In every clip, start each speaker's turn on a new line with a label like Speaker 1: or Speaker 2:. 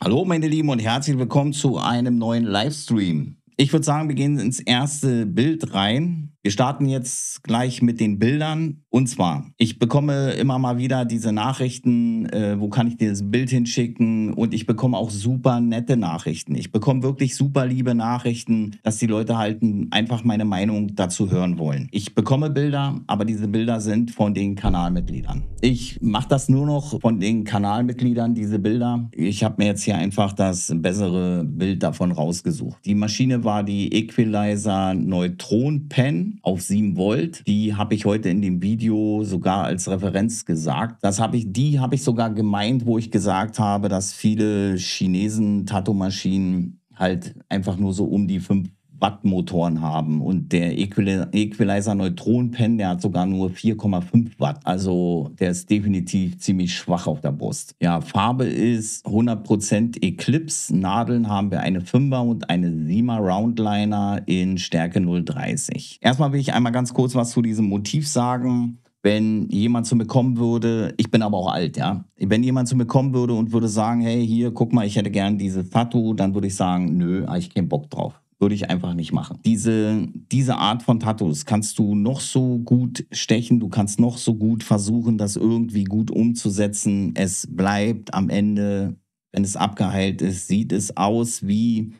Speaker 1: Hallo meine Lieben und herzlich willkommen zu einem neuen Livestream. Ich würde sagen, wir gehen ins erste Bild rein. Wir starten jetzt gleich mit den Bildern. Und zwar, ich bekomme immer mal wieder diese Nachrichten, äh, wo kann ich dir das Bild hinschicken? Und ich bekomme auch super nette Nachrichten. Ich bekomme wirklich super liebe Nachrichten, dass die Leute halt einfach meine Meinung dazu hören wollen. Ich bekomme Bilder, aber diese Bilder sind von den Kanalmitgliedern. Ich mache das nur noch von den Kanalmitgliedern, diese Bilder. Ich habe mir jetzt hier einfach das bessere Bild davon rausgesucht. Die Maschine war die Equalizer Neutron Pen auf 7 Volt. Die habe ich heute in dem Video sogar als Referenz gesagt. Das habe ich, die habe ich sogar gemeint, wo ich gesagt habe, dass viele Chinesen Tattoo-Maschinen halt einfach nur so um die 5 Watt-Motoren haben. Und der Equalizer Neutron Pen, der hat sogar nur 4,5 Watt. Also der ist definitiv ziemlich schwach auf der Brust. Ja, Farbe ist 100% Eclipse. Nadeln haben wir eine 5er und eine 7er Roundliner in Stärke 030. Erstmal will ich einmal ganz kurz was zu diesem Motiv sagen wenn jemand zu mir kommen würde, ich bin aber auch alt, ja. Wenn jemand zu mir kommen würde und würde sagen, hey, hier, guck mal, ich hätte gern dieses Tattoo, dann würde ich sagen, nö, habe ich keinen Bock drauf würde ich einfach nicht machen. Diese, diese Art von Tattoos kannst du noch so gut stechen, du kannst noch so gut versuchen, das irgendwie gut umzusetzen. Es bleibt am Ende, wenn es abgeheilt ist, sieht es aus wie,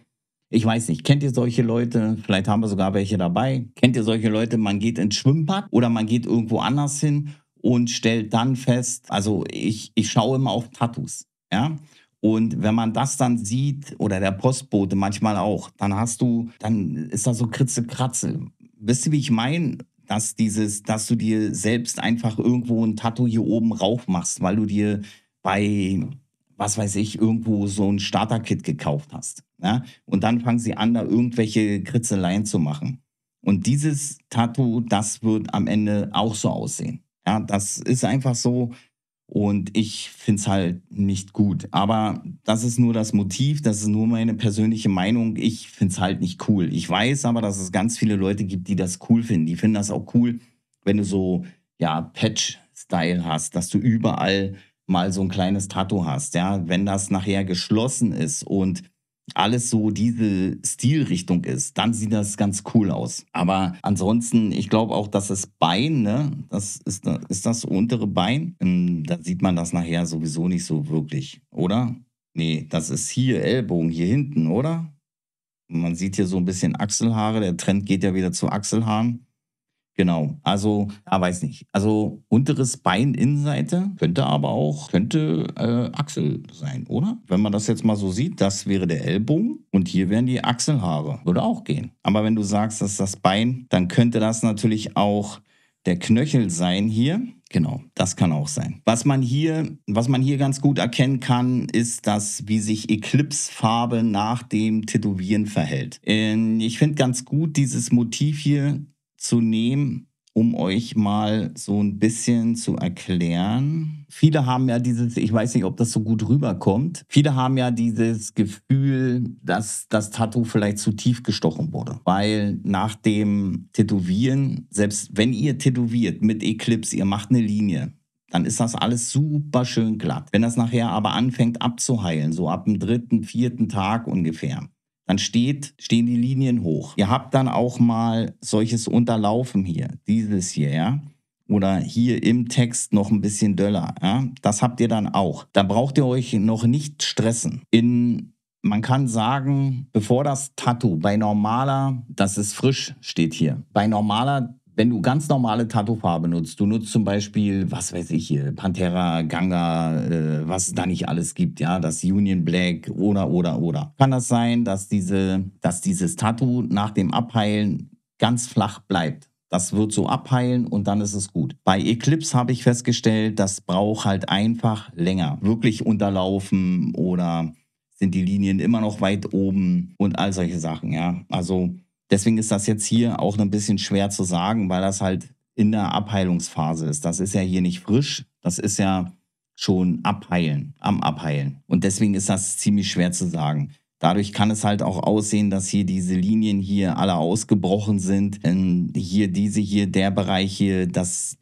Speaker 1: ich weiß nicht, kennt ihr solche Leute? Vielleicht haben wir sogar welche dabei. Kennt ihr solche Leute, man geht ins Schwimmbad oder man geht irgendwo anders hin und stellt dann fest, also ich, ich schaue immer auf Tattoos. Ja, und wenn man das dann sieht, oder der Postbote manchmal auch, dann hast du, dann ist da so Kritze-Kratze. Wisst ihr, wie ich meine? Dass dieses, dass du dir selbst einfach irgendwo ein Tattoo hier oben rauf machst, weil du dir bei, was weiß ich, irgendwo so ein Starter-Kit gekauft hast. Ja? Und dann fangen sie an, da irgendwelche Kritzeleien zu machen. Und dieses Tattoo, das wird am Ende auch so aussehen. Ja, das ist einfach so, und ich finde es halt nicht gut. Aber das ist nur das Motiv, das ist nur meine persönliche Meinung. Ich finde es halt nicht cool. Ich weiß aber, dass es ganz viele Leute gibt, die das cool finden. Die finden das auch cool, wenn du so, ja, Patch-Style hast, dass du überall mal so ein kleines Tattoo hast. Ja, wenn das nachher geschlossen ist und alles so diese Stilrichtung ist, dann sieht das ganz cool aus. Aber ansonsten, ich glaube auch, dass das Bein, ne, das ist, ist das untere Bein, ähm, da sieht man das nachher sowieso nicht so wirklich, oder? Nee, das ist hier Ellbogen, hier hinten, oder? Man sieht hier so ein bisschen Achselhaare, der Trend geht ja wieder zu Achselhaaren. Genau, also, ja, weiß nicht. Also unteres Bein Innenseite könnte aber auch, könnte äh, Achsel sein, oder? Wenn man das jetzt mal so sieht, das wäre der Ellbogen und hier wären die Achselhaare. Würde auch gehen. Aber wenn du sagst, das ist das Bein, dann könnte das natürlich auch der Knöchel sein hier. Genau, das kann auch sein. Was man hier, was man hier ganz gut erkennen kann, ist, dass wie sich Eclipse-Farbe nach dem Tätowieren verhält. Ähm, ich finde ganz gut dieses Motiv hier zu nehmen, um euch mal so ein bisschen zu erklären. Viele haben ja dieses, ich weiß nicht, ob das so gut rüberkommt, viele haben ja dieses Gefühl, dass das Tattoo vielleicht zu tief gestochen wurde. Weil nach dem Tätowieren, selbst wenn ihr tätowiert mit Eclipse, ihr macht eine Linie, dann ist das alles super schön glatt. Wenn das nachher aber anfängt abzuheilen, so ab dem dritten, vierten Tag ungefähr, dann steht, stehen die Linien hoch. Ihr habt dann auch mal solches Unterlaufen hier, dieses hier, ja. Oder hier im Text noch ein bisschen döller. Ja? Das habt ihr dann auch. Da braucht ihr euch noch nicht stressen. In man kann sagen, bevor das Tattoo bei normaler, das ist frisch, steht hier. Bei normaler wenn du ganz normale Tattoo-Farbe nutzt, du nutzt zum Beispiel, was weiß ich Pantera, Ganga, äh, was es da nicht alles gibt, ja, das Union Black oder, oder, oder. Kann das sein, dass, diese, dass dieses Tattoo nach dem Abheilen ganz flach bleibt? Das wird so abheilen und dann ist es gut. Bei Eclipse habe ich festgestellt, das braucht halt einfach länger. Wirklich unterlaufen oder sind die Linien immer noch weit oben und all solche Sachen, ja. Also Deswegen ist das jetzt hier auch ein bisschen schwer zu sagen, weil das halt in der Abheilungsphase ist. Das ist ja hier nicht frisch, das ist ja schon abheilen, am Abheilen. Und deswegen ist das ziemlich schwer zu sagen. Dadurch kann es halt auch aussehen, dass hier diese Linien hier alle ausgebrochen sind. Denn hier diese hier, der Bereich hier, das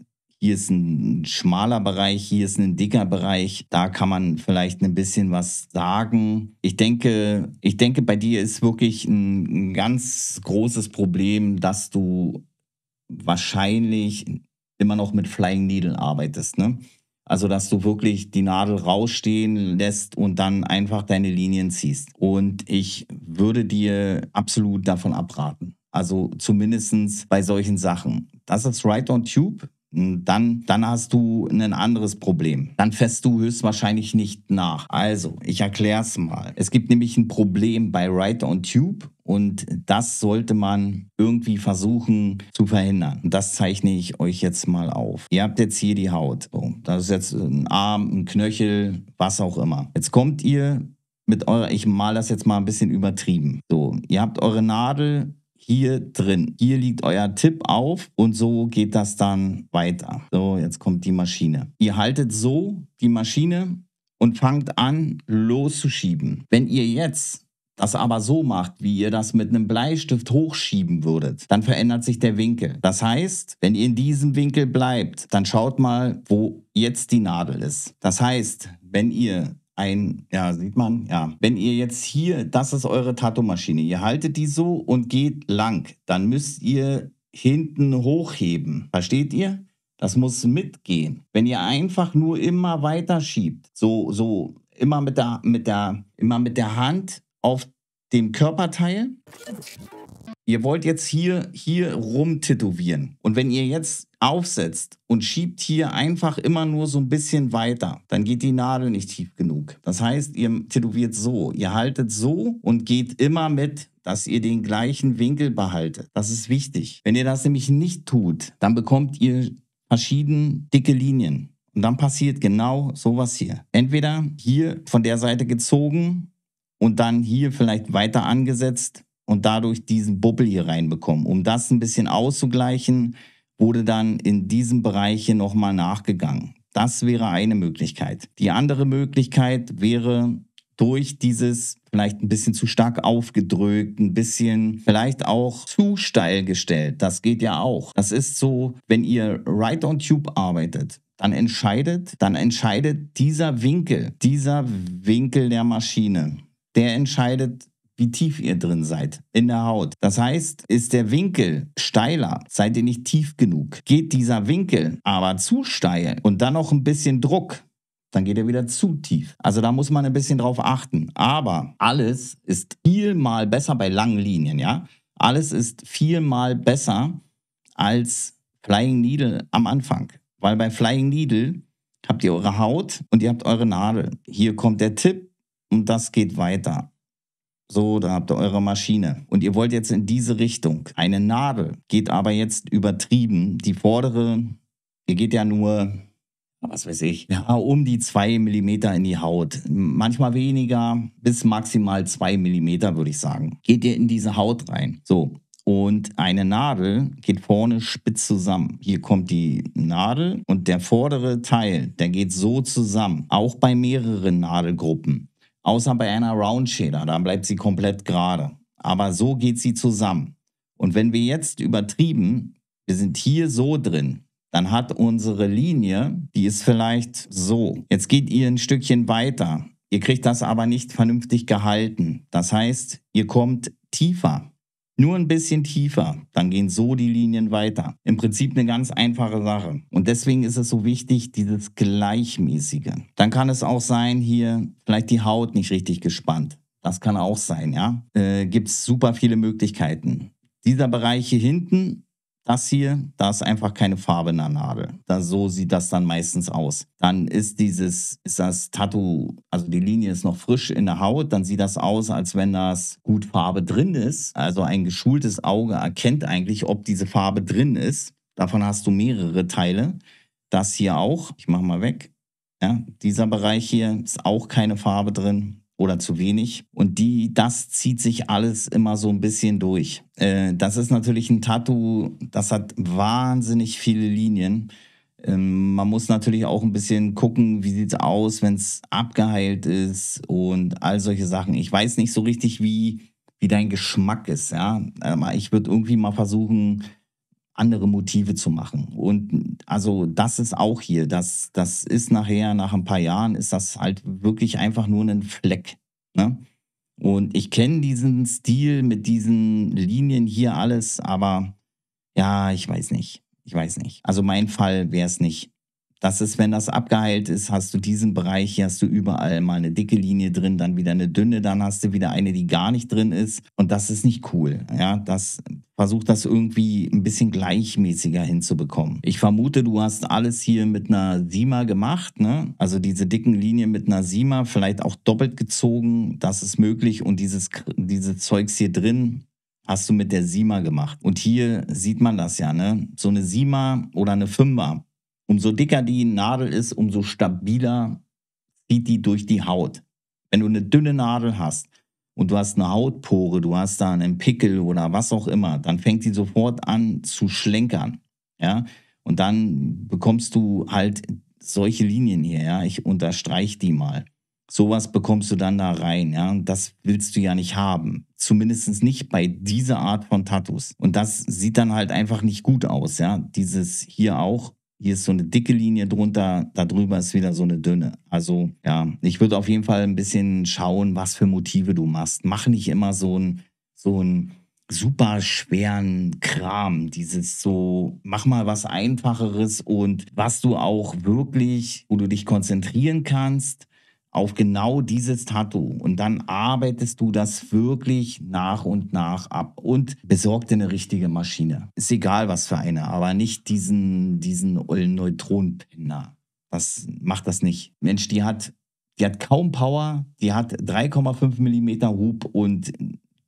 Speaker 1: hier ist ein schmaler Bereich, hier ist ein dicker Bereich. Da kann man vielleicht ein bisschen was sagen. Ich denke, ich denke, bei dir ist wirklich ein, ein ganz großes Problem, dass du wahrscheinlich immer noch mit Flying Needle arbeitest, ne? Also, dass du wirklich die Nadel rausstehen lässt und dann einfach deine Linien ziehst. Und ich würde dir absolut davon abraten. Also zumindest bei solchen Sachen. Das ist Right on Tube. Dann, dann hast du ein anderes Problem. Dann fährst du höchstwahrscheinlich nicht nach. Also, ich erkläre es mal. Es gibt nämlich ein Problem bei Right on Tube und das sollte man irgendwie versuchen zu verhindern. Und das zeichne ich euch jetzt mal auf. Ihr habt jetzt hier die Haut. So, das ist jetzt ein Arm, ein Knöchel, was auch immer. Jetzt kommt ihr mit eurer, ich mal das jetzt mal ein bisschen übertrieben. So, ihr habt eure Nadel hier drin. Hier liegt euer Tipp auf und so geht das dann weiter. So, jetzt kommt die Maschine. Ihr haltet so die Maschine und fangt an loszuschieben. Wenn ihr jetzt das aber so macht, wie ihr das mit einem Bleistift hochschieben würdet, dann verändert sich der Winkel. Das heißt, wenn ihr in diesem Winkel bleibt, dann schaut mal, wo jetzt die Nadel ist. Das heißt, wenn ihr ein, ja, sieht man, ja. Wenn ihr jetzt hier, das ist eure Tattoo-Maschine, ihr haltet die so und geht lang, dann müsst ihr hinten hochheben. Versteht ihr? Das muss mitgehen. Wenn ihr einfach nur immer weiter schiebt, so, so immer mit der, mit der, immer mit der Hand auf dem Körperteil, Ihr wollt jetzt hier, hier rum tätowieren. Und wenn ihr jetzt aufsetzt und schiebt hier einfach immer nur so ein bisschen weiter, dann geht die Nadel nicht tief genug. Das heißt, ihr tätowiert so. Ihr haltet so und geht immer mit, dass ihr den gleichen Winkel behaltet. Das ist wichtig. Wenn ihr das nämlich nicht tut, dann bekommt ihr verschieden dicke Linien. Und dann passiert genau sowas hier. Entweder hier von der Seite gezogen und dann hier vielleicht weiter angesetzt und dadurch diesen Bubbel hier reinbekommen. Um das ein bisschen auszugleichen, wurde dann in diesem Bereich hier nochmal nachgegangen. Das wäre eine Möglichkeit. Die andere Möglichkeit wäre durch dieses vielleicht ein bisschen zu stark aufgedrückt, ein bisschen vielleicht auch zu steil gestellt. Das geht ja auch. Das ist so, wenn ihr right on tube arbeitet, dann entscheidet, dann entscheidet dieser Winkel, dieser Winkel der Maschine, der entscheidet wie tief ihr drin seid in der Haut. Das heißt, ist der Winkel steiler, seid ihr nicht tief genug. Geht dieser Winkel aber zu steil und dann noch ein bisschen Druck, dann geht er wieder zu tief. Also da muss man ein bisschen drauf achten. Aber alles ist vielmal besser bei langen Linien, ja? Alles ist vielmal besser als Flying Needle am Anfang. Weil bei Flying Needle habt ihr eure Haut und ihr habt eure Nadel. Hier kommt der Tipp und das geht weiter. So, da habt ihr eure Maschine. Und ihr wollt jetzt in diese Richtung. Eine Nadel geht aber jetzt übertrieben. Die vordere, ihr geht ja nur, was weiß ich, ja, um die zwei Millimeter in die Haut. Manchmal weniger, bis maximal zwei Millimeter, würde ich sagen. Geht ihr in diese Haut rein. So, und eine Nadel geht vorne spitz zusammen. Hier kommt die Nadel und der vordere Teil, der geht so zusammen. Auch bei mehreren Nadelgruppen. Außer bei einer Round Shader, da bleibt sie komplett gerade. Aber so geht sie zusammen. Und wenn wir jetzt übertrieben, wir sind hier so drin, dann hat unsere Linie, die ist vielleicht so. Jetzt geht ihr ein Stückchen weiter. Ihr kriegt das aber nicht vernünftig gehalten. Das heißt, ihr kommt tiefer. Nur ein bisschen tiefer, dann gehen so die Linien weiter. Im Prinzip eine ganz einfache Sache. Und deswegen ist es so wichtig, dieses Gleichmäßige. Dann kann es auch sein, hier vielleicht die Haut nicht richtig gespannt. Das kann auch sein, ja. Äh, Gibt es super viele Möglichkeiten. Dieser Bereich hier hinten das hier, da ist einfach keine Farbe in der Nadel. Da, so sieht das dann meistens aus. Dann ist dieses, ist das Tattoo, also die Linie ist noch frisch in der Haut, dann sieht das aus, als wenn das gut Farbe drin ist. Also ein geschultes Auge erkennt eigentlich, ob diese Farbe drin ist. Davon hast du mehrere Teile. Das hier auch, ich mache mal weg. Ja, dieser Bereich hier ist auch keine Farbe drin oder zu wenig. Und die, das zieht sich alles immer so ein bisschen durch. Äh, das ist natürlich ein Tattoo, das hat wahnsinnig viele Linien. Ähm, man muss natürlich auch ein bisschen gucken, wie sieht es aus, wenn es abgeheilt ist und all solche Sachen. Ich weiß nicht so richtig, wie, wie dein Geschmack ist. Ja? Ich würde irgendwie mal versuchen, andere Motive zu machen. Und also das ist auch hier, das, das ist nachher, nach ein paar Jahren, ist das halt wirklich einfach nur ein Fleck. Ne? Und ich kenne diesen Stil mit diesen Linien hier alles, aber ja, ich weiß nicht. Ich weiß nicht. Also mein Fall wäre es nicht. Das ist, wenn das abgeheilt ist, hast du diesen Bereich, hier hast du überall mal eine dicke Linie drin, dann wieder eine dünne, dann hast du wieder eine, die gar nicht drin ist. Und das ist nicht cool. Ja, das versucht das irgendwie ein bisschen gleichmäßiger hinzubekommen. Ich vermute, du hast alles hier mit einer Sima gemacht, ne? Also diese dicken Linien mit einer Sima, vielleicht auch doppelt gezogen, das ist möglich. Und dieses, dieses Zeugs hier drin, hast du mit der Sima gemacht. Und hier sieht man das ja, ne? So eine Sima oder eine Fünfer Umso dicker die Nadel ist, umso stabiler zieht die durch die Haut. Wenn du eine dünne Nadel hast und du hast eine Hautpore, du hast da einen Pickel oder was auch immer, dann fängt sie sofort an zu schlenkern. Ja, und dann bekommst du halt solche Linien hier. Ja, ich unterstreiche die mal. Sowas bekommst du dann da rein, ja. Und das willst du ja nicht haben. Zumindest nicht bei dieser Art von Tattoos. Und das sieht dann halt einfach nicht gut aus, ja. Dieses hier auch hier ist so eine dicke Linie drunter, da drüber ist wieder so eine dünne. Also ja, ich würde auf jeden Fall ein bisschen schauen, was für Motive du machst. Mach nicht immer so ein, so ein super schweren Kram. Dieses so, mach mal was Einfacheres und was du auch wirklich, wo du dich konzentrieren kannst auf genau dieses Tattoo und dann arbeitest du das wirklich nach und nach ab und besorg dir eine richtige Maschine. Ist egal, was für eine, aber nicht diesen, diesen Neutronenpenner. Das macht das nicht. Mensch, die hat, die hat kaum Power, die hat 3,5 Millimeter Hub und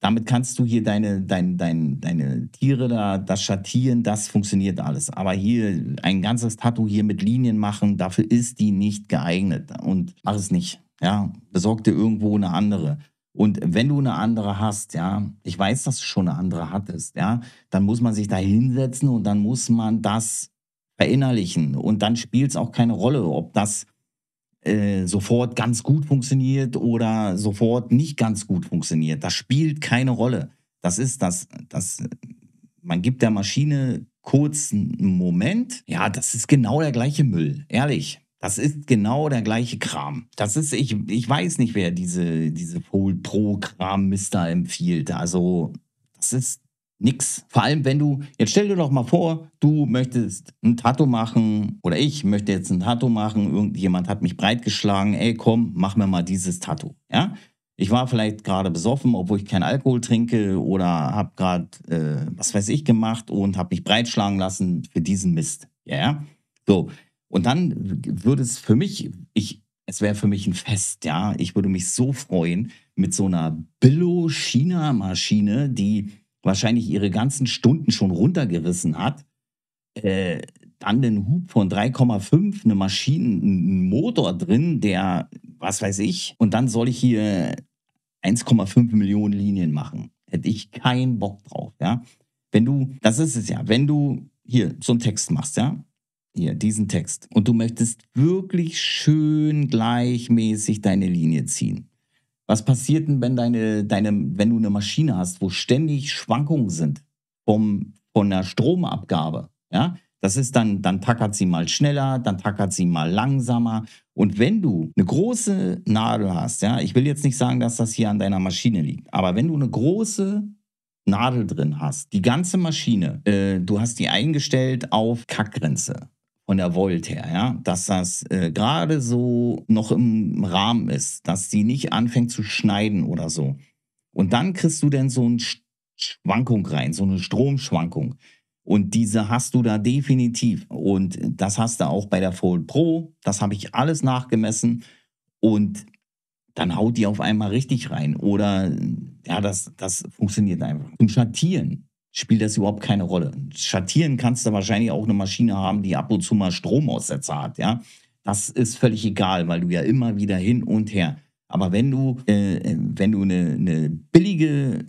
Speaker 1: damit kannst du hier deine, dein, dein, deine Tiere da, das Schattieren, das funktioniert alles. Aber hier ein ganzes Tattoo hier mit Linien machen, dafür ist die nicht geeignet. Und mach es nicht. Ja, besorg dir irgendwo eine andere. Und wenn du eine andere hast, ja, ich weiß, dass du schon eine andere hattest, ja, dann muss man sich da hinsetzen und dann muss man das verinnerlichen. Und dann spielt es auch keine Rolle, ob das äh, sofort ganz gut funktioniert oder sofort nicht ganz gut funktioniert. Das spielt keine Rolle. Das ist das, das, man gibt der Maschine kurz einen Moment. Ja, das ist genau der gleiche Müll, ehrlich. Das ist genau der gleiche Kram. Das ist, ich, ich weiß nicht, wer diese, diese Pro-Kram-Mister empfiehlt. Also, das ist nix. Vor allem, wenn du, jetzt stell dir doch mal vor, du möchtest ein Tattoo machen oder ich möchte jetzt ein Tattoo machen. Irgendjemand hat mich breitgeschlagen. Ey, komm, mach mir mal dieses Tattoo. Ja? Ich war vielleicht gerade besoffen, obwohl ich keinen Alkohol trinke oder habe gerade, äh, was weiß ich, gemacht und habe mich breitschlagen lassen für diesen Mist. Ja? So. Und dann würde es für mich, ich, es wäre für mich ein Fest, ja. Ich würde mich so freuen mit so einer Billo-China-Maschine, die wahrscheinlich ihre ganzen Stunden schon runtergerissen hat, äh, dann den Hub von 3,5, eine Maschine, ein Motor drin, der, was weiß ich, und dann soll ich hier 1,5 Millionen Linien machen. Hätte ich keinen Bock drauf, ja. Wenn du, das ist es ja, wenn du hier so einen Text machst, ja, hier diesen Text, und du möchtest wirklich schön gleichmäßig deine Linie ziehen, was passiert denn, wenn, deine, deine, wenn du eine Maschine hast, wo ständig Schwankungen sind vom, von der Stromabgabe? Ja, das ist dann, dann tackert sie mal schneller, dann tackert sie mal langsamer. Und wenn du eine große Nadel hast, ja, ich will jetzt nicht sagen, dass das hier an deiner Maschine liegt, aber wenn du eine große Nadel drin hast, die ganze Maschine, äh, du hast die eingestellt auf Kackgrenze von der Volt her, ja, dass das äh, gerade so noch im Rahmen ist, dass sie nicht anfängt zu schneiden oder so. Und dann kriegst du dann so eine Schwankung rein, so eine Stromschwankung. Und diese hast du da definitiv. Und das hast du auch bei der Fold Pro. Das habe ich alles nachgemessen. Und dann haut die auf einmal richtig rein. Oder ja, das, das funktioniert einfach. Zum Schattieren spielt das überhaupt keine Rolle. Schattieren kannst du wahrscheinlich auch eine Maschine haben, die ab und zu mal Stromaussetzer hat, ja. Das ist völlig egal, weil du ja immer wieder hin und her. Aber wenn du, äh, wenn du eine, eine billige,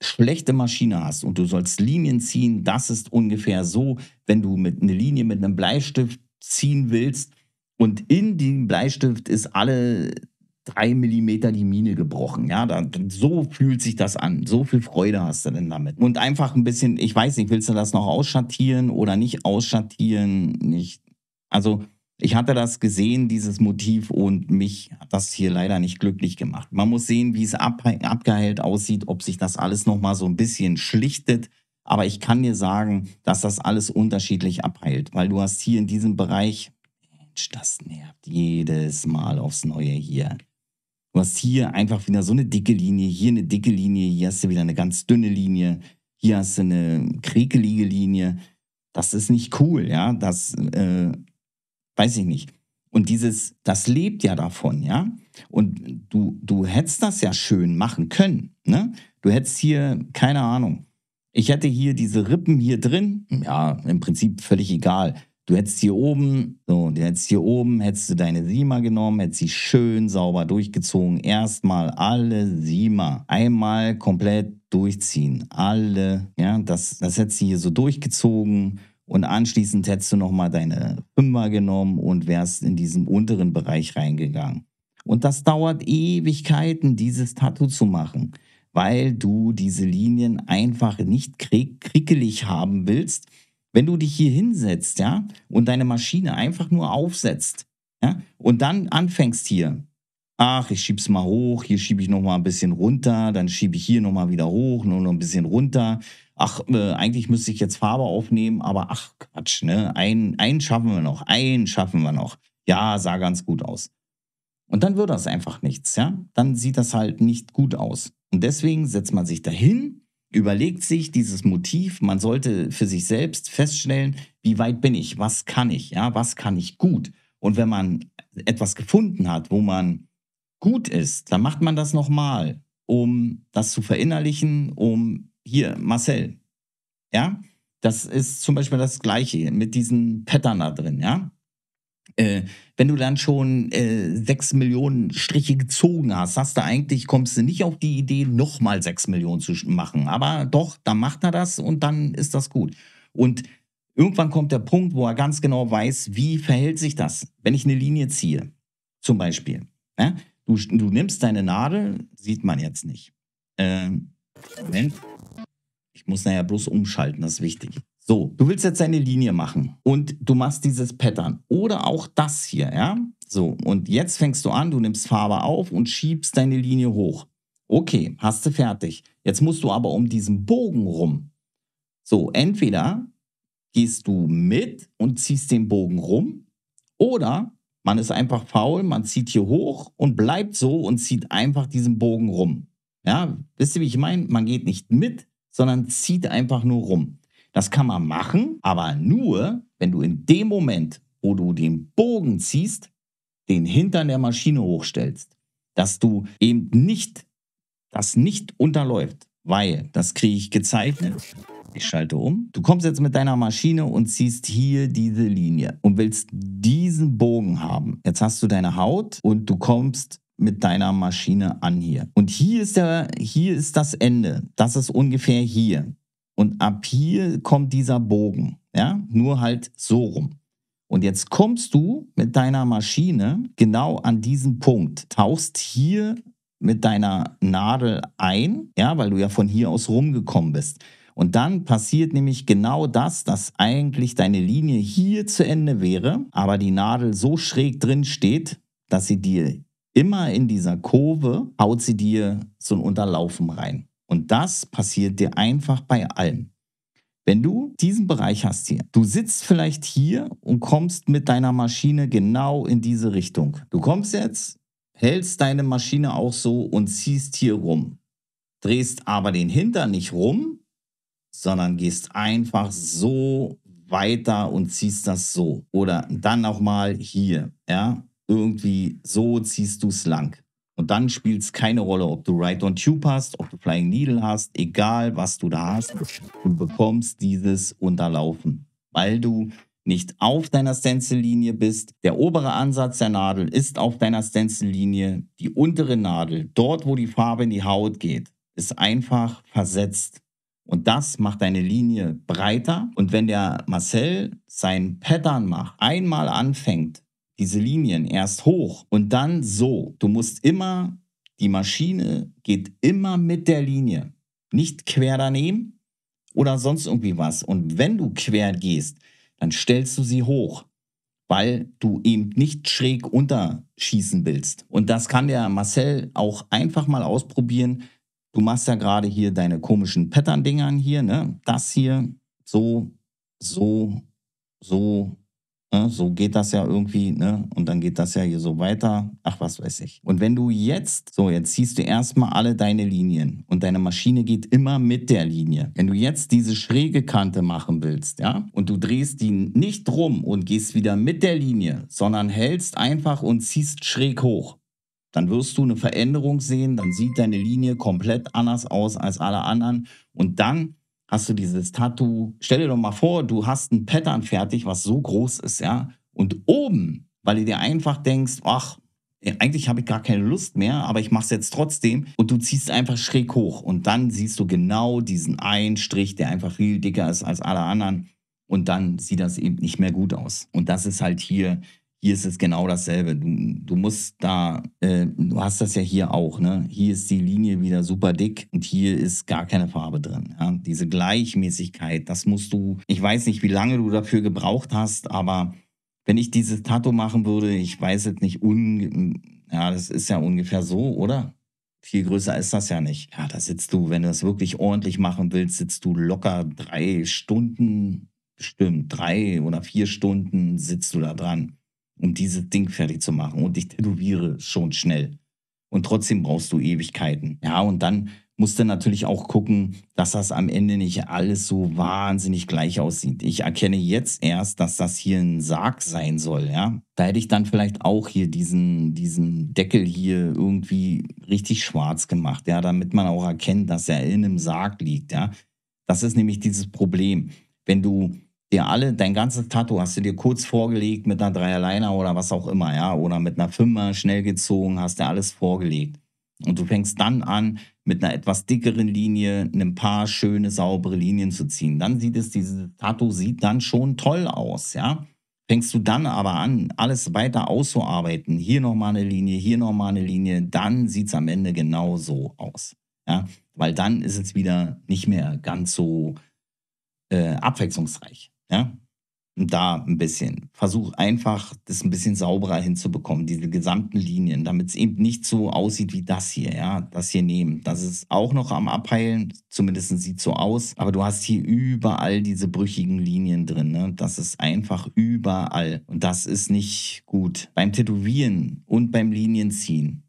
Speaker 1: schlechte Maschine hast und du sollst Linien ziehen, das ist ungefähr so, wenn du mit eine Linie mit einem Bleistift ziehen willst und in dem Bleistift ist alle drei Millimeter die Mine gebrochen. Ja, da, so fühlt sich das an. So viel Freude hast du denn damit. Und einfach ein bisschen, ich weiß nicht, willst du das noch ausschattieren oder nicht ausschattieren? Nicht. Also, ich hatte das gesehen, dieses Motiv, und mich hat das hier leider nicht glücklich gemacht. Man muss sehen, wie es ab, abgeheilt aussieht, ob sich das alles nochmal so ein bisschen schlichtet. Aber ich kann dir sagen, dass das alles unterschiedlich abheilt, weil du hast hier in diesem Bereich, Mensch, das nervt jedes Mal aufs Neue hier. Du hast hier einfach wieder so eine dicke Linie, hier eine dicke Linie, hier hast du wieder eine ganz dünne Linie, hier hast du eine krekelige Linie. Das ist nicht cool, ja. Das äh, weiß ich nicht. Und dieses, das lebt ja davon, ja. Und du, du hättest das ja schön machen können, ne? Du hättest hier, keine Ahnung, ich hätte hier diese Rippen hier drin, ja, im Prinzip völlig egal. Du hättest hier oben, so, du hättest hier oben, hättest du deine Sima genommen, hättest sie schön sauber durchgezogen. Erstmal alle Sima einmal komplett durchziehen. Alle, ja, das, das hättest du hier so durchgezogen. Und anschließend hättest du nochmal deine Fünfer genommen und wärst in diesen unteren Bereich reingegangen. Und das dauert Ewigkeiten, dieses Tattoo zu machen, weil du diese Linien einfach nicht krickelig haben willst wenn du dich hier hinsetzt, ja, und deine Maschine einfach nur aufsetzt, ja, und dann anfängst hier, ach, ich schieb's mal hoch, hier schiebe ich noch mal ein bisschen runter, dann schiebe ich hier noch mal wieder hoch, nur noch ein bisschen runter. Ach, äh, eigentlich müsste ich jetzt Farbe aufnehmen, aber ach Quatsch, ne? Einen, einen schaffen wir noch, einen schaffen wir noch. Ja, sah ganz gut aus. Und dann wird das einfach nichts, ja? Dann sieht das halt nicht gut aus. Und deswegen setzt man sich dahin überlegt sich dieses Motiv, man sollte für sich selbst feststellen, wie weit bin ich, was kann ich, ja, was kann ich gut. Und wenn man etwas gefunden hat, wo man gut ist, dann macht man das nochmal, um das zu verinnerlichen, um hier, Marcel, ja, das ist zum Beispiel das Gleiche mit diesen Pattern da drin, ja. Äh, wenn du dann schon äh, sechs Millionen Striche gezogen hast, hast du eigentlich, kommst du nicht auf die Idee, nochmal sechs Millionen zu machen. Aber doch, dann macht er das und dann ist das gut. Und irgendwann kommt der Punkt, wo er ganz genau weiß, wie verhält sich das, wenn ich eine Linie ziehe, zum Beispiel. Ja? Du, du nimmst deine Nadel, sieht man jetzt nicht. Ähm, Moment. Ich muss nachher bloß umschalten, das ist wichtig. So, du willst jetzt eine Linie machen und du machst dieses Pattern oder auch das hier, ja? So, und jetzt fängst du an, du nimmst Farbe auf und schiebst deine Linie hoch. Okay, hast du fertig. Jetzt musst du aber um diesen Bogen rum. So, entweder gehst du mit und ziehst den Bogen rum oder man ist einfach faul, man zieht hier hoch und bleibt so und zieht einfach diesen Bogen rum. Ja, wisst ihr, wie ich meine? Man geht nicht mit, sondern zieht einfach nur rum. Das kann man machen, aber nur, wenn du in dem Moment, wo du den Bogen ziehst, den Hintern der Maschine hochstellst. Dass du eben nicht, das nicht unterläuft, weil, das kriege ich gezeichnet. Ich schalte um. Du kommst jetzt mit deiner Maschine und ziehst hier diese Linie und willst diesen Bogen haben. Jetzt hast du deine Haut und du kommst mit deiner Maschine an hier. Und hier ist der, hier ist das Ende. Das ist ungefähr hier. Und ab hier kommt dieser Bogen, ja, nur halt so rum. Und jetzt kommst du mit deiner Maschine genau an diesen Punkt, tauchst hier mit deiner Nadel ein, ja, weil du ja von hier aus rumgekommen bist. Und dann passiert nämlich genau das, dass eigentlich deine Linie hier zu Ende wäre, aber die Nadel so schräg drin steht, dass sie dir immer in dieser Kurve haut sie dir so ein Unterlaufen rein. Und das passiert dir einfach bei allem. Wenn du diesen Bereich hast hier, du sitzt vielleicht hier und kommst mit deiner Maschine genau in diese Richtung. Du kommst jetzt, hältst deine Maschine auch so und ziehst hier rum. Drehst aber den Hintern nicht rum, sondern gehst einfach so weiter und ziehst das so. Oder dann nochmal hier, ja, irgendwie so ziehst du es lang. Und dann spielt es keine Rolle, ob du Right on Tube hast, ob du Flying Needle hast, egal was du da hast, du bekommst dieses Unterlaufen, weil du nicht auf deiner Stencil-Linie bist. Der obere Ansatz der Nadel ist auf deiner Stencil-Linie. Die untere Nadel, dort wo die Farbe in die Haut geht, ist einfach versetzt. Und das macht deine Linie breiter. Und wenn der Marcel sein Pattern macht, einmal anfängt, diese Linien erst hoch und dann so. Du musst immer, die Maschine geht immer mit der Linie, nicht quer daneben oder sonst irgendwie was. Und wenn du quer gehst, dann stellst du sie hoch, weil du eben nicht schräg unterschießen willst. Und das kann der Marcel auch einfach mal ausprobieren. Du machst ja gerade hier deine komischen Pattern-Dingern hier, ne? Das hier, so, so, so, Ne? So geht das ja irgendwie, ne? Und dann geht das ja hier so weiter. Ach, was weiß ich. Und wenn du jetzt, so, jetzt ziehst du erstmal alle deine Linien und deine Maschine geht immer mit der Linie. Wenn du jetzt diese schräge Kante machen willst, ja, und du drehst die nicht rum und gehst wieder mit der Linie, sondern hältst einfach und ziehst schräg hoch, dann wirst du eine Veränderung sehen, dann sieht deine Linie komplett anders aus als alle anderen und dann hast du dieses Tattoo. Stell dir doch mal vor, du hast ein Pattern fertig, was so groß ist, ja. Und oben, weil du dir einfach denkst, ach, eigentlich habe ich gar keine Lust mehr, aber ich mache es jetzt trotzdem. Und du ziehst einfach schräg hoch. Und dann siehst du genau diesen einen Strich, der einfach viel dicker ist als alle anderen. Und dann sieht das eben nicht mehr gut aus. Und das ist halt hier hier ist es genau dasselbe. Du, du musst da, äh, du hast das ja hier auch, ne? Hier ist die Linie wieder super dick und hier ist gar keine Farbe drin. Ja? Diese Gleichmäßigkeit, das musst du, ich weiß nicht, wie lange du dafür gebraucht hast, aber wenn ich dieses Tattoo machen würde, ich weiß jetzt nicht, un, ja, das ist ja ungefähr so, oder? Viel größer ist das ja nicht. Ja, da sitzt du, wenn du das wirklich ordentlich machen willst, sitzt du locker drei Stunden, bestimmt drei oder vier Stunden sitzt du da dran um dieses Ding fertig zu machen. Und ich tätowiere schon schnell. Und trotzdem brauchst du Ewigkeiten. Ja, und dann musst du natürlich auch gucken, dass das am Ende nicht alles so wahnsinnig gleich aussieht. Ich erkenne jetzt erst, dass das hier ein Sarg sein soll, ja. Da hätte ich dann vielleicht auch hier diesen, diesen Deckel hier irgendwie richtig schwarz gemacht, ja, damit man auch erkennt, dass er in einem Sarg liegt, ja. Das ist nämlich dieses Problem. Wenn du dir alle, dein ganzes Tattoo hast du dir kurz vorgelegt mit einer Dreierliner oder was auch immer, ja, oder mit einer Fünfer schnell gezogen, hast dir alles vorgelegt. Und du fängst dann an, mit einer etwas dickeren Linie ein paar schöne, saubere Linien zu ziehen. Dann sieht es, dieses Tattoo sieht dann schon toll aus, ja. Fängst du dann aber an, alles weiter auszuarbeiten, hier nochmal eine Linie, hier nochmal eine Linie, dann sieht es am Ende genau so aus. Ja, weil dann ist es wieder nicht mehr ganz so äh, abwechslungsreich. Ja? Und da ein bisschen. Versuch einfach, das ein bisschen sauberer hinzubekommen, diese gesamten Linien, damit es eben nicht so aussieht wie das hier, ja. Das hier nehmen. Das ist auch noch am Abheilen, zumindest sieht so aus. Aber du hast hier überall diese brüchigen Linien drin. Ne? Das ist einfach überall. Und das ist nicht gut. Beim Tätowieren und beim Linienziehen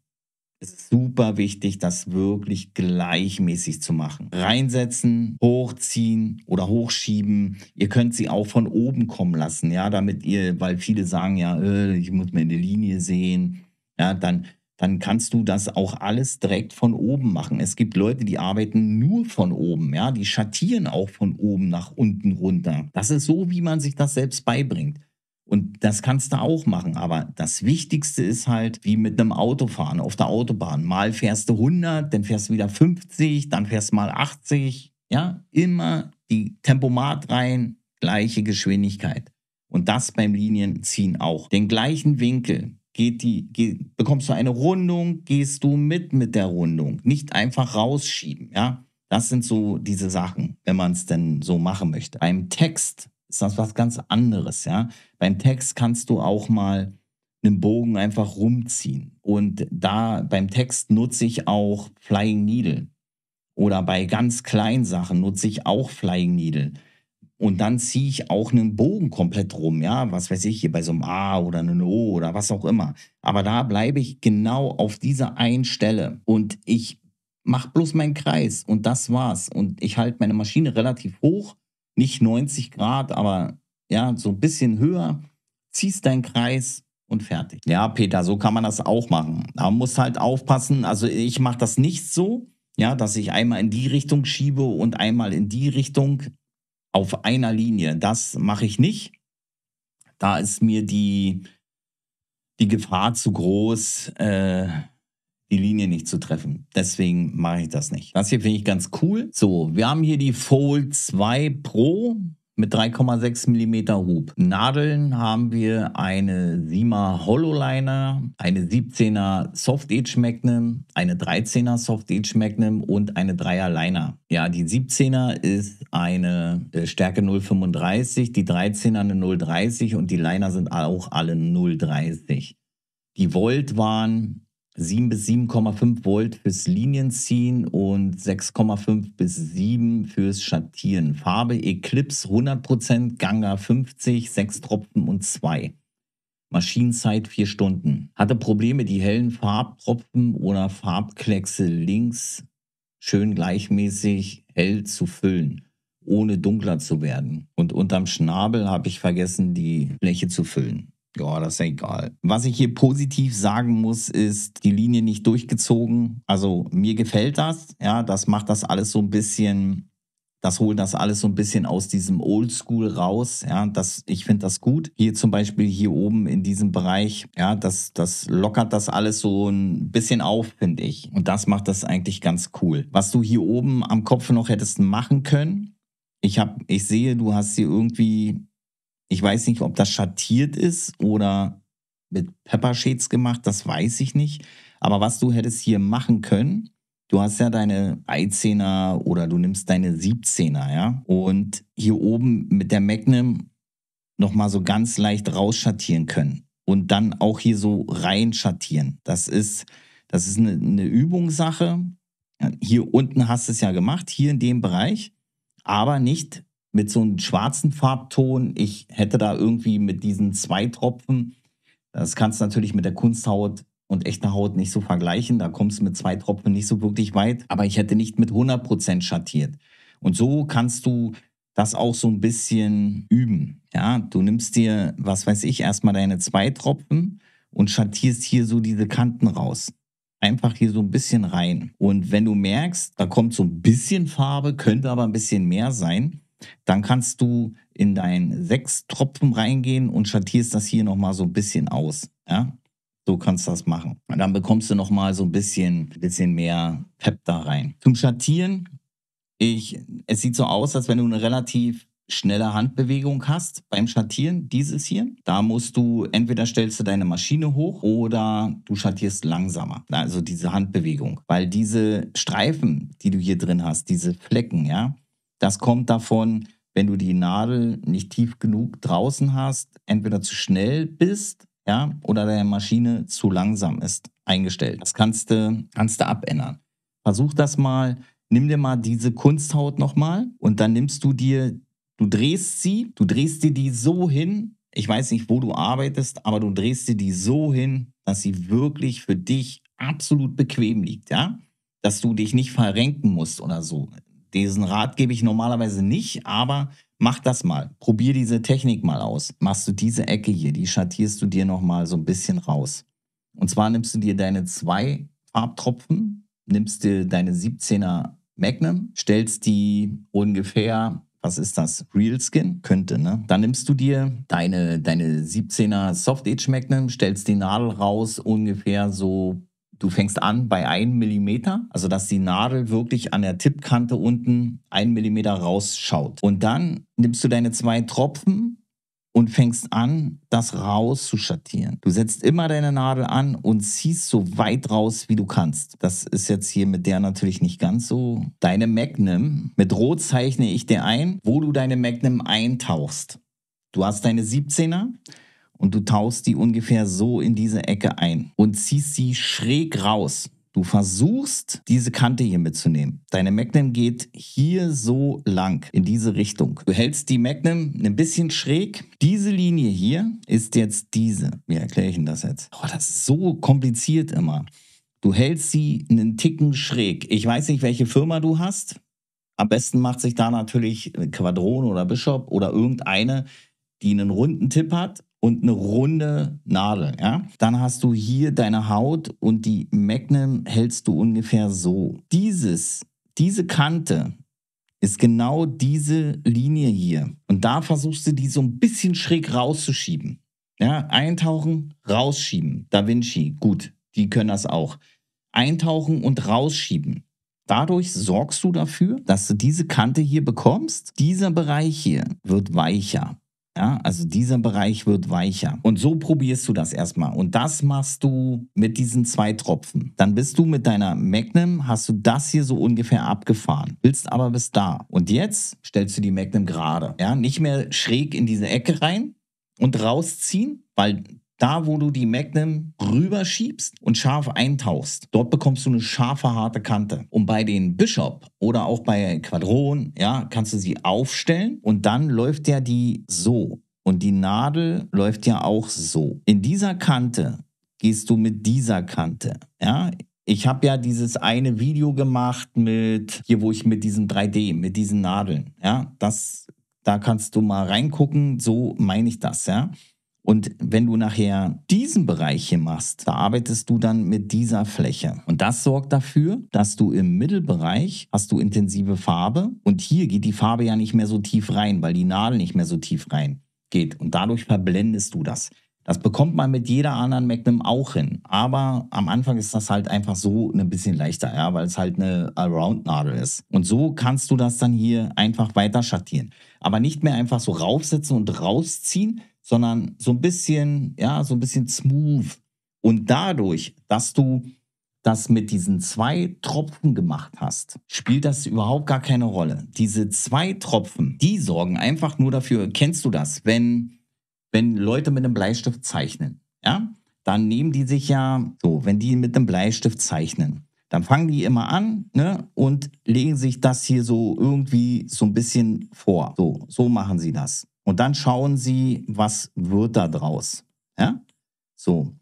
Speaker 1: es ist super wichtig, das wirklich gleichmäßig zu machen. Reinsetzen, hochziehen oder hochschieben. Ihr könnt sie auch von oben kommen lassen, ja, damit ihr, weil viele sagen ja, äh, ich muss mir eine Linie sehen, ja, dann dann kannst du das auch alles direkt von oben machen. Es gibt Leute, die arbeiten nur von oben, ja, die schattieren auch von oben nach unten runter. Das ist so, wie man sich das selbst beibringt. Und das kannst du auch machen. Aber das Wichtigste ist halt, wie mit einem Autofahren auf der Autobahn. Mal fährst du 100, dann fährst du wieder 50, dann fährst du mal 80. Ja, immer die Tempomat rein, gleiche Geschwindigkeit. Und das beim Linienziehen auch. Den gleichen Winkel. Geht die, geht, bekommst du eine Rundung, gehst du mit mit der Rundung. Nicht einfach rausschieben, ja. Das sind so diese Sachen, wenn man es denn so machen möchte. Beim Text ist das was ganz anderes, ja. Beim Text kannst du auch mal einen Bogen einfach rumziehen. Und da beim Text nutze ich auch Flying Needle. Oder bei ganz kleinen Sachen nutze ich auch Flying Needle. Und dann ziehe ich auch einen Bogen komplett rum, ja, was weiß ich, hier bei so einem A oder einem O oder was auch immer. Aber da bleibe ich genau auf dieser einen Stelle und ich mache bloß meinen Kreis und das war's. Und ich halte meine Maschine relativ hoch nicht 90 Grad, aber ja, so ein bisschen höher, ziehst deinen Kreis und fertig. Ja, Peter, so kann man das auch machen. Man muss halt aufpassen. Also ich mache das nicht so, ja, dass ich einmal in die Richtung schiebe und einmal in die Richtung auf einer Linie. Das mache ich nicht. Da ist mir die, die Gefahr zu groß, äh, die Linie nicht zu treffen. Deswegen mache ich das nicht. Das hier finde ich ganz cool. So, wir haben hier die Fold 2 Pro. mit 3,6 mm Hub. Nadeln haben wir eine Sima Hololiner, eine 17er Soft Edge Magnum, eine 13er Soft Edge Magnum und eine 3er Liner. Ja, die 17er ist eine äh, Stärke 0,35, die 13er eine 0,30 und die Liner sind auch alle 0,30. Die Volt waren 7 bis 7,5 Volt fürs Linienziehen und 6,5 bis 7 fürs Schattieren. Farbe Eclipse 100%, Ganga 50, 6 Tropfen und 2. Maschinenzeit 4 Stunden. Hatte Probleme, die hellen Farbtropfen oder Farbkleckse links schön gleichmäßig hell zu füllen, ohne dunkler zu werden. Und unterm Schnabel habe ich vergessen, die Fläche zu füllen. Ja, das ist ja egal. Was ich hier positiv sagen muss, ist die Linie nicht durchgezogen. Also mir gefällt das. Ja, das macht das alles so ein bisschen, das holt das alles so ein bisschen aus diesem Oldschool raus. Ja, das, ich finde das gut. Hier zum Beispiel hier oben in diesem Bereich, ja, das, das lockert das alles so ein bisschen auf, finde ich. Und das macht das eigentlich ganz cool. Was du hier oben am Kopf noch hättest machen können, ich habe, ich sehe, du hast hier irgendwie ich weiß nicht, ob das schattiert ist oder mit Peppershades gemacht, das weiß ich nicht. Aber was du hättest hier machen können, du hast ja deine 13er oder du nimmst deine 17er, ja, und hier oben mit der Magnum nochmal so ganz leicht rausschattieren können und dann auch hier so rein schattieren. Das ist, das ist eine, eine Übungssache. Hier unten hast du es ja gemacht, hier in dem Bereich, aber nicht mit so einem schwarzen Farbton. Ich hätte da irgendwie mit diesen zwei Tropfen, das kannst du natürlich mit der Kunsthaut und echter Haut nicht so vergleichen. Da kommst du mit zwei Tropfen nicht so wirklich weit. Aber ich hätte nicht mit 100% schattiert. Und so kannst du das auch so ein bisschen üben. Ja, du nimmst dir, was weiß ich, erstmal deine zwei Tropfen und schattierst hier so diese Kanten raus. Einfach hier so ein bisschen rein. Und wenn du merkst, da kommt so ein bisschen Farbe, könnte aber ein bisschen mehr sein, dann kannst du in deinen sechs Tropfen reingehen und schattierst das hier nochmal so ein bisschen aus. Ja? So kannst du das machen. Und dann bekommst du nochmal so ein bisschen, bisschen mehr Pep da rein. Zum Schattieren, ich, es sieht so aus, als wenn du eine relativ schnelle Handbewegung hast beim Schattieren, dieses hier. Da musst du, entweder stellst du deine Maschine hoch oder du schattierst langsamer. Also diese Handbewegung. Weil diese Streifen, die du hier drin hast, diese Flecken, ja, das kommt davon, wenn du die Nadel nicht tief genug draußen hast, entweder zu schnell bist, ja, oder deine Maschine zu langsam ist eingestellt. Das kannst du, kannst du abändern. Versuch das mal. Nimm dir mal diese Kunsthaut nochmal und dann nimmst du dir, du drehst sie, du drehst dir die so hin. Ich weiß nicht, wo du arbeitest, aber du drehst dir die so hin, dass sie wirklich für dich absolut bequem liegt, ja? Dass du dich nicht verrenken musst oder so. Diesen Rat gebe ich normalerweise nicht, aber mach das mal. Probier diese Technik mal aus. Machst du diese Ecke hier, die schattierst du dir nochmal so ein bisschen raus. Und zwar nimmst du dir deine zwei Farbtropfen, nimmst dir deine 17er Magnum, stellst die ungefähr was ist das? Real Skin? Könnte, ne? Dann nimmst du dir deine, deine 17er Soft Edge Magnum, stellst die Nadel raus, ungefähr so Du fängst an bei 1 Millimeter, also dass die Nadel wirklich an der Tippkante unten 1 Millimeter rausschaut. Und dann nimmst du deine zwei Tropfen und fängst an, das rauszuschattieren. Du setzt immer deine Nadel an und ziehst so weit raus, wie du kannst. Das ist jetzt hier mit der natürlich nicht ganz so. Deine Magnum, mit Rot zeichne ich dir ein, wo du deine Magnum eintauchst. Du hast deine 17er, und du tauchst die ungefähr so in diese Ecke ein und ziehst sie schräg raus. Du versuchst, diese Kante hier mitzunehmen. Deine Magnum geht hier so lang, in diese Richtung. Du hältst die Magnum ein bisschen schräg. Diese Linie hier ist jetzt diese. Wie erkläre ich denn das jetzt? Oh, das ist so kompliziert immer. Du hältst sie einen Ticken schräg. Ich weiß nicht, welche Firma du hast. Am besten macht sich da natürlich Quadron oder Bishop oder irgendeine, die einen runden Tipp hat und eine runde Nadel, ja? Dann hast du hier deine Haut und die Magnum hältst du ungefähr so. Dieses, diese Kante ist genau diese Linie hier. Und da versuchst du die so ein bisschen schräg rauszuschieben. Ja, eintauchen, rausschieben. Da Vinci, gut, die können das auch. Eintauchen und rausschieben. Dadurch sorgst du dafür, dass du diese Kante hier bekommst. Dieser Bereich hier wird weicher. Ja, also dieser Bereich wird weicher. Und so probierst du das erstmal. Und das machst du mit diesen zwei Tropfen. Dann bist du mit deiner Magnum, hast du das hier so ungefähr abgefahren. Willst aber bis da. Und jetzt stellst du die Magnum gerade. Ja, nicht mehr schräg in diese Ecke rein und rausziehen, weil da, wo du die Magnum rüberschiebst und scharf eintauchst, dort bekommst du eine scharfe, harte Kante. Und bei den Bishop oder auch bei Quadron, ja, kannst du sie aufstellen und dann läuft ja die so. Und die Nadel läuft ja auch so. In dieser Kante gehst du mit dieser Kante, ja. Ich habe ja dieses eine Video gemacht mit, hier wo ich mit diesen 3D, mit diesen Nadeln, ja, das, da kannst du mal reingucken, so meine ich das, ja. Und wenn du nachher diesen Bereich hier machst, da arbeitest du dann mit dieser Fläche. Und das sorgt dafür, dass du im Mittelbereich hast du intensive Farbe und hier geht die Farbe ja nicht mehr so tief rein, weil die Nadel nicht mehr so tief rein geht. Und dadurch verblendest du das. Das bekommt man mit jeder anderen Magnum auch hin. Aber am Anfang ist das halt einfach so ein bisschen leichter, ja, weil es halt eine Around-Nadel ist. Und so kannst du das dann hier einfach weiter schattieren. Aber nicht mehr einfach so raufsetzen und rausziehen, sondern so ein bisschen, ja, so ein bisschen smooth. Und dadurch, dass du das mit diesen zwei Tropfen gemacht hast, spielt das überhaupt gar keine Rolle. Diese zwei Tropfen, die sorgen einfach nur dafür, kennst du das, wenn, wenn Leute mit einem Bleistift zeichnen, ja, dann nehmen die sich ja, so, wenn die mit einem Bleistift zeichnen, dann fangen die immer an ne, und legen sich das hier so irgendwie so ein bisschen vor. So, so machen sie das. Und dann schauen sie, was wird da draus. Ja? So.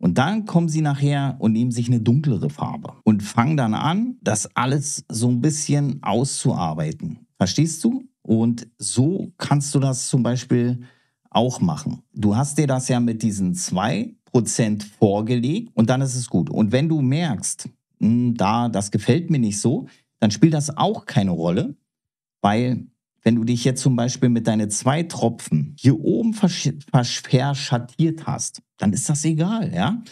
Speaker 1: Und dann kommen sie nachher und nehmen sich eine dunklere Farbe und fangen dann an, das alles so ein bisschen auszuarbeiten. Verstehst du? Und so kannst du das zum Beispiel auch machen. Du hast dir das ja mit diesen 2% vorgelegt und dann ist es gut. Und wenn du merkst, hm, da, das gefällt mir nicht so, dann spielt das auch keine Rolle, weil wenn du dich jetzt zum Beispiel mit deinen zwei Tropfen hier oben verschattiert hast, dann ist das egal, ja.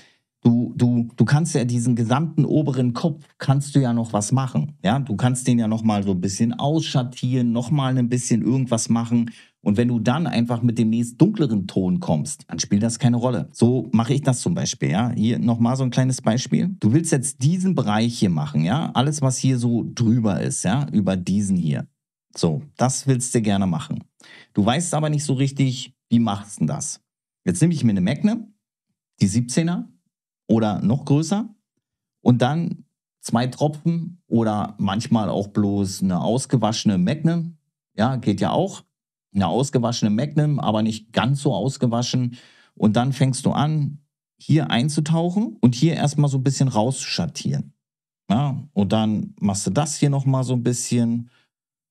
Speaker 1: Du, du, du kannst ja diesen gesamten oberen Kopf, kannst du ja noch was machen. Ja, du kannst den ja noch mal so ein bisschen ausschattieren, noch mal ein bisschen irgendwas machen. Und wenn du dann einfach mit dem nächst dunkleren Ton kommst, dann spielt das keine Rolle. So mache ich das zum Beispiel. Ja, hier noch mal so ein kleines Beispiel. Du willst jetzt diesen Bereich hier machen. Ja, alles was hier so drüber ist. Ja, über diesen hier. So, das willst du gerne machen. Du weißt aber nicht so richtig, wie machst du das? Jetzt nehme ich mir eine Magnum, die 17er oder noch größer und dann zwei Tropfen oder manchmal auch bloß eine ausgewaschene Magnum. Ja, geht ja auch. Eine ausgewaschene Magnum, aber nicht ganz so ausgewaschen. Und dann fängst du an, hier einzutauchen und hier erstmal so ein bisschen rauszuschattieren. Ja, und dann machst du das hier nochmal so ein bisschen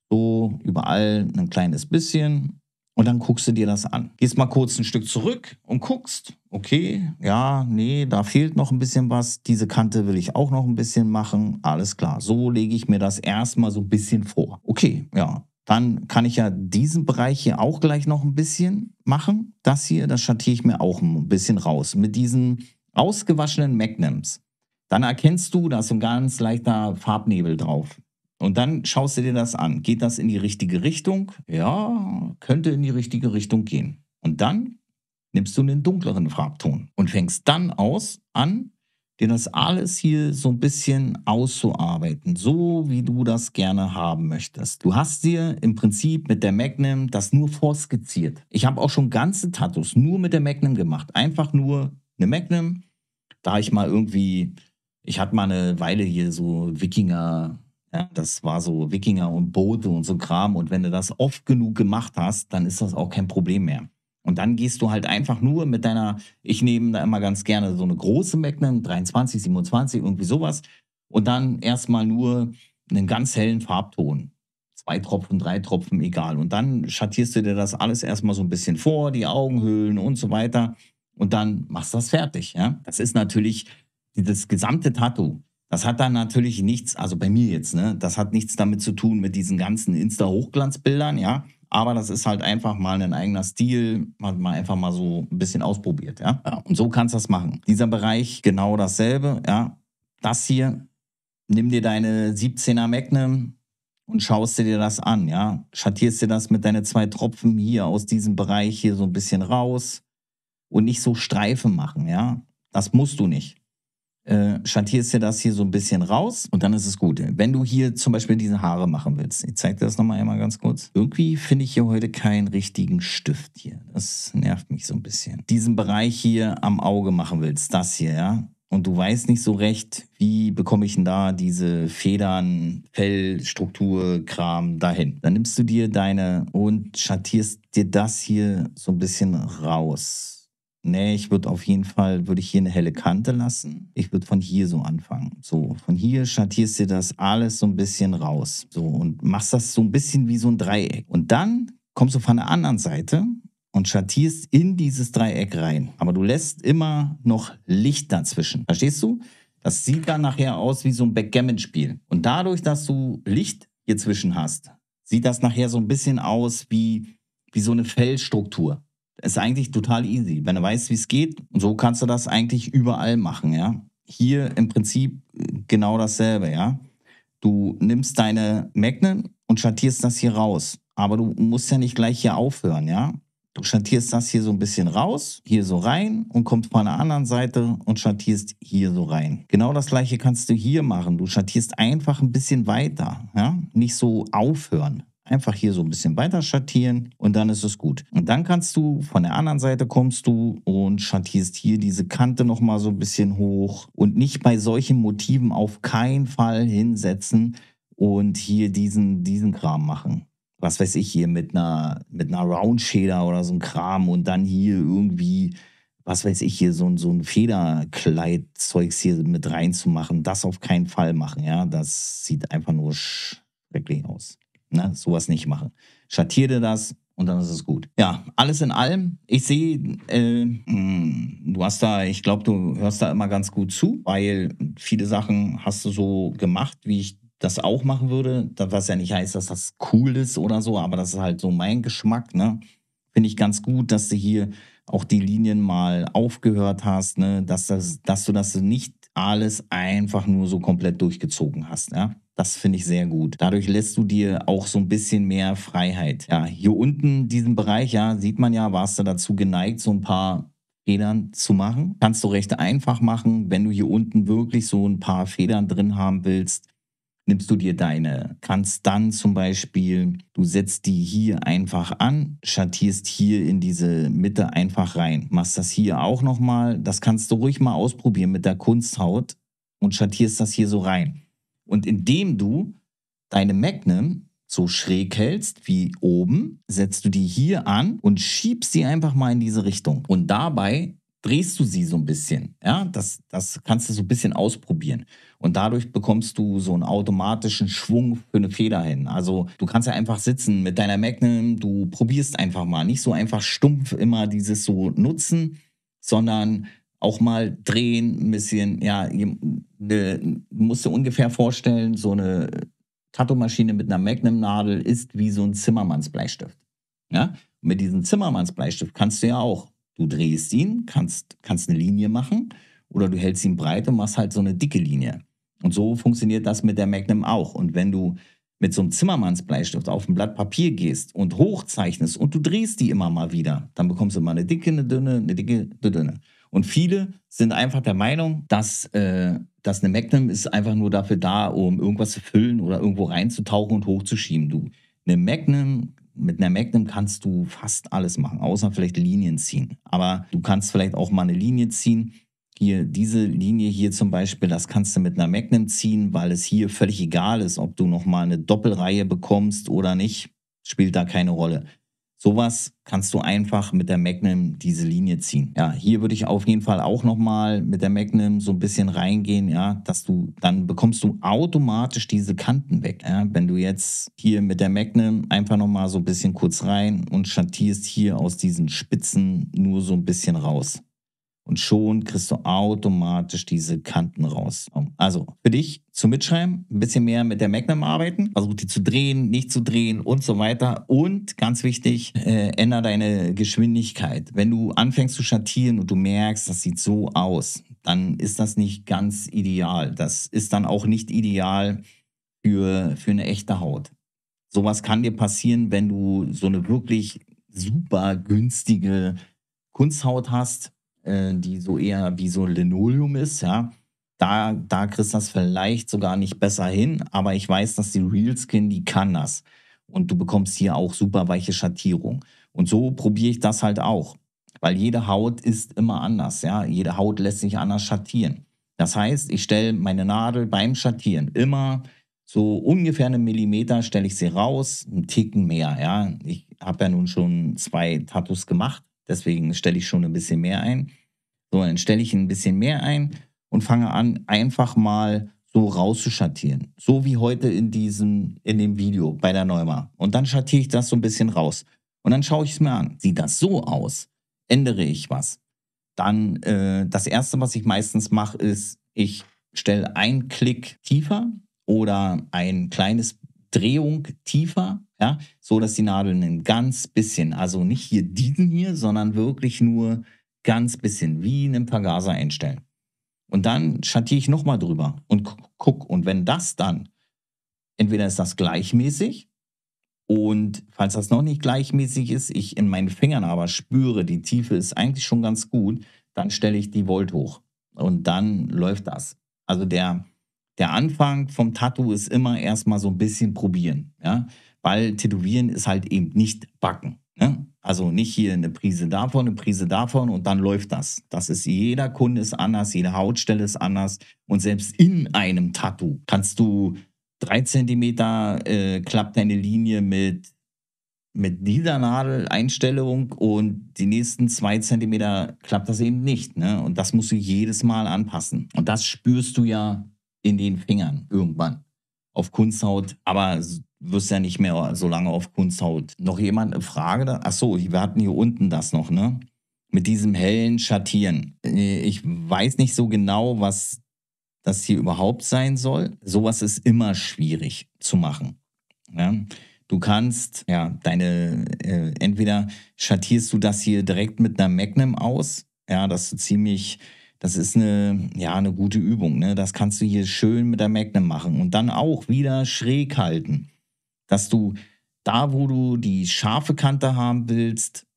Speaker 1: so überall ein kleines bisschen und dann guckst du dir das an. Gehst mal kurz ein Stück zurück und guckst, okay, ja, nee, da fehlt noch ein bisschen was. Diese Kante will ich auch noch ein bisschen machen. Alles klar, so lege ich mir das erstmal so ein bisschen vor. Okay, ja, dann kann ich ja diesen Bereich hier auch gleich noch ein bisschen machen. Das hier, das schattiere ich mir auch ein bisschen raus mit diesen ausgewaschenen Magnums. Dann erkennst du, da ist ein ganz leichter Farbnebel drauf. Und dann schaust du dir das an. Geht das in die richtige Richtung? Ja, könnte in die richtige Richtung gehen. Und dann nimmst du einen dunkleren Farbton und fängst dann aus an, dir das alles hier so ein bisschen auszuarbeiten, so wie du das gerne haben möchtest. Du hast dir im Prinzip mit der Magnum das nur vorskizziert. Ich habe auch schon ganze Tattoos nur mit der Magnum gemacht. Einfach nur eine Magnum. Da ich mal irgendwie, ich hatte mal eine Weile hier so Wikinger ja, das war so Wikinger und Boote und so Kram. Und wenn du das oft genug gemacht hast, dann ist das auch kein Problem mehr. Und dann gehst du halt einfach nur mit deiner, ich nehme da immer ganz gerne so eine große Magnum, 23, 27, irgendwie sowas. Und dann erstmal nur einen ganz hellen Farbton. Zwei Tropfen, drei Tropfen, egal. Und dann schattierst du dir das alles erstmal so ein bisschen vor, die Augenhöhlen und so weiter. Und dann machst du das fertig. Ja? Das ist natürlich das gesamte Tattoo. Das hat dann natürlich nichts, also bei mir jetzt, ne, das hat nichts damit zu tun mit diesen ganzen Insta-Hochglanzbildern, ja. Aber das ist halt einfach mal ein eigener Stil, man mal einfach mal so ein bisschen ausprobiert, ja. ja und so kannst du das machen. Dieser Bereich genau dasselbe, ja. Das hier nimm dir deine 17er Magnum und schaust dir das an, ja. Schattierst dir das mit deinen zwei Tropfen hier aus diesem Bereich hier so ein bisschen raus und nicht so Streifen machen, ja. Das musst du nicht. Äh, schattierst dir das hier so ein bisschen raus und dann ist es gut. Wenn du hier zum Beispiel diese Haare machen willst, ich zeige dir das nochmal einmal ganz kurz. Irgendwie finde ich hier heute keinen richtigen Stift hier. Das nervt mich so ein bisschen. Diesen Bereich hier am Auge machen willst, das hier, ja und du weißt nicht so recht, wie bekomme ich denn da diese Federn, Fellstruktur, Kram dahin. Dann nimmst du dir deine und schattierst dir das hier so ein bisschen raus. Nee, ich würde auf jeden Fall, würde ich hier eine helle Kante lassen. Ich würde von hier so anfangen. So, von hier schattierst dir das alles so ein bisschen raus. So, und machst das so ein bisschen wie so ein Dreieck. Und dann kommst du von der anderen Seite und schattierst in dieses Dreieck rein. Aber du lässt immer noch Licht dazwischen. Verstehst du? Das sieht dann nachher aus wie so ein Backgammon-Spiel. Und dadurch, dass du Licht hier zwischen hast, sieht das nachher so ein bisschen aus wie, wie so eine Fellstruktur. Ist eigentlich total easy. Wenn du weißt, wie es geht, so kannst du das eigentlich überall machen, ja. Hier im Prinzip genau dasselbe, ja. Du nimmst deine Magnet und schattierst das hier raus. Aber du musst ja nicht gleich hier aufhören, ja. Du schattierst das hier so ein bisschen raus, hier so rein und kommst von der anderen Seite und schattierst hier so rein. Genau das gleiche kannst du hier machen. Du schattierst einfach ein bisschen weiter, ja? Nicht so aufhören. Einfach hier so ein bisschen weiter schattieren und dann ist es gut. Und dann kannst du von der anderen Seite kommst du und schattierst hier diese Kante nochmal so ein bisschen hoch und nicht bei solchen Motiven auf keinen Fall hinsetzen und hier diesen, diesen Kram machen was weiß ich hier, mit einer, mit einer Round Shader oder so ein Kram und dann hier irgendwie, was weiß ich hier, so, so ein Federkleid-Zeugs hier mit reinzumachen, das auf keinen Fall machen, ja. Das sieht einfach nur schrecklich aus. Ne? Sowas nicht machen. Schattiere das und dann ist es gut. Ja, alles in allem. Ich sehe, äh, hm, du hast da, ich glaube, du hörst da immer ganz gut zu, weil viele Sachen hast du so gemacht, wie ich das auch machen würde, was ja nicht heißt, dass das cool ist oder so, aber das ist halt so mein Geschmack, ne? Finde ich ganz gut, dass du hier auch die Linien mal aufgehört hast, ne? dass, das, dass du das nicht alles einfach nur so komplett durchgezogen hast, ja? Das finde ich sehr gut. Dadurch lässt du dir auch so ein bisschen mehr Freiheit. Ja, hier unten diesen Bereich, ja, sieht man ja, warst du dazu geneigt, so ein paar Federn zu machen. Kannst du recht einfach machen, wenn du hier unten wirklich so ein paar Federn drin haben willst nimmst du dir deine, kannst dann zum Beispiel, du setzt die hier einfach an, schattierst hier in diese Mitte einfach rein. Machst das hier auch nochmal, das kannst du ruhig mal ausprobieren mit der Kunsthaut und schattierst das hier so rein. Und indem du deine Magnum so schräg hältst wie oben, setzt du die hier an und schiebst sie einfach mal in diese Richtung. Und dabei drehst du sie so ein bisschen. Ja, das, das kannst du so ein bisschen ausprobieren. Und dadurch bekommst du so einen automatischen Schwung für eine Feder hin. Also du kannst ja einfach sitzen mit deiner Magnum, du probierst einfach mal. Nicht so einfach stumpf immer dieses so nutzen, sondern auch mal drehen, ein bisschen, ja, ne, musst du ungefähr vorstellen, so eine Tattoo-Maschine mit einer Magnum-Nadel ist wie so ein Zimmermannsbleistift. Ja? Mit diesem Zimmermannsbleistift kannst du ja auch Du drehst ihn, kannst, kannst eine Linie machen oder du hältst ihn breit und machst halt so eine dicke Linie. Und so funktioniert das mit der Magnum auch. Und wenn du mit so einem Zimmermannsbleistift auf ein Blatt Papier gehst und hochzeichnest und du drehst die immer mal wieder, dann bekommst du mal eine dicke, eine dünne, eine dicke, eine dünne. Und viele sind einfach der Meinung, dass, äh, dass eine Magnum ist einfach nur dafür da, um irgendwas zu füllen oder irgendwo reinzutauchen und hochzuschieben. Du, eine Magnum mit einer Magnum kannst du fast alles machen, außer vielleicht Linien ziehen. Aber du kannst vielleicht auch mal eine Linie ziehen. Hier, diese Linie hier zum Beispiel, das kannst du mit einer Magnum ziehen, weil es hier völlig egal ist, ob du nochmal eine Doppelreihe bekommst oder nicht. Spielt da keine Rolle. Sowas kannst du einfach mit der Magnum diese Linie ziehen. Ja, hier würde ich auf jeden Fall auch nochmal mit der Magnum so ein bisschen reingehen, ja, dass du, dann bekommst du automatisch diese Kanten weg. Ja. Wenn du jetzt hier mit der Magnum einfach nochmal so ein bisschen kurz rein und schattierst hier aus diesen Spitzen nur so ein bisschen raus. Und schon kriegst du automatisch diese Kanten raus. Also für dich zum Mitschreiben, ein bisschen mehr mit der Magnum arbeiten, versuch die zu drehen, nicht zu drehen und so weiter. Und ganz wichtig, äh, ändere deine Geschwindigkeit. Wenn du anfängst zu schattieren und du merkst, das sieht so aus, dann ist das nicht ganz ideal. Das ist dann auch nicht ideal für, für eine echte Haut. Sowas kann dir passieren, wenn du so eine wirklich super günstige Kunsthaut hast, äh, die so eher wie so Linoleum ist, ja. Da, da kriegst du das vielleicht sogar nicht besser hin, aber ich weiß, dass die Real Skin, die kann das. Und du bekommst hier auch super weiche Schattierung. Und so probiere ich das halt auch. Weil jede Haut ist immer anders, ja. Jede Haut lässt sich anders schattieren. Das heißt, ich stelle meine Nadel beim Schattieren immer so ungefähr einen Millimeter stelle ich sie raus, einen Ticken mehr, ja. Ich habe ja nun schon zwei Tattoos gemacht, deswegen stelle ich schon ein bisschen mehr ein. So, dann stelle ich ein bisschen mehr ein und fange an, einfach mal so rauszuschattieren. So wie heute in diesem, in dem Video bei der Neuma. Und dann schattiere ich das so ein bisschen raus. Und dann schaue ich es mir an. Sieht das so aus? Ändere ich was? Dann, äh, das erste, was ich meistens mache, ist, ich stelle einen Klick tiefer oder ein kleines Drehung tiefer, ja, so dass die Nadel ein ganz bisschen, also nicht hier diesen hier, sondern wirklich nur ganz bisschen wie einen Pagasa einstellen. Und dann schattiere ich nochmal drüber und guck. Und wenn das dann, entweder ist das gleichmäßig und falls das noch nicht gleichmäßig ist, ich in meinen Fingern aber spüre, die Tiefe ist eigentlich schon ganz gut, dann stelle ich die Volt hoch. Und dann läuft das. Also der, der Anfang vom Tattoo ist immer erstmal so ein bisschen probieren. Ja? Weil Tätowieren ist halt eben nicht backen. Ne? Also nicht hier eine Prise davon, eine Prise davon und dann läuft das. Das ist, jeder Kunde ist anders, jede Hautstelle ist anders. Und selbst in einem Tattoo kannst du drei Zentimeter äh, klappt deine Linie mit, mit dieser Nadeleinstellung und die nächsten zwei Zentimeter klappt das eben nicht. Ne? Und das musst du jedes Mal anpassen. Und das spürst du ja in den Fingern irgendwann auf Kunsthaut. Aber wirst ja nicht mehr so lange auf Kunsthaut. Noch jemand eine Frage? Da? Ach so, wir hatten hier unten das noch, ne? Mit diesem hellen Schattieren. Äh, ich weiß nicht so genau, was das hier überhaupt sein soll. Sowas ist immer schwierig zu machen. Ja? Du kannst, ja, deine, äh, entweder schattierst du das hier direkt mit einer Magnum aus, ja, dass du ziemlich das ist eine, ja, eine gute Übung. Ne? Das kannst du hier schön mit der Magnum machen und dann auch wieder schräg halten dass du da, wo du die scharfe Kante haben willst,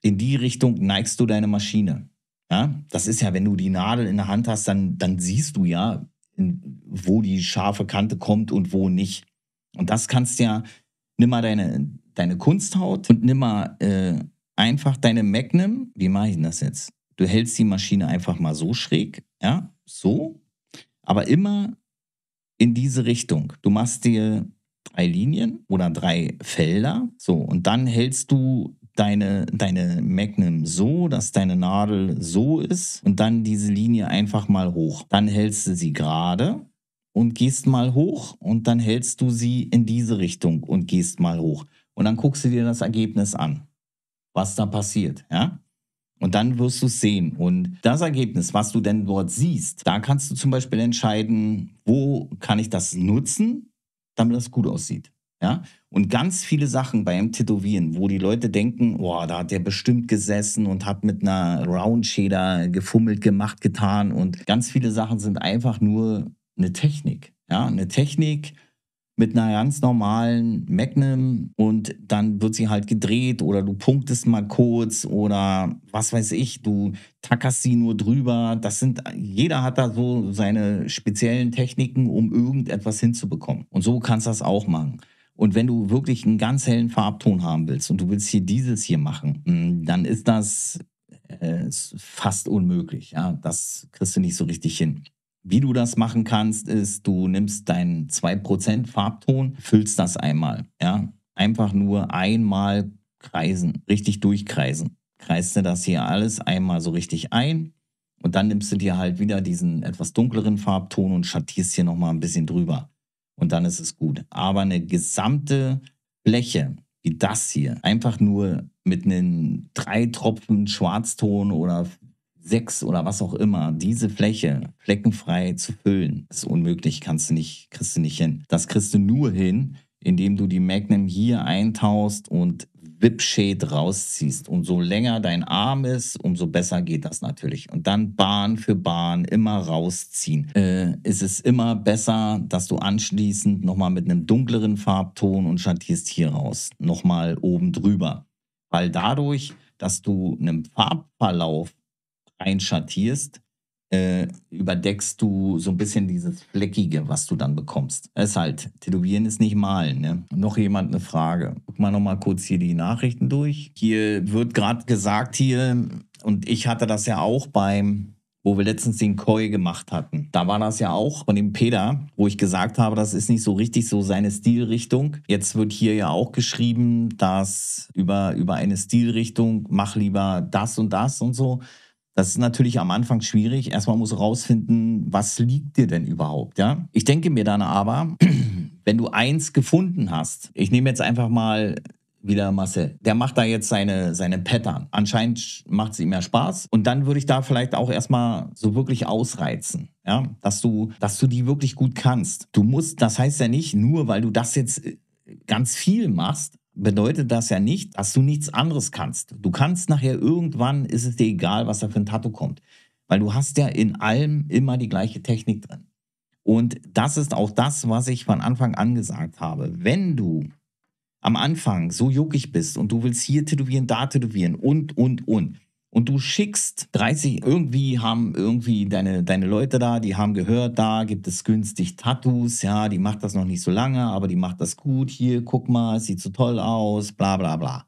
Speaker 1: in die Richtung neigst du deine Maschine. Ja? Das ist ja, wenn du die Nadel in der Hand hast, dann, dann siehst du ja, wo die scharfe Kante kommt und wo nicht. Und das kannst ja, nimm mal deine, deine Kunsthaut und nimm mal äh, einfach deine Magnum. Wie mache ich denn das jetzt? Du hältst die Maschine einfach mal so schräg, ja, so, aber immer in diese Richtung. Du machst dir drei Linien oder drei Felder. So, und dann hältst du deine, deine Magnum so, dass deine Nadel so ist und dann diese Linie einfach mal hoch. Dann hältst du sie gerade und gehst mal hoch und dann hältst du sie in diese Richtung und gehst mal hoch. Und dann guckst du dir das Ergebnis an, was da passiert, ja? Und dann wirst du es sehen. Und das Ergebnis, was du denn dort siehst, da kannst du zum Beispiel entscheiden, wo kann ich das nutzen damit das gut aussieht. Ja? Und ganz viele Sachen beim Tätowieren, wo die Leute denken, boah, da hat der bestimmt gesessen und hat mit einer Round Shader gefummelt, gemacht, getan. Und ganz viele Sachen sind einfach nur eine Technik. Ja? Eine Technik, mit einer ganz normalen Magnum und dann wird sie halt gedreht oder du punktest mal kurz oder was weiß ich, du tackerst sie nur drüber. Das sind, jeder hat da so seine speziellen Techniken, um irgendetwas hinzubekommen. Und so kannst du das auch machen. Und wenn du wirklich einen ganz hellen Farbton haben willst und du willst hier dieses hier machen, hm, dann ist das äh, fast unmöglich. Ja, das kriegst du nicht so richtig hin. Wie du das machen kannst, ist, du nimmst deinen 2% Farbton, füllst das einmal. Ja? Einfach nur einmal kreisen, richtig durchkreisen. Kreist du das hier alles einmal so richtig ein und dann nimmst du dir halt wieder diesen etwas dunkleren Farbton und schattierst hier nochmal ein bisschen drüber. Und dann ist es gut. Aber eine gesamte Fläche, wie das hier, einfach nur mit einem drei Tropfen Schwarzton oder sechs oder was auch immer, diese Fläche fleckenfrei zu füllen, ist unmöglich, kannst du nicht, kriegst du nicht hin. Das kriegst du nur hin, indem du die Magnum hier eintauchst und Whipshade rausziehst. Umso länger dein Arm ist, umso besser geht das natürlich. Und dann Bahn für Bahn immer rausziehen. Äh, ist es immer besser, dass du anschließend nochmal mit einem dunkleren Farbton und schattierst hier raus. Nochmal oben drüber. Weil dadurch, dass du einen Farbverlauf einschattierst, äh, überdeckst du so ein bisschen dieses Fleckige, was du dann bekommst. Es ist halt, Tätowieren ist nicht malen. Ne? Noch jemand eine Frage. Guck mal nochmal kurz hier die Nachrichten durch. Hier wird gerade gesagt hier, und ich hatte das ja auch beim wo wir letztens den Koi gemacht hatten. Da war das ja auch von dem Peter, wo ich gesagt habe, das ist nicht so richtig so seine Stilrichtung. Jetzt wird hier ja auch geschrieben, dass über, über eine Stilrichtung, mach lieber das und das und so. Das ist natürlich am Anfang schwierig. Erstmal muss rausfinden, was liegt dir denn überhaupt, ja? Ich denke mir dann aber, wenn du eins gefunden hast, ich nehme jetzt einfach mal wieder Marcel. Der macht da jetzt seine, seine Pattern. Anscheinend macht es ihm ja Spaß. Und dann würde ich da vielleicht auch erstmal so wirklich ausreizen. Ja, dass du, dass du die wirklich gut kannst. Du musst, das heißt ja nicht, nur weil du das jetzt äh, ganz viel machst, bedeutet das ja nicht, dass du nichts anderes kannst. Du kannst nachher irgendwann, ist es dir egal, was da für ein Tattoo kommt. Weil du hast ja in allem immer die gleiche Technik drin. Und das ist auch das, was ich von Anfang an gesagt habe. Wenn du am Anfang so juckig bist und du willst hier tätowieren, da tätowieren und, und, und, und du schickst 30, irgendwie haben irgendwie deine, deine Leute da, die haben gehört, da gibt es günstig Tattoos, ja, die macht das noch nicht so lange, aber die macht das gut, hier, guck mal, sieht so toll aus, bla bla bla.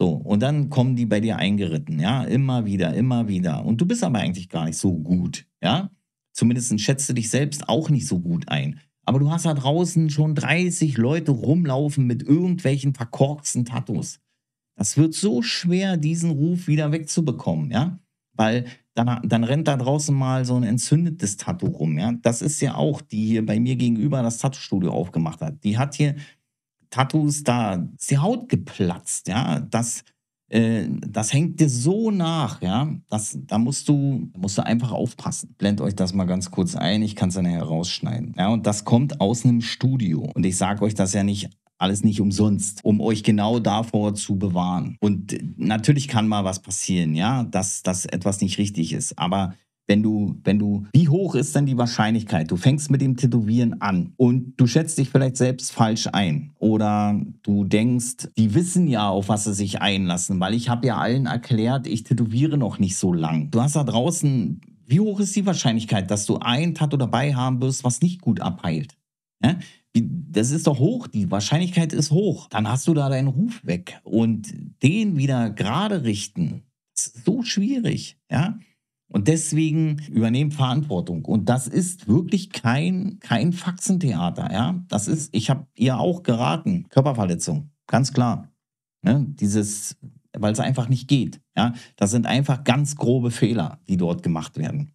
Speaker 1: So, und dann kommen die bei dir eingeritten, ja, immer wieder, immer wieder. Und du bist aber eigentlich gar nicht so gut, ja. Zumindest schätzt du dich selbst auch nicht so gut ein. Aber du hast da draußen schon 30 Leute rumlaufen mit irgendwelchen verkorksten Tattoos. Das wird so schwer, diesen Ruf wieder wegzubekommen, ja. Weil dann, dann rennt da draußen mal so ein entzündetes Tattoo rum, ja. Das ist ja auch, die hier bei mir gegenüber das Tattoo-Studio aufgemacht hat. Die hat hier Tattoos, da ist die Haut geplatzt, ja. Das, äh, das hängt dir so nach, ja. Das, da musst du, musst du einfach aufpassen. Blend euch das mal ganz kurz ein, ich kann es dann herausschneiden. Ja, und das kommt aus einem Studio. Und ich sage euch das ja nicht alles nicht umsonst, um euch genau davor zu bewahren. Und natürlich kann mal was passieren, ja, dass, dass etwas nicht richtig ist. Aber wenn du, wenn du, wie hoch ist denn die Wahrscheinlichkeit? Du fängst mit dem Tätowieren an und du schätzt dich vielleicht selbst falsch ein oder du denkst, die wissen ja, auf was sie sich einlassen, weil ich habe ja allen erklärt, ich tätowiere noch nicht so lang. Du hast da draußen, wie hoch ist die Wahrscheinlichkeit, dass du ein Tattoo dabei haben wirst, was nicht gut abheilt? Ja? Das ist doch hoch, die Wahrscheinlichkeit ist hoch. Dann hast du da deinen Ruf weg und den wieder gerade richten, ist so schwierig, ja. Und deswegen übernehmen Verantwortung. Und das ist wirklich kein, kein Faxentheater, ja. Das ist, ich habe ihr auch geraten, Körperverletzung, ganz klar. Ne? Dieses, weil es einfach nicht geht, ja. Das sind einfach ganz grobe Fehler, die dort gemacht werden.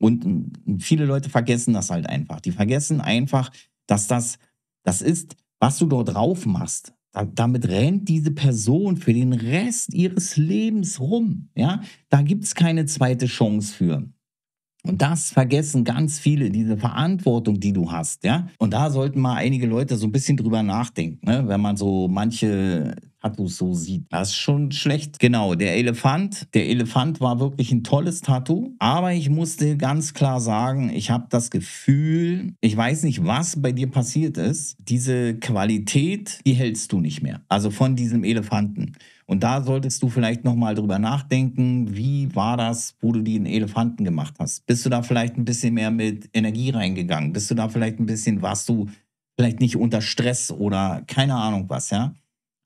Speaker 1: Und viele Leute vergessen das halt einfach. Die vergessen einfach, dass das, das ist, was du dort drauf machst. Da, damit rennt diese Person für den Rest ihres Lebens rum. Ja, da gibt es keine zweite Chance für. Und das vergessen ganz viele, diese Verantwortung, die du hast, ja. Und da sollten mal einige Leute so ein bisschen drüber nachdenken, ne? wenn man so manche Tattoos so sieht. Das ist schon schlecht. Genau, der Elefant. Der Elefant war wirklich ein tolles Tattoo. Aber ich musste ganz klar sagen, ich habe das Gefühl, ich weiß nicht, was bei dir passiert ist. Diese Qualität, die hältst du nicht mehr. Also von diesem Elefanten. Und da solltest du vielleicht nochmal drüber nachdenken, wie war das, wo du den Elefanten gemacht hast? Bist du da vielleicht ein bisschen mehr mit Energie reingegangen? Bist du da vielleicht ein bisschen, warst du vielleicht nicht unter Stress oder keine Ahnung was, ja?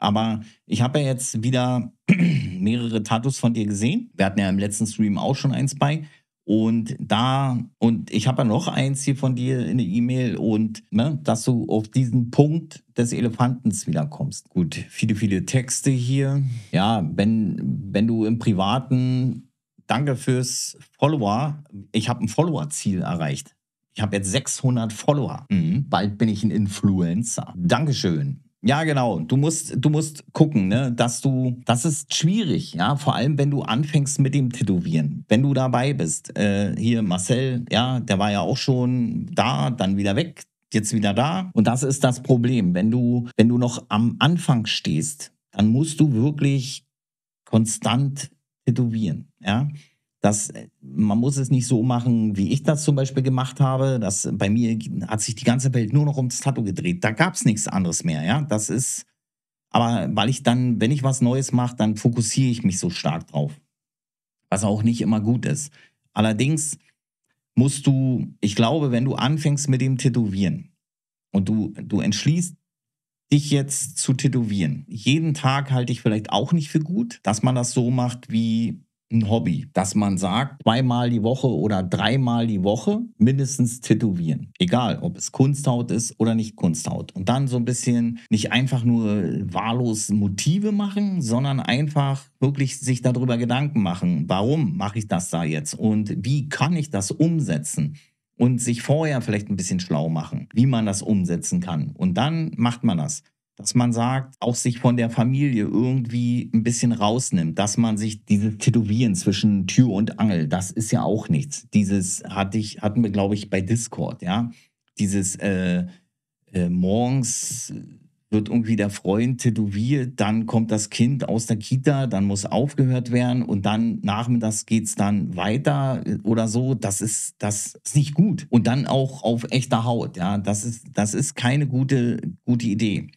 Speaker 1: Aber ich habe ja jetzt wieder mehrere Tattoos von dir gesehen. Wir hatten ja im letzten Stream auch schon eins bei. Und da, und ich habe ja noch eins hier von dir in der E-Mail und ne, dass du auf diesen Punkt des Elefantens wiederkommst. Gut, viele, viele Texte hier. Ja, wenn, wenn du im Privaten, danke fürs Follower. Ich habe ein Follower-Ziel erreicht. Ich habe jetzt 600 Follower. Mhm, bald bin ich ein Influencer. Dankeschön. Ja, genau. Du musst, du musst gucken, ne, dass du, das ist schwierig, ja, vor allem wenn du anfängst mit dem Tätowieren. Wenn du dabei bist, äh, hier Marcel, ja, der war ja auch schon da, dann wieder weg, jetzt wieder da. Und das ist das Problem. Wenn du, wenn du noch am Anfang stehst, dann musst du wirklich konstant tätowieren. Ja, das, man muss es nicht so machen, wie ich das zum Beispiel gemacht habe. Das, bei mir hat sich die ganze Welt nur noch ums Tattoo gedreht. Da gab es nichts anderes mehr. Ja, das ist, aber weil ich dann, wenn ich was Neues mache, dann fokussiere ich mich so stark drauf. Was auch nicht immer gut ist. Allerdings musst du, ich glaube, wenn du anfängst mit dem Tätowieren und du, du entschließt dich jetzt zu tätowieren. Jeden Tag halte ich vielleicht auch nicht für gut, dass man das so macht wie ein Hobby, dass man sagt, zweimal die Woche oder dreimal die Woche mindestens tätowieren. Egal, ob es Kunsthaut ist oder nicht Kunsthaut. Und dann so ein bisschen nicht einfach nur wahllos Motive machen, sondern einfach wirklich sich darüber Gedanken machen, warum mache ich das da jetzt und wie kann ich das umsetzen? und sich vorher vielleicht ein bisschen schlau machen, wie man das umsetzen kann. Und dann macht man das dass man sagt, auch sich von der Familie irgendwie ein bisschen rausnimmt, dass man sich diese Tätowieren zwischen Tür und Angel, das ist ja auch nichts. Dieses hatte ich, hatten wir, glaube ich, bei Discord, ja. Dieses äh, äh, morgens wird irgendwie der Freund tätowiert, dann kommt das Kind aus der Kita, dann muss aufgehört werden und dann nachmittags geht es dann weiter oder so. Das ist, das ist nicht gut. Und dann auch auf echter Haut, ja. Das ist, das ist keine gute, gute Idee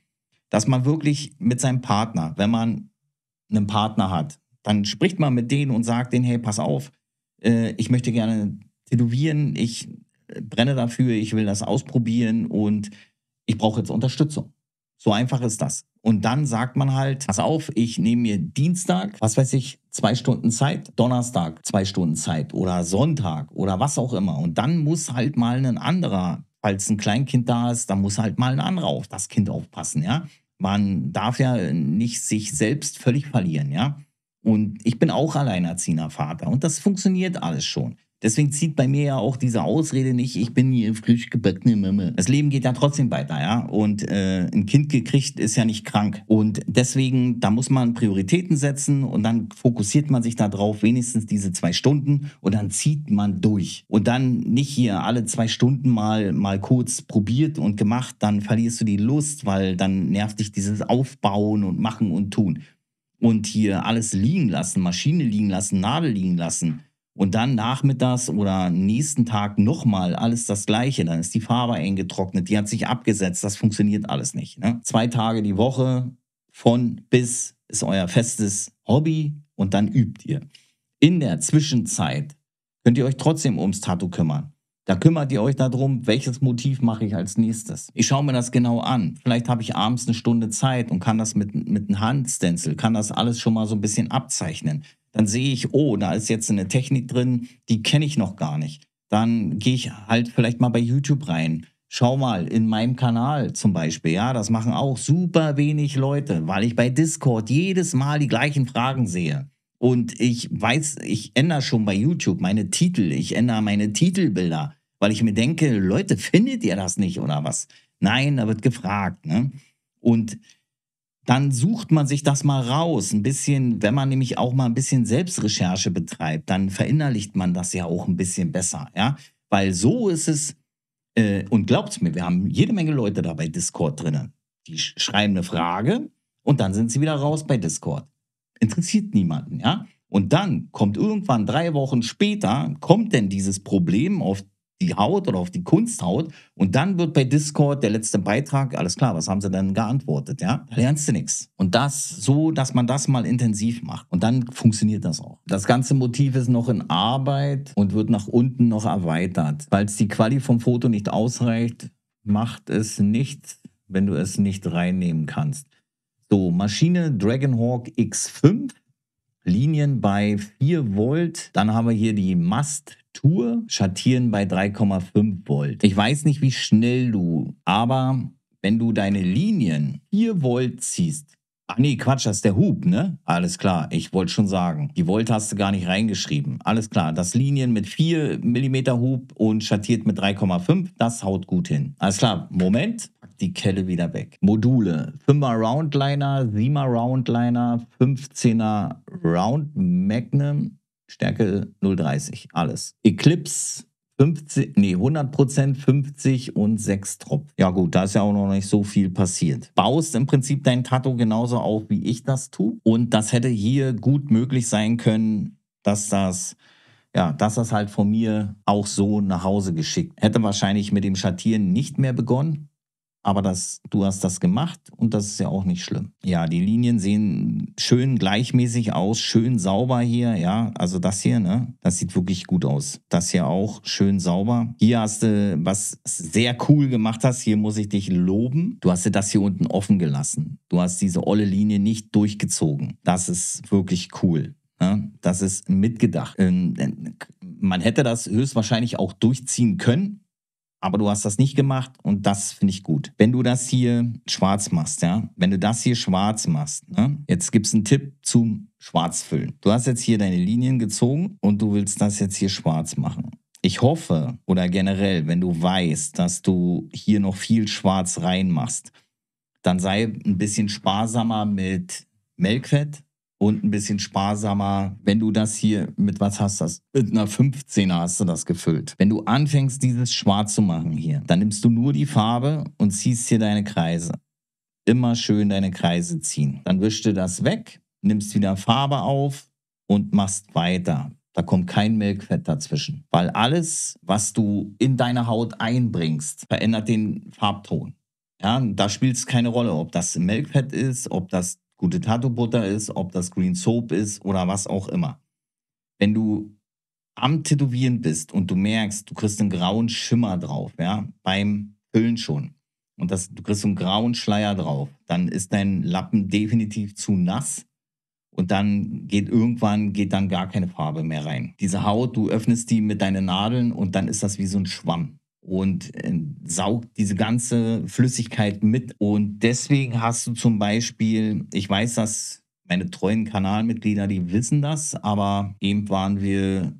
Speaker 1: dass man wirklich mit seinem Partner, wenn man einen Partner hat, dann spricht man mit denen und sagt denen, hey, pass auf, äh, ich möchte gerne tätowieren, ich äh, brenne dafür, ich will das ausprobieren und ich brauche jetzt Unterstützung. So einfach ist das. Und dann sagt man halt, pass auf, ich nehme mir Dienstag, was weiß ich, zwei Stunden Zeit, Donnerstag zwei Stunden Zeit oder Sonntag oder was auch immer. Und dann muss halt mal ein anderer falls ein Kleinkind da ist, dann muss halt mal ein anderer auf das Kind aufpassen, ja. Man darf ja nicht sich selbst völlig verlieren, ja. Und ich bin auch alleinerziehender Vater und das funktioniert alles schon. Deswegen zieht bei mir ja auch diese Ausrede nicht, ich bin hier frisch gebackene Mama. Das Leben geht ja trotzdem weiter, ja. Und äh, ein Kind gekriegt ist ja nicht krank. Und deswegen, da muss man Prioritäten setzen und dann fokussiert man sich darauf, wenigstens diese zwei Stunden und dann zieht man durch. Und dann nicht hier alle zwei Stunden mal, mal kurz probiert und gemacht, dann verlierst du die Lust, weil dann nervt dich dieses Aufbauen und Machen und Tun. Und hier alles liegen lassen, Maschine liegen lassen, Nadel liegen lassen und dann nachmittags oder nächsten Tag nochmal alles das Gleiche. Dann ist die Farbe eingetrocknet, die hat sich abgesetzt. Das funktioniert alles nicht. Ne? Zwei Tage die Woche von bis ist euer festes Hobby und dann übt ihr. In der Zwischenzeit könnt ihr euch trotzdem ums Tattoo kümmern. Da kümmert ihr euch darum, welches Motiv mache ich als nächstes. Ich schaue mir das genau an. Vielleicht habe ich abends eine Stunde Zeit und kann das mit, mit einem Handstencil, kann das alles schon mal so ein bisschen abzeichnen dann sehe ich, oh, da ist jetzt eine Technik drin, die kenne ich noch gar nicht. Dann gehe ich halt vielleicht mal bei YouTube rein. Schau mal, in meinem Kanal zum Beispiel, ja, das machen auch super wenig Leute, weil ich bei Discord jedes Mal die gleichen Fragen sehe. Und ich weiß, ich ändere schon bei YouTube meine Titel, ich ändere meine Titelbilder, weil ich mir denke, Leute, findet ihr das nicht oder was? Nein, da wird gefragt. Ne? Und dann sucht man sich das mal raus. Ein bisschen, wenn man nämlich auch mal ein bisschen Selbstrecherche betreibt, dann verinnerlicht man das ja auch ein bisschen besser, ja. Weil so ist es, äh, und glaubt mir, wir haben jede Menge Leute da bei Discord drin. Die schreiben eine Frage und dann sind sie wieder raus bei Discord. Interessiert niemanden, ja. Und dann kommt irgendwann drei Wochen später, kommt denn dieses Problem auf die Haut oder auf die Kunsthaut und dann wird bei Discord der letzte Beitrag, alles klar, was haben sie denn geantwortet, ja? Lernst du nichts. Und das so, dass man das mal intensiv macht und dann funktioniert das auch. Das ganze Motiv ist noch in Arbeit und wird nach unten noch erweitert. Falls die Quali vom Foto nicht ausreicht, macht es nichts, wenn du es nicht reinnehmen kannst. So, Maschine Dragonhawk X5 Linien bei 4 Volt. Dann haben wir hier die Mast Tour, Schattieren bei 3,5 Volt. Ich weiß nicht, wie schnell du, aber wenn du deine Linien 4 Volt ziehst, Ach nee, Quatsch, das ist der Hub, ne? Alles klar, ich wollte schon sagen. Die Volt hast du gar nicht reingeschrieben. Alles klar, das Linien mit 4 mm Hub und schattiert mit 3,5, das haut gut hin. Alles klar, Moment, die Kelle wieder weg. Module, 5er Roundliner, 7er Roundliner, 15er Round Magnum, Stärke 0,30, alles. Eclipse 50, nee, 100 Prozent, 50 und 6 Tropfen. Ja gut, da ist ja auch noch nicht so viel passiert. Baust im Prinzip dein Tattoo genauso auf, wie ich das tue. Und das hätte hier gut möglich sein können, dass das ja, dass das halt von mir auch so nach Hause geschickt. Hätte wahrscheinlich mit dem Schattieren nicht mehr begonnen, aber das, du hast das gemacht und das ist ja auch nicht schlimm. Ja, die Linien sehen schön gleichmäßig aus, schön sauber hier, ja. Also das hier, ne, das sieht wirklich gut aus. Das hier auch schön sauber. Hier hast du was sehr cool gemacht hast. Hier muss ich dich loben. Du hast dir das hier unten offen gelassen. Du hast diese olle Linie nicht durchgezogen. Das ist wirklich cool. Ne? Das ist mitgedacht. Ähm, man hätte das höchstwahrscheinlich auch durchziehen können, aber du hast das nicht gemacht und das finde ich gut. Wenn du das hier schwarz machst, ja, wenn du das hier schwarz machst, ne, jetzt gibt es einen Tipp zum Schwarzfüllen. Du hast jetzt hier deine Linien gezogen und du willst das jetzt hier schwarz machen. Ich hoffe oder generell, wenn du weißt, dass du hier noch viel Schwarz reinmachst, dann sei ein bisschen sparsamer mit Melkfett und ein bisschen sparsamer, wenn du das hier mit was hast, das mit einer 15er hast du das gefüllt. Wenn du anfängst, dieses Schwarz zu machen hier, dann nimmst du nur die Farbe und ziehst hier deine Kreise. Immer schön deine Kreise ziehen. Dann wischst du das weg, nimmst wieder Farbe auf und machst weiter. Da kommt kein Milchfett dazwischen. Weil alles, was du in deine Haut einbringst, verändert den Farbton. Ja, da spielt es keine Rolle, ob das Milchfett ist, ob das gute Tattoo-Butter ist, ob das Green Soap ist oder was auch immer. Wenn du am Tätowieren bist und du merkst, du kriegst einen grauen Schimmer drauf, ja, beim Füllen schon, und das, du kriegst einen grauen Schleier drauf, dann ist dein Lappen definitiv zu nass und dann geht irgendwann geht dann gar keine Farbe mehr rein. Diese Haut, du öffnest die mit deinen Nadeln und dann ist das wie so ein Schwamm und äh, saugt diese ganze Flüssigkeit mit. Und deswegen hast du zum Beispiel, ich weiß, dass meine treuen Kanalmitglieder, die wissen das, aber eben waren wir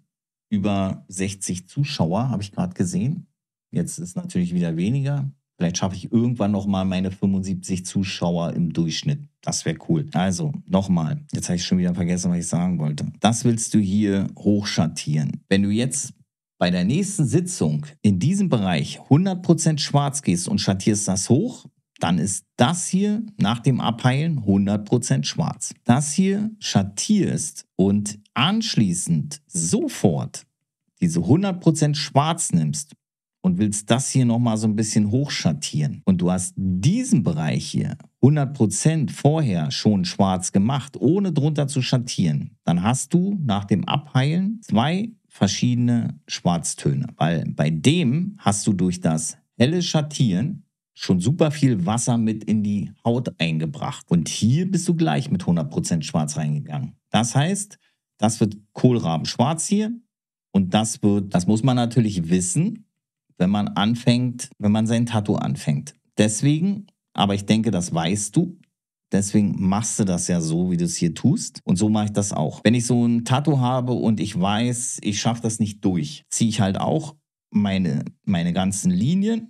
Speaker 1: über 60 Zuschauer, habe ich gerade gesehen. Jetzt ist natürlich wieder weniger. Vielleicht schaffe ich irgendwann nochmal meine 75 Zuschauer im Durchschnitt. Das wäre cool. Also, nochmal. Jetzt habe ich schon wieder vergessen, was ich sagen wollte. Das willst du hier hochschattieren. Wenn du jetzt bei der nächsten Sitzung in diesem Bereich 100% schwarz gehst und schattierst das hoch, dann ist das hier nach dem Abheilen 100% schwarz. Das hier schattierst und anschließend sofort diese 100% schwarz nimmst und willst das hier nochmal so ein bisschen hochschattieren und du hast diesen Bereich hier 100% vorher schon schwarz gemacht, ohne drunter zu schattieren, dann hast du nach dem Abheilen zwei verschiedene Schwarztöne, weil bei dem hast du durch das helle Schattieren schon super viel Wasser mit in die Haut eingebracht. Und hier bist du gleich mit 100% Schwarz reingegangen. Das heißt, das wird Kohlrabenschwarz hier und das wird, das muss man natürlich wissen, wenn man anfängt, wenn man sein Tattoo anfängt. Deswegen, aber ich denke, das weißt du, Deswegen machst du das ja so, wie du es hier tust. Und so mache ich das auch. Wenn ich so ein Tattoo habe und ich weiß, ich schaffe das nicht durch, ziehe ich halt auch meine, meine ganzen Linien.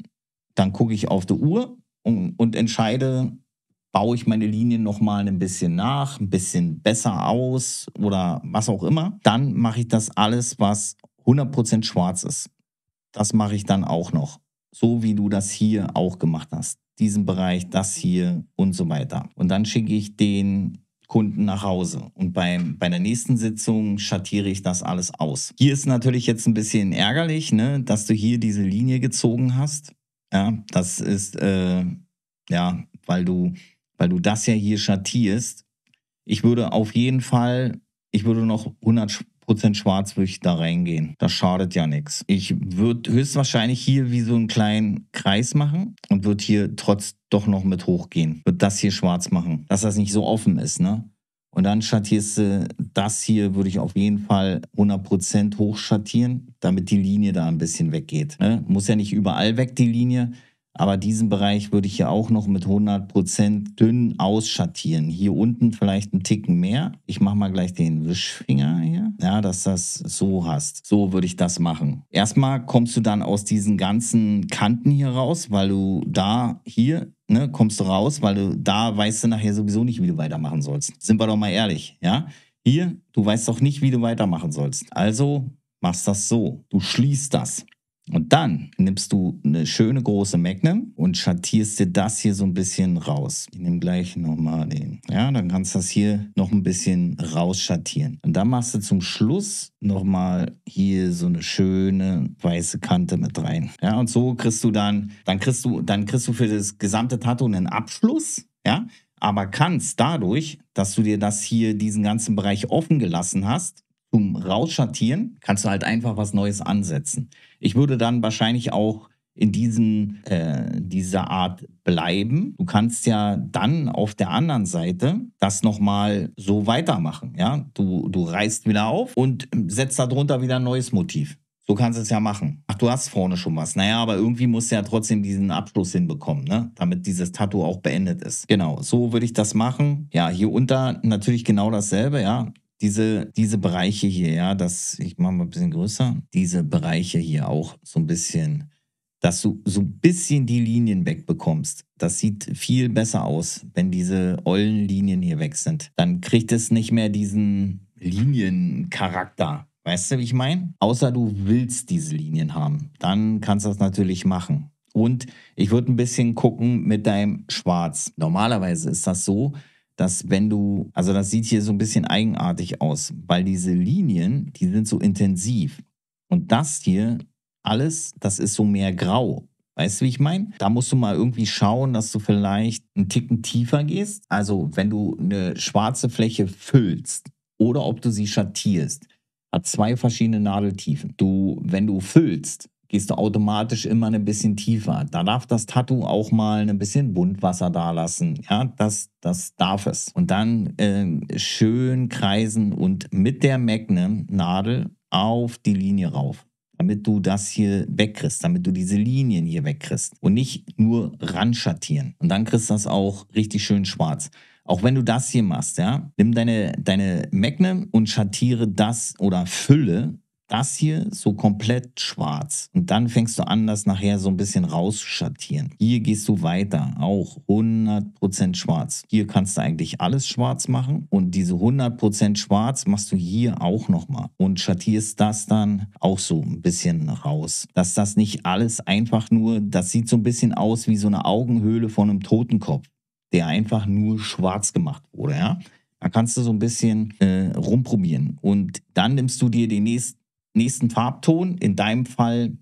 Speaker 1: Dann gucke ich auf die Uhr und, und entscheide, baue ich meine Linien nochmal ein bisschen nach, ein bisschen besser aus oder was auch immer. Dann mache ich das alles, was 100% schwarz ist. Das mache ich dann auch noch. So wie du das hier auch gemacht hast diesen Bereich, das hier und so weiter. Und dann schicke ich den Kunden nach Hause. Und beim, bei der nächsten Sitzung schattiere ich das alles aus. Hier ist natürlich jetzt ein bisschen ärgerlich, ne, dass du hier diese Linie gezogen hast. Ja, das ist, äh, ja, weil du, weil du das ja hier schattierst. Ich würde auf jeden Fall, ich würde noch 100 Prozent schwarz würde ich da reingehen. Das schadet ja nichts. Ich würde höchstwahrscheinlich hier wie so einen kleinen Kreis machen und würde hier trotz doch noch mit hochgehen. Würde das hier schwarz machen, dass das nicht so offen ist, ne? Und dann schattierst du das hier, würde ich auf jeden Fall 100% hochschattieren, damit die Linie da ein bisschen weggeht. Ne? Muss ja nicht überall weg, die Linie. Aber diesen Bereich würde ich ja auch noch mit 100% dünn ausschattieren. Hier unten vielleicht einen Ticken mehr. Ich mache mal gleich den Wischfinger hier. Ja, dass das so hast. So würde ich das machen. Erstmal kommst du dann aus diesen ganzen Kanten hier raus, weil du da hier ne, kommst du raus, weil du da weißt du nachher sowieso nicht, wie du weitermachen sollst. Sind wir doch mal ehrlich, ja? Hier, du weißt doch nicht, wie du weitermachen sollst. Also machst das so. Du schließt das. Und dann nimmst du eine schöne große Magnum und schattierst dir das hier so ein bisschen raus. Ich nehme gleich nochmal den. Ja, dann kannst du das hier noch ein bisschen rausschattieren. Und dann machst du zum Schluss nochmal hier so eine schöne weiße Kante mit rein. Ja, und so kriegst du dann, dann kriegst du, dann kriegst du für das gesamte Tattoo einen Abschluss. Ja, aber kannst dadurch, dass du dir das hier, diesen ganzen Bereich offen gelassen hast, zum Rausschattieren, kannst du halt einfach was Neues ansetzen. Ich würde dann wahrscheinlich auch in diesen, äh, dieser Art bleiben. Du kannst ja dann auf der anderen Seite das nochmal so weitermachen. Ja? Du, du reißt wieder auf und setzt darunter wieder ein neues Motiv. So kannst du es ja machen. Ach, du hast vorne schon was. Naja, aber irgendwie musst du ja trotzdem diesen Abschluss hinbekommen, ne? damit dieses Tattoo auch beendet ist. Genau, so würde ich das machen. Ja, hier unter natürlich genau dasselbe, ja diese, diese Bereiche hier, ja, das, ich mache mal ein bisschen größer, diese Bereiche hier auch so ein bisschen, dass du so ein bisschen die Linien wegbekommst. Das sieht viel besser aus, wenn diese ollen Linien hier weg sind. Dann kriegt es nicht mehr diesen Liniencharakter. Weißt du, wie ich meine? Außer du willst diese Linien haben. Dann kannst du das natürlich machen. Und ich würde ein bisschen gucken mit deinem Schwarz. Normalerweise ist das so, dass wenn du, also das sieht hier so ein bisschen eigenartig aus, weil diese Linien, die sind so intensiv. Und das hier, alles, das ist so mehr grau. Weißt du, wie ich meine? Da musst du mal irgendwie schauen, dass du vielleicht einen Ticken tiefer gehst. Also, wenn du eine schwarze Fläche füllst oder ob du sie schattierst, hat zwei verschiedene Nadeltiefen. Du, wenn du füllst, gehst du automatisch immer ein bisschen tiefer. Da darf das Tattoo auch mal ein bisschen Buntwasser da lassen. Ja, das, das darf es. Und dann äh, schön kreisen und mit der Magnum-Nadel auf die Linie rauf. Damit du das hier wegkriegst, damit du diese Linien hier wegkriegst. Und nicht nur ranschattieren. Und dann kriegst du das auch richtig schön schwarz. Auch wenn du das hier machst, ja, nimm deine, deine Magnum und schattiere das oder fülle das hier so komplett schwarz. Und dann fängst du an, das nachher so ein bisschen rauszuschattieren. Hier gehst du weiter, auch 100% schwarz. Hier kannst du eigentlich alles schwarz machen. Und diese 100% schwarz machst du hier auch nochmal. Und schattierst das dann auch so ein bisschen raus. Dass das nicht alles einfach nur, das sieht so ein bisschen aus wie so eine Augenhöhle von einem Totenkopf, der einfach nur schwarz gemacht wurde, ja. Da kannst du so ein bisschen äh, rumprobieren. Und dann nimmst du dir den nächsten nächsten Farbton. In deinem Fall,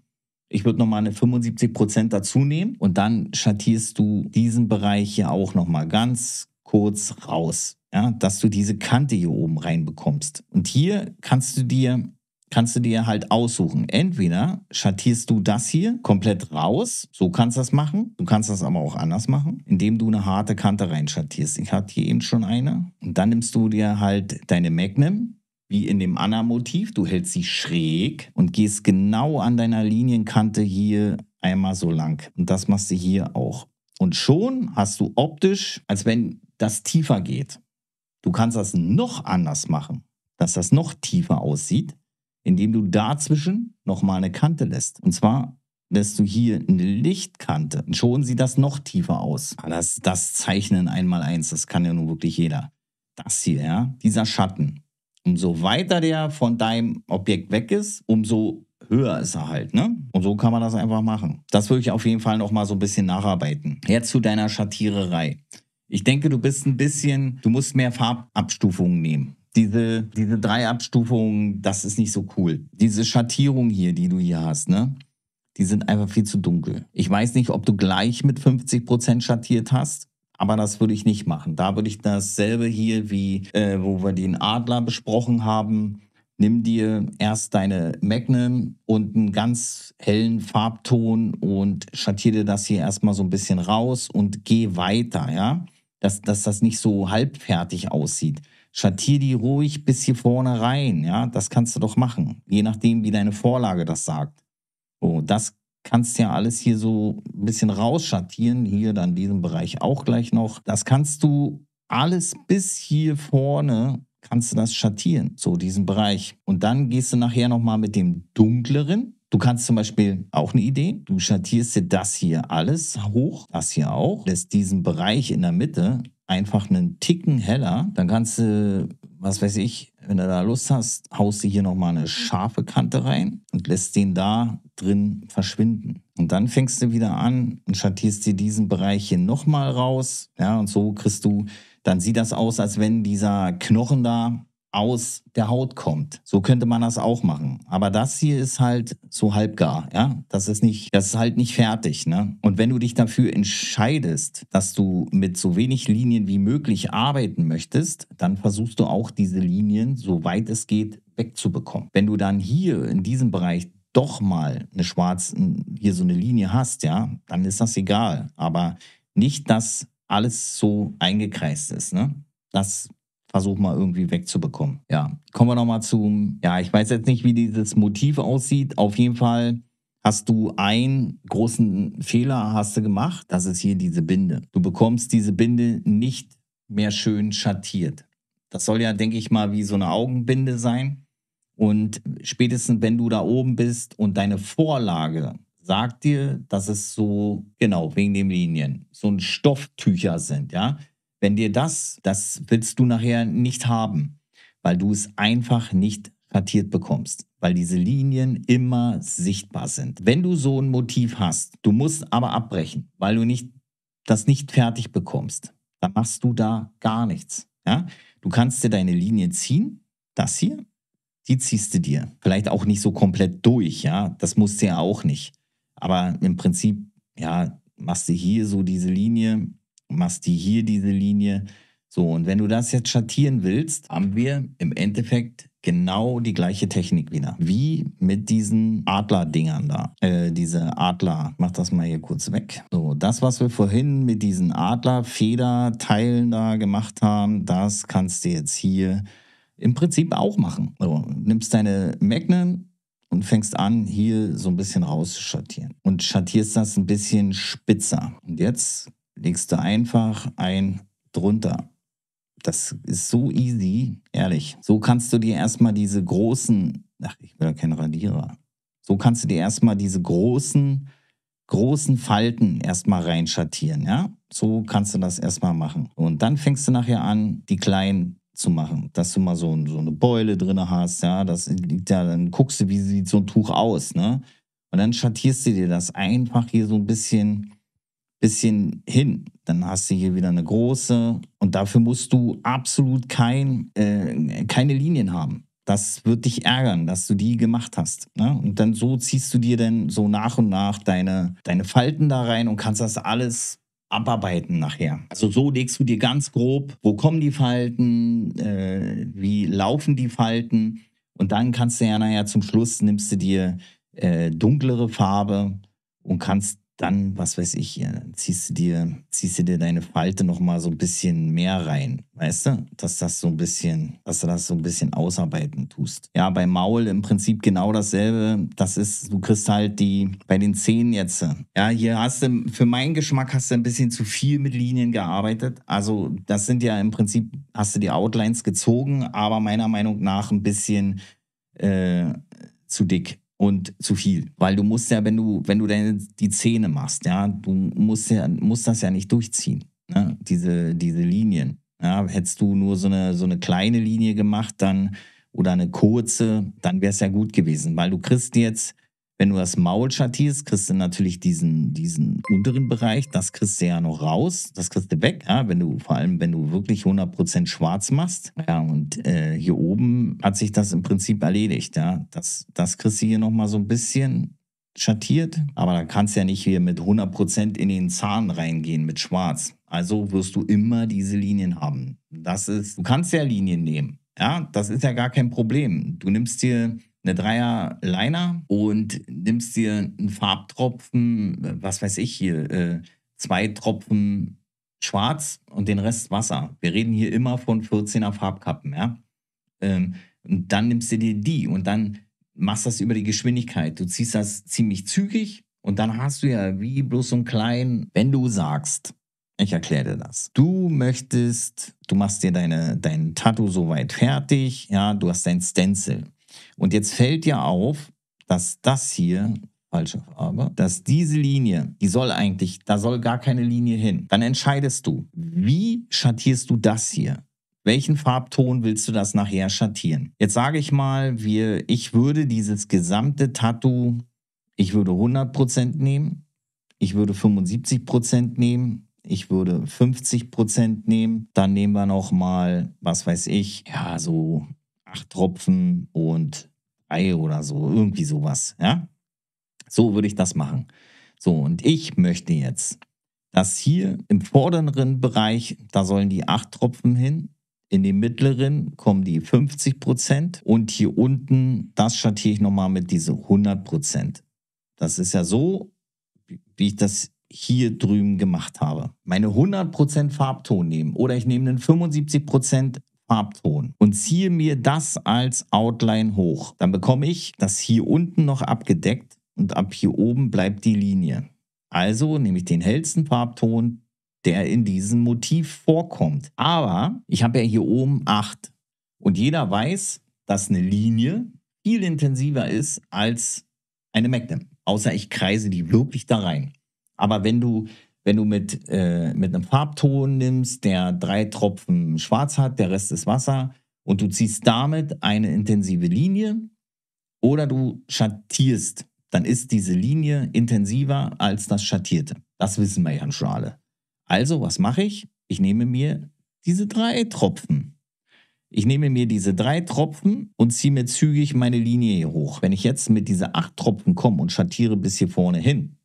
Speaker 1: ich würde nochmal eine 75% dazu nehmen und dann schattierst du diesen Bereich hier auch nochmal ganz kurz raus, ja, dass du diese Kante hier oben reinbekommst. Und hier kannst du dir kannst du dir halt aussuchen. Entweder schattierst du das hier komplett raus, so kannst du das machen. Du kannst das aber auch anders machen, indem du eine harte Kante reinschattierst. Ich hatte hier eben schon eine. Und dann nimmst du dir halt deine Magnum, wie in dem Anna-Motiv. Du hältst sie schräg und gehst genau an deiner Linienkante hier einmal so lang. Und das machst du hier auch. Und schon hast du optisch, als wenn das tiefer geht. Du kannst das noch anders machen, dass das noch tiefer aussieht, indem du dazwischen nochmal eine Kante lässt. Und zwar lässt du hier eine Lichtkante. Und schon sieht das noch tiefer aus. Ah, das, das Zeichnen einmal eins, das kann ja nun wirklich jeder. Das hier, ja, dieser Schatten. Umso weiter der von deinem Objekt weg ist, umso höher ist er halt, ne? Und so kann man das einfach machen. Das würde ich auf jeden Fall noch mal so ein bisschen nacharbeiten. Jetzt zu deiner Schattiererei. Ich denke, du bist ein bisschen, du musst mehr Farbabstufungen nehmen. Diese, diese drei Abstufungen, das ist nicht so cool. Diese Schattierung hier, die du hier hast, ne? Die sind einfach viel zu dunkel. Ich weiß nicht, ob du gleich mit 50% schattiert hast aber das würde ich nicht machen. Da würde ich dasselbe hier wie, äh, wo wir den Adler besprochen haben. Nimm dir erst deine Magnum und einen ganz hellen Farbton und schattiere das hier erstmal so ein bisschen raus und geh weiter, ja. Dass, dass das nicht so halbfertig aussieht. Schattier die ruhig bis hier vorne rein, ja. Das kannst du doch machen. Je nachdem, wie deine Vorlage das sagt. So, das kannst ja alles hier so ein bisschen rausschattieren. Hier dann diesen Bereich auch gleich noch. Das kannst du alles bis hier vorne kannst du das schattieren, so diesen Bereich. Und dann gehst du nachher nochmal mit dem dunkleren. Du kannst zum Beispiel auch eine Idee, du schattierst dir das hier alles hoch, das hier auch, lässt diesen Bereich in der Mitte einfach einen Ticken heller. Dann kannst du, was weiß ich, wenn du da Lust hast, haust du hier nochmal eine scharfe Kante rein und lässt den da drin verschwinden. Und dann fängst du wieder an und schattierst dir diesen Bereich hier nochmal raus. Ja, und so kriegst du, dann sieht das aus, als wenn dieser Knochen da aus der Haut kommt. So könnte man das auch machen. Aber das hier ist halt so halbgar, ja. Das ist nicht, das ist halt nicht fertig, ne? Und wenn du dich dafür entscheidest, dass du mit so wenig Linien wie möglich arbeiten möchtest, dann versuchst du auch diese Linien, so weit es geht, wegzubekommen. Wenn du dann hier in diesem Bereich doch mal eine schwarze, hier so eine Linie hast, ja, dann ist das egal. Aber nicht, dass alles so eingekreist ist, ne? Das versuch mal irgendwie wegzubekommen. Ja, kommen wir nochmal zum, ja, ich weiß jetzt nicht, wie dieses Motiv aussieht. Auf jeden Fall hast du einen großen Fehler hast du gemacht. Das ist hier diese Binde. Du bekommst diese Binde nicht mehr schön schattiert. Das soll ja, denke ich mal, wie so eine Augenbinde sein. Und spätestens, wenn du da oben bist und deine Vorlage sagt dir, dass es so, genau, wegen den Linien, so ein Stofftücher sind, ja, wenn dir das, das willst du nachher nicht haben, weil du es einfach nicht kartiert bekommst, weil diese Linien immer sichtbar sind. Wenn du so ein Motiv hast, du musst aber abbrechen, weil du nicht, das nicht fertig bekommst, dann machst du da gar nichts. Ja? Du kannst dir deine Linie ziehen, das hier, die ziehst du dir. Vielleicht auch nicht so komplett durch, ja, das musst du ja auch nicht. Aber im Prinzip, ja, machst du hier so diese Linie, machst die hier diese Linie. So, und wenn du das jetzt schattieren willst, haben wir im Endeffekt genau die gleiche Technik wieder. Wie mit diesen Adler-Dingern da. Äh, diese Adler, mach das mal hier kurz weg. So, das, was wir vorhin mit diesen Adler-Feder-Teilen da gemacht haben, das kannst du jetzt hier im Prinzip auch machen. So, nimmst deine Magnum und fängst an, hier so ein bisschen rauszuschattieren. Und schattierst das ein bisschen spitzer. Und jetzt legst du einfach ein drunter. Das ist so easy, ehrlich. So kannst du dir erstmal diese großen, ach, ich will ja keinen Radierer. So kannst du dir erstmal diese großen, großen Falten erstmal reinschattieren, ja? So kannst du das erstmal machen. Und dann fängst du nachher an, die kleinen zu machen, dass du mal so, so eine Beule drin hast, ja, das liegt ja, dann guckst du, wie sieht so ein Tuch aus, ne? Und dann schattierst du dir das einfach hier so ein bisschen bisschen hin. Dann hast du hier wieder eine große und dafür musst du absolut kein, äh, keine Linien haben. Das wird dich ärgern, dass du die gemacht hast. Ne? Und dann so ziehst du dir dann so nach und nach deine, deine Falten da rein und kannst das alles abarbeiten nachher. Also so legst du dir ganz grob, wo kommen die Falten, äh, wie laufen die Falten und dann kannst du ja nachher zum Schluss nimmst du dir äh, dunklere Farbe und kannst dann, was weiß ich, ziehst du dir, ziehst du dir deine Falte noch mal so ein bisschen mehr rein, weißt du? Dass das so ein bisschen, dass du das so ein bisschen ausarbeiten tust. Ja, beim Maul im Prinzip genau dasselbe. Das ist, du kriegst halt die, bei den Zähnen jetzt, ja, hier hast du, für meinen Geschmack hast du ein bisschen zu viel mit Linien gearbeitet. Also, das sind ja im Prinzip, hast du die Outlines gezogen, aber meiner Meinung nach ein bisschen äh, zu dick und zu viel. Weil du musst ja, wenn du, wenn du deine, die Zähne machst, ja, du musst ja, musst das ja nicht durchziehen, ne? diese, diese Linien. Ja, hättest du nur so eine, so eine kleine Linie gemacht, dann oder eine kurze, dann wäre es ja gut gewesen, weil du kriegst jetzt wenn du das Maul schattierst, kriegst du natürlich diesen, diesen unteren Bereich, das kriegst du ja noch raus, das kriegst du weg, ja, wenn du, vor allem wenn du wirklich 100% schwarz machst. Ja, und äh, hier oben hat sich das im Prinzip erledigt, ja. Das, das kriegst du hier nochmal so ein bisschen schattiert, aber da kannst du ja nicht hier mit 100% in den Zahn reingehen mit schwarz. Also wirst du immer diese Linien haben. Das ist, du kannst ja Linien nehmen, ja, das ist ja gar kein Problem. Du nimmst dir eine Dreier Liner und nimmst dir einen Farbtropfen, was weiß ich hier, äh, zwei Tropfen schwarz und den Rest Wasser. Wir reden hier immer von 14er Farbkappen, ja. Ähm, und dann nimmst du dir die und dann machst das über die Geschwindigkeit. Du ziehst das ziemlich zügig und dann hast du ja wie bloß so einen kleinen, wenn du sagst, ich erkläre dir das. Du möchtest, du machst dir deine, dein Tattoo soweit fertig, ja, du hast dein Stencil. Und jetzt fällt dir auf, dass das hier, falsche Farbe, dass diese Linie, die soll eigentlich, da soll gar keine Linie hin. Dann entscheidest du, wie schattierst du das hier? welchen Farbton willst du das nachher schattieren? Jetzt sage ich mal, wir, ich würde dieses gesamte Tattoo, ich würde 100% nehmen, ich würde 75% nehmen, ich würde 50% nehmen, dann nehmen wir noch mal, was weiß ich, ja, so acht Tropfen und Ei oder so, irgendwie sowas, ja? So würde ich das machen. So, und ich möchte jetzt, dass hier im vorderen Bereich, da sollen die acht Tropfen hin, in dem mittleren kommen die 50 Prozent und hier unten, das schattiere ich nochmal mit diese 100 Prozent. Das ist ja so, wie ich das hier drüben gemacht habe. Meine 100 Prozent Farbton nehmen oder ich nehme einen 75 Prozent Farbton und ziehe mir das als Outline hoch. Dann bekomme ich das hier unten noch abgedeckt und ab hier oben bleibt die Linie. Also nehme ich den hellsten Farbton, der in diesem Motiv vorkommt. Aber ich habe ja hier oben 8. Und jeder weiß, dass eine Linie viel intensiver ist als eine Magnum. Außer ich kreise die wirklich da rein. Aber wenn du, wenn du mit, äh, mit einem Farbton nimmst, der drei Tropfen schwarz hat, der Rest ist Wasser, und du ziehst damit eine intensive Linie oder du schattierst, dann ist diese Linie intensiver als das Schattierte. Das wissen wir ja schon alle. Also, was mache ich? Ich nehme mir diese drei Tropfen. Ich nehme mir diese drei Tropfen und ziehe mir zügig meine Linie hier hoch. Wenn ich jetzt mit diesen acht Tropfen komme und schattiere bis hier vorne hin,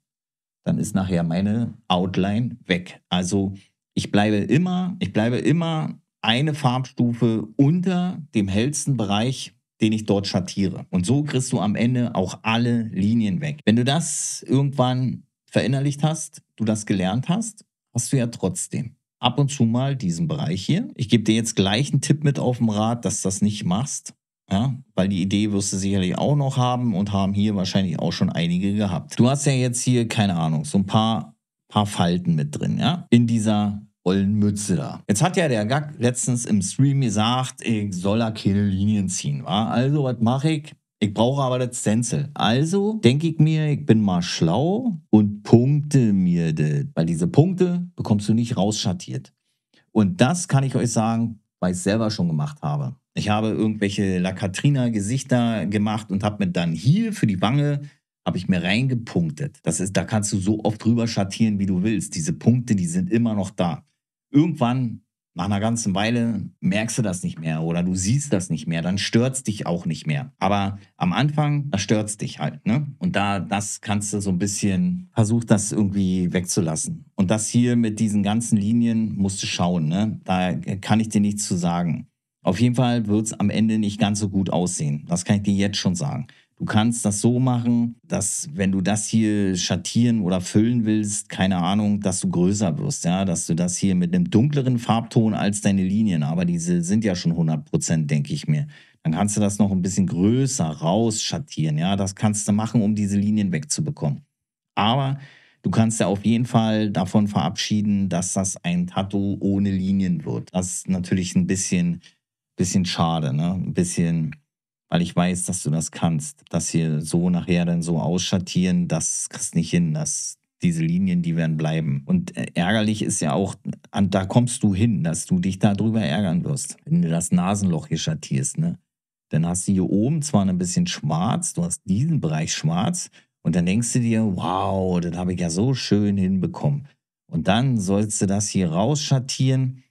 Speaker 1: dann ist nachher meine Outline weg. Also ich bleibe immer, ich bleibe immer eine Farbstufe unter dem hellsten Bereich, den ich dort schattiere. Und so kriegst du am Ende auch alle Linien weg. Wenn du das irgendwann verinnerlicht hast, du das gelernt hast, hast du ja trotzdem ab und zu mal diesen Bereich hier. Ich gebe dir jetzt gleich einen Tipp mit auf dem Rad, dass du das nicht machst. Ja, weil die Idee wirst du sicherlich auch noch haben und haben hier wahrscheinlich auch schon einige gehabt. Du hast ja jetzt hier, keine Ahnung, so ein paar, paar Falten mit drin, ja, in dieser ollen Mütze da. Jetzt hat ja der Gag letztens im Stream gesagt, ich soll da keine Linien ziehen, wa? Also, was mache ich? Ich brauche aber das Stencil. Also denke ich mir, ich bin mal schlau und punkte mir das. Weil diese Punkte bekommst du nicht rausschattiert. Und das kann ich euch sagen, weil ich es selber schon gemacht habe. Ich habe irgendwelche La Katrina Gesichter gemacht und habe mir dann hier für die Wange habe ich mir reingepunktet. Das ist, da kannst du so oft drüber schattieren, wie du willst. Diese Punkte, die sind immer noch da. Irgendwann nach einer ganzen Weile merkst du das nicht mehr oder du siehst das nicht mehr, dann stört es dich auch nicht mehr. Aber am Anfang, da stört es dich halt. Ne? Und da, das kannst du so ein bisschen, versuch das irgendwie wegzulassen. Und das hier mit diesen ganzen Linien musst du schauen. Ne? Da kann ich dir nichts zu sagen. Auf jeden Fall wird es am Ende nicht ganz so gut aussehen. Das kann ich dir jetzt schon sagen. Du kannst das so machen, dass wenn du das hier schattieren oder füllen willst, keine Ahnung, dass du größer wirst, ja, dass du das hier mit einem dunkleren Farbton als deine Linien, aber diese sind ja schon 100 Prozent, denke ich mir. Dann kannst du das noch ein bisschen größer rausschattieren, ja, das kannst du machen, um diese Linien wegzubekommen. Aber du kannst ja auf jeden Fall davon verabschieden, dass das ein Tattoo ohne Linien wird. Das ist natürlich ein bisschen, bisschen schade, ne? Ein bisschen weil ich weiß, dass du das kannst. Das hier so nachher dann so ausschattieren, das kriegst nicht hin. Das, diese Linien, die werden bleiben. Und äh, ärgerlich ist ja auch, da kommst du hin, dass du dich darüber ärgern wirst, wenn du das Nasenloch hier schattierst. Ne? Dann hast du hier oben zwar ein bisschen schwarz, du hast diesen Bereich schwarz und dann denkst du dir, wow, das habe ich ja so schön hinbekommen. Und dann sollst du das hier rausschattieren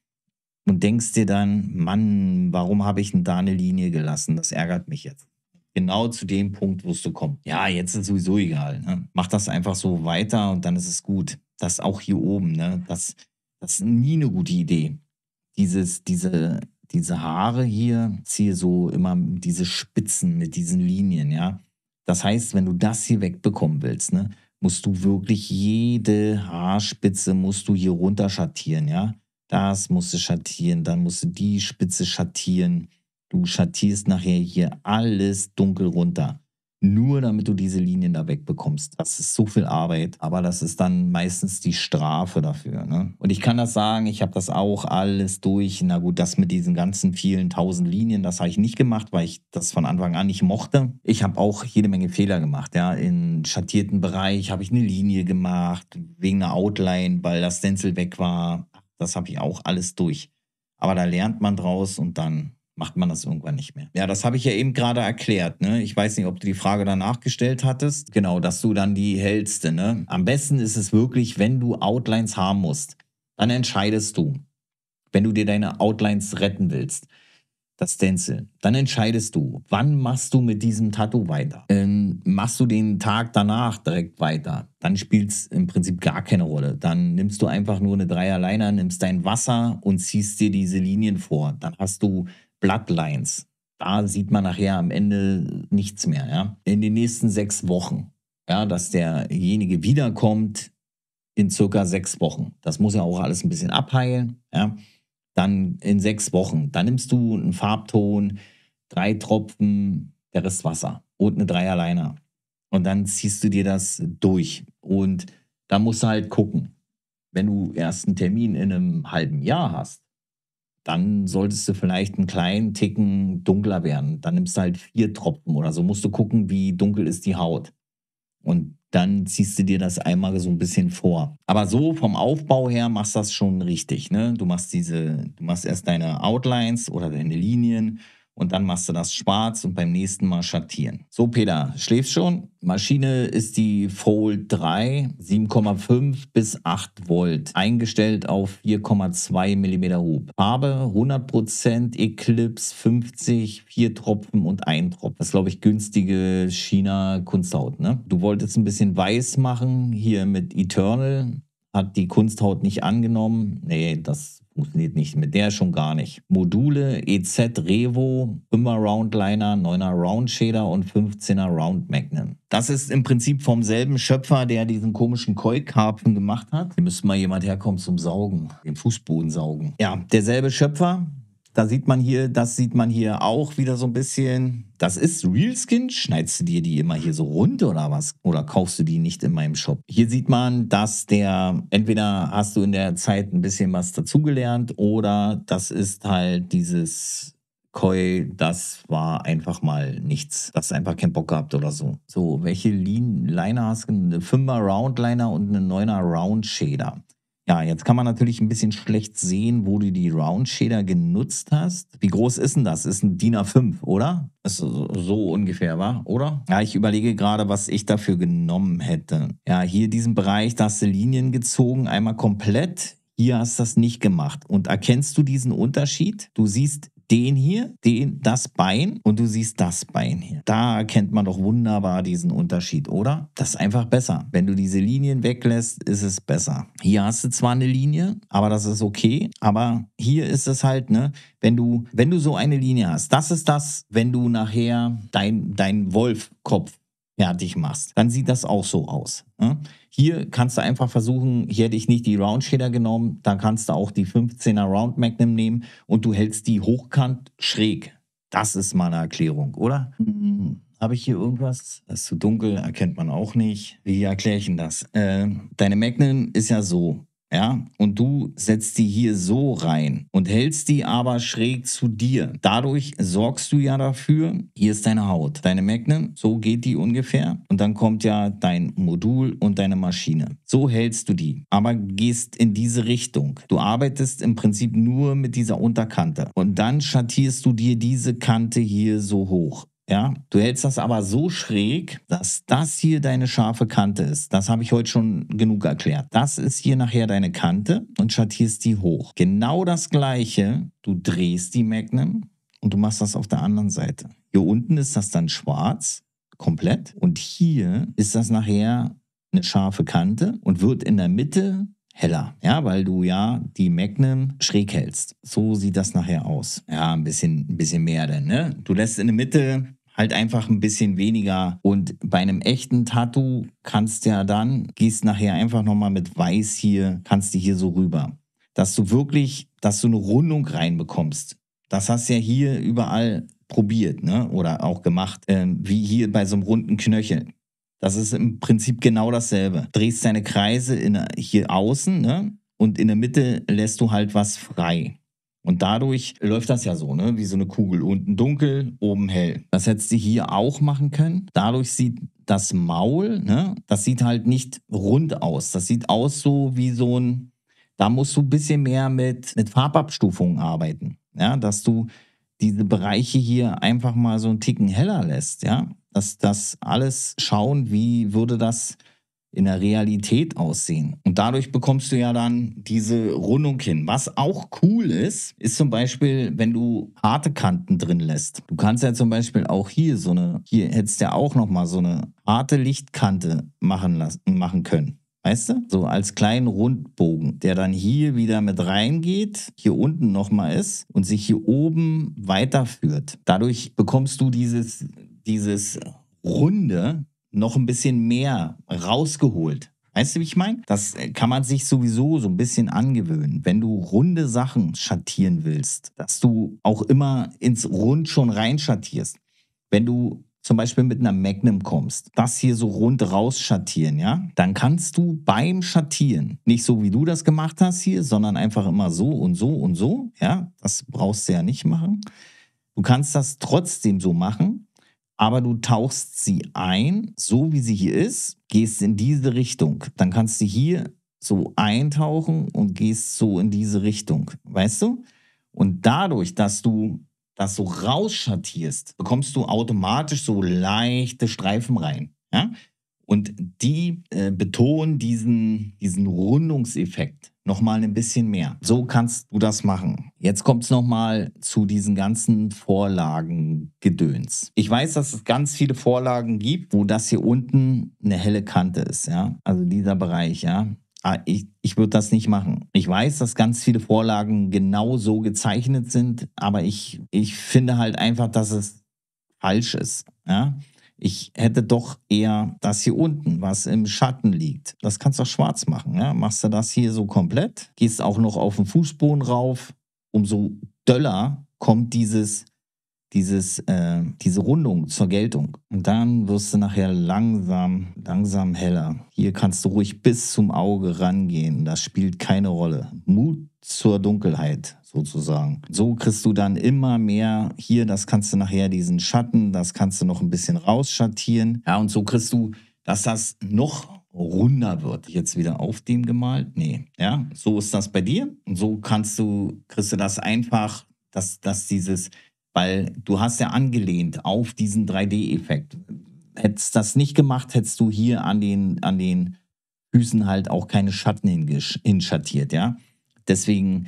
Speaker 1: und denkst dir dann, Mann, warum habe ich denn da eine Linie gelassen? Das ärgert mich jetzt. Genau zu dem Punkt wirst du kommen. Ja, jetzt ist sowieso egal. Ne? Mach das einfach so weiter und dann ist es gut. Das auch hier oben, ne? Das, das ist nie eine gute Idee. Dieses, diese, diese Haare hier, ziehe so immer diese Spitzen mit diesen Linien, ja. Das heißt, wenn du das hier wegbekommen willst, ne, musst du wirklich jede Haarspitze musst du hier runter schattieren, ja. Das musst du schattieren, dann musst du die Spitze schattieren. Du schattierst nachher hier alles dunkel runter. Nur damit du diese Linien da wegbekommst. Das ist so viel Arbeit, aber das ist dann meistens die Strafe dafür. Ne? Und ich kann das sagen, ich habe das auch alles durch. Na gut, das mit diesen ganzen vielen tausend Linien, das habe ich nicht gemacht, weil ich das von Anfang an nicht mochte. Ich habe auch jede Menge Fehler gemacht. Ja, im schattierten Bereich habe ich eine Linie gemacht wegen einer Outline, weil das Stencil weg war. Das habe ich auch alles durch. Aber da lernt man draus und dann macht man das irgendwann nicht mehr. Ja, das habe ich ja eben gerade erklärt. Ne? Ich weiß nicht, ob du die Frage danach gestellt hattest. Genau, dass du dann die hältst. Ne? Am besten ist es wirklich, wenn du Outlines haben musst, dann entscheidest du, wenn du dir deine Outlines retten willst das Stencil. Dann entscheidest du, wann machst du mit diesem Tattoo weiter. Ähm, machst du den Tag danach direkt weiter. Dann spielt es im Prinzip gar keine Rolle. Dann nimmst du einfach nur eine Dreierliner, nimmst dein Wasser und ziehst dir diese Linien vor. Dann hast du Bloodlines. Da sieht man nachher am Ende nichts mehr. Ja? In den nächsten sechs Wochen, ja, dass derjenige wiederkommt in circa sechs Wochen. Das muss ja auch alles ein bisschen abheilen. Ja? Dann in sechs Wochen. Dann nimmst du einen Farbton, drei Tropfen, der Rest Wasser und eine Dreierliner. Und dann ziehst du dir das durch. Und da musst du halt gucken. Wenn du erst einen Termin in einem halben Jahr hast, dann solltest du vielleicht einen kleinen Ticken dunkler werden. Dann nimmst du halt vier Tropfen oder so. Musst du gucken, wie dunkel ist die Haut. Und dann ziehst du dir das einmal so ein bisschen vor. Aber so vom Aufbau her machst du das schon richtig. Ne? Du machst diese, du machst erst deine Outlines oder deine Linien und dann machst du das schwarz und beim nächsten Mal schattieren. So, Peter, schläfst schon? Maschine ist die Fold 3, 7,5 bis 8 Volt, eingestellt auf 4,2 mm Hub. Farbe 100% Eclipse 50, 4 Tropfen und 1 Tropfen. Das ist, glaube ich, günstige China Kunsthaut. Ne? Du wolltest ein bisschen weiß machen, hier mit Eternal. Hat die Kunsthaut nicht angenommen. Nee, das Funktioniert nicht. Mit der schon gar nicht. Module EZ Revo, 5er Roundliner, 9er Round Shader und 15er Round Magnum. Das ist im Prinzip vom selben Schöpfer, der diesen komischen Koi-Karpfen gemacht hat. Hier müsste mal jemand herkommen zum Saugen, den Fußboden saugen. Ja, derselbe Schöpfer, da sieht man hier, das sieht man hier auch wieder so ein bisschen. Das ist Real Skin. Schneidest du dir die immer hier so rund oder was? Oder kaufst du die nicht in meinem Shop? Hier sieht man, dass der, entweder hast du in der Zeit ein bisschen was dazugelernt oder das ist halt dieses Koi, das war einfach mal nichts. Das einfach keinen Bock gehabt oder so. So, welche Liner hast du? Eine 5er Roundliner und eine 9er Round Shader. Ja, jetzt kann man natürlich ein bisschen schlecht sehen, wo du die Round Shader genutzt hast. Wie groß ist denn das? Ist ein DIN A5, oder? Ist so, ungefähr, war, oder? Ja, ich überlege gerade, was ich dafür genommen hätte. Ja, hier diesen Bereich, da hast du Linien gezogen, einmal komplett. Hier hast du das nicht gemacht. Und erkennst du diesen Unterschied? Du siehst den hier, den, das Bein und du siehst das Bein hier. Da erkennt man doch wunderbar diesen Unterschied, oder? Das ist einfach besser. Wenn du diese Linien weglässt, ist es besser. Hier hast du zwar eine Linie, aber das ist okay. Aber hier ist es halt, ne, wenn du, wenn du so eine Linie hast, das ist das, wenn du nachher dein, dein Wolfkopf fertig machst, dann sieht das auch so aus. Ne? Hier kannst du einfach versuchen, hier hätte ich nicht die Round Shader genommen, da kannst du auch die 15er Round Magnum nehmen und du hältst die hochkant schräg. Das ist mal eine Erklärung, oder? Hm. Habe ich hier irgendwas? Das ist zu dunkel, erkennt man auch nicht. Wie erkläre ich denn das? Äh, deine Magnum ist ja so ja, und du setzt die hier so rein und hältst die aber schräg zu dir. Dadurch sorgst du ja dafür, hier ist deine Haut, deine Magnum, so geht die ungefähr. Und dann kommt ja dein Modul und deine Maschine. So hältst du die, aber gehst in diese Richtung. Du arbeitest im Prinzip nur mit dieser Unterkante und dann schattierst du dir diese Kante hier so hoch. Ja, du hältst das aber so schräg, dass das hier deine scharfe Kante ist. Das habe ich heute schon genug erklärt. Das ist hier nachher deine Kante und schattierst die hoch. Genau das gleiche, du drehst die Magnum und du machst das auf der anderen Seite. Hier unten ist das dann schwarz, komplett. Und hier ist das nachher eine scharfe Kante und wird in der Mitte heller. Ja, weil du ja die Magnum schräg hältst. So sieht das nachher aus. Ja, ein bisschen, ein bisschen mehr denn, ne? Du lässt in der Mitte halt einfach ein bisschen weniger. Und bei einem echten Tattoo kannst du ja dann, gehst nachher einfach nochmal mit Weiß hier, kannst du hier so rüber. Dass du wirklich, dass du eine Rundung reinbekommst. Das hast du ja hier überall probiert, ne? Oder auch gemacht, ähm, wie hier bei so einem runden Knöchel. Das ist im Prinzip genau dasselbe. Drehst deine Kreise in, hier außen, ne? Und in der Mitte lässt du halt was frei. Und dadurch läuft das ja so, ne? wie so eine Kugel. Unten dunkel, oben hell. Das hättest du hier auch machen können. Dadurch sieht das Maul, ne? das sieht halt nicht rund aus. Das sieht aus so wie so ein, Da musst du ein bisschen mehr mit, mit Farbabstufungen arbeiten. Ja, dass du diese Bereiche hier einfach mal so einen Ticken heller lässt. Ja, dass das alles schauen, wie würde das in der Realität aussehen. Und dadurch bekommst du ja dann diese Rundung hin. Was auch cool ist, ist zum Beispiel, wenn du harte Kanten drin lässt. Du kannst ja zum Beispiel auch hier so eine, hier hättest du ja auch nochmal so eine harte Lichtkante machen lassen, machen können. Weißt du? So als kleinen Rundbogen, der dann hier wieder mit reingeht, hier unten nochmal ist und sich hier oben weiterführt. Dadurch bekommst du dieses, dieses Runde noch ein bisschen mehr rausgeholt. Weißt du, wie ich meine? Das äh, kann man sich sowieso so ein bisschen angewöhnen. Wenn du runde Sachen schattieren willst, dass du auch immer ins Rund schon reinschattierst. Wenn du zum Beispiel mit einer Magnum kommst, das hier so rund raus schattieren, ja, dann kannst du beim Schattieren, nicht so wie du das gemacht hast hier, sondern einfach immer so und so und so, ja, das brauchst du ja nicht machen. Du kannst das trotzdem so machen, aber du tauchst sie ein, so wie sie hier ist, gehst in diese Richtung. Dann kannst du hier so eintauchen und gehst so in diese Richtung, weißt du? Und dadurch, dass du das so rausschattierst, bekommst du automatisch so leichte Streifen rein. Ja? Und die äh, betonen diesen, diesen Rundungseffekt nochmal ein bisschen mehr. So kannst du das machen. Jetzt kommt es nochmal zu diesen ganzen Vorlagen-Gedöns. Ich weiß, dass es ganz viele Vorlagen gibt, wo das hier unten eine helle Kante ist, ja. Also dieser Bereich, ja. Ah, ich, ich würde das nicht machen. Ich weiß, dass ganz viele Vorlagen genau so gezeichnet sind, aber ich, ich finde halt einfach, dass es falsch ist. Ja? Ich hätte doch eher das hier unten, was im Schatten liegt. Das kannst du auch schwarz machen. Ja? Machst du das hier so komplett, gehst auch noch auf den Fußboden rauf, umso döller kommt dieses, dieses, äh, diese Rundung zur Geltung. Und dann wirst du nachher langsam, langsam heller. Hier kannst du ruhig bis zum Auge rangehen. Das spielt keine Rolle. Mut zur Dunkelheit sozusagen. So kriegst du dann immer mehr hier, das kannst du nachher diesen Schatten, das kannst du noch ein bisschen rausschattieren. Ja, und so kriegst du, dass das noch runder wird. Jetzt wieder auf dem gemalt? Nee. Ja, so ist das bei dir. Und so kannst du, kriegst du das einfach, dass, dass dieses, weil du hast ja angelehnt auf diesen 3D-Effekt. Hättest das nicht gemacht, hättest du hier an den, an den Füßen halt auch keine Schatten hinschattiert, ja. Deswegen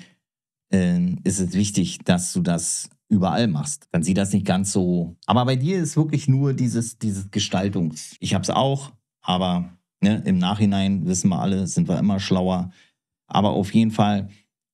Speaker 1: äh, ist es wichtig, dass du das überall machst. Dann sieht das nicht ganz so. Aber bei dir ist wirklich nur dieses, dieses Gestaltungs. Ich habe es auch, aber ne, im Nachhinein wissen wir alle, sind wir immer schlauer. Aber auf jeden Fall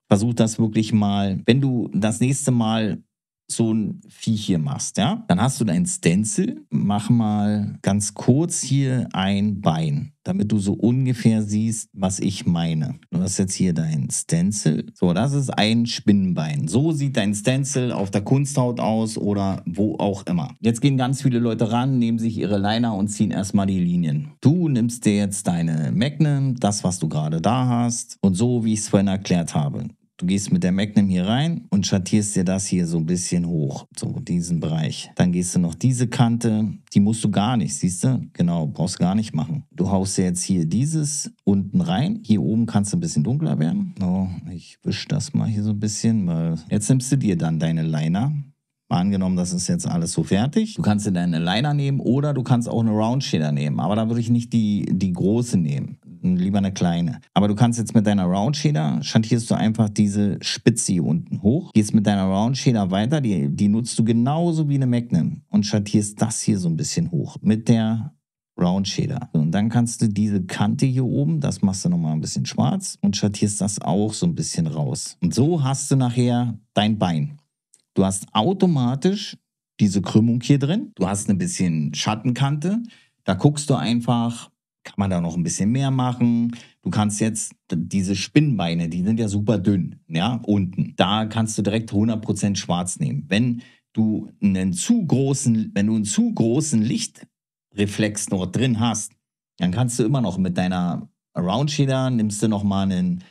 Speaker 1: versuch das wirklich mal. Wenn du das nächste Mal so ein Viech hier machst, ja, dann hast du dein Stencil. Mach mal ganz kurz hier ein Bein, damit du so ungefähr siehst, was ich meine. Du hast jetzt hier dein Stencil. So, das ist ein Spinnenbein. So sieht dein Stencil auf der Kunsthaut aus oder wo auch immer. Jetzt gehen ganz viele Leute ran, nehmen sich ihre Liner und ziehen erstmal die Linien. Du nimmst dir jetzt deine Magnum, das, was du gerade da hast und so, wie ich es vorhin erklärt habe. Du gehst mit der Magnum hier rein und schattierst dir das hier so ein bisschen hoch, so diesen Bereich. Dann gehst du noch diese Kante, die musst du gar nicht, siehst du? Genau, brauchst gar nicht machen. Du haust dir jetzt hier dieses unten rein. Hier oben kannst du ein bisschen dunkler werden. So, ich wische das mal hier so ein bisschen, weil jetzt nimmst du dir dann deine Liner. Mal angenommen, das ist jetzt alles so fertig. Du kannst dir deine Liner nehmen oder du kannst auch eine Round Shader nehmen. Aber da würde ich nicht die, die große nehmen lieber eine kleine. Aber du kannst jetzt mit deiner Round Shader, schantierst du einfach diese Spitze hier unten hoch, gehst mit deiner Round Shader weiter, die, die nutzt du genauso wie eine Magnum und schantierst das hier so ein bisschen hoch mit der Round Shader. Und dann kannst du diese Kante hier oben, das machst du nochmal ein bisschen schwarz und schattierst das auch so ein bisschen raus. Und so hast du nachher dein Bein. Du hast automatisch diese Krümmung hier drin. Du hast ein bisschen Schattenkante. Da guckst du einfach, kann man da noch ein bisschen mehr machen. Du kannst jetzt diese Spinnbeine, die sind ja super dünn, ja, unten. Da kannst du direkt 100% schwarz nehmen. Wenn du einen zu großen, wenn du einen zu großen Lichtreflex noch drin hast, dann kannst du immer noch mit deiner Round Shader nimmst du noch mal einen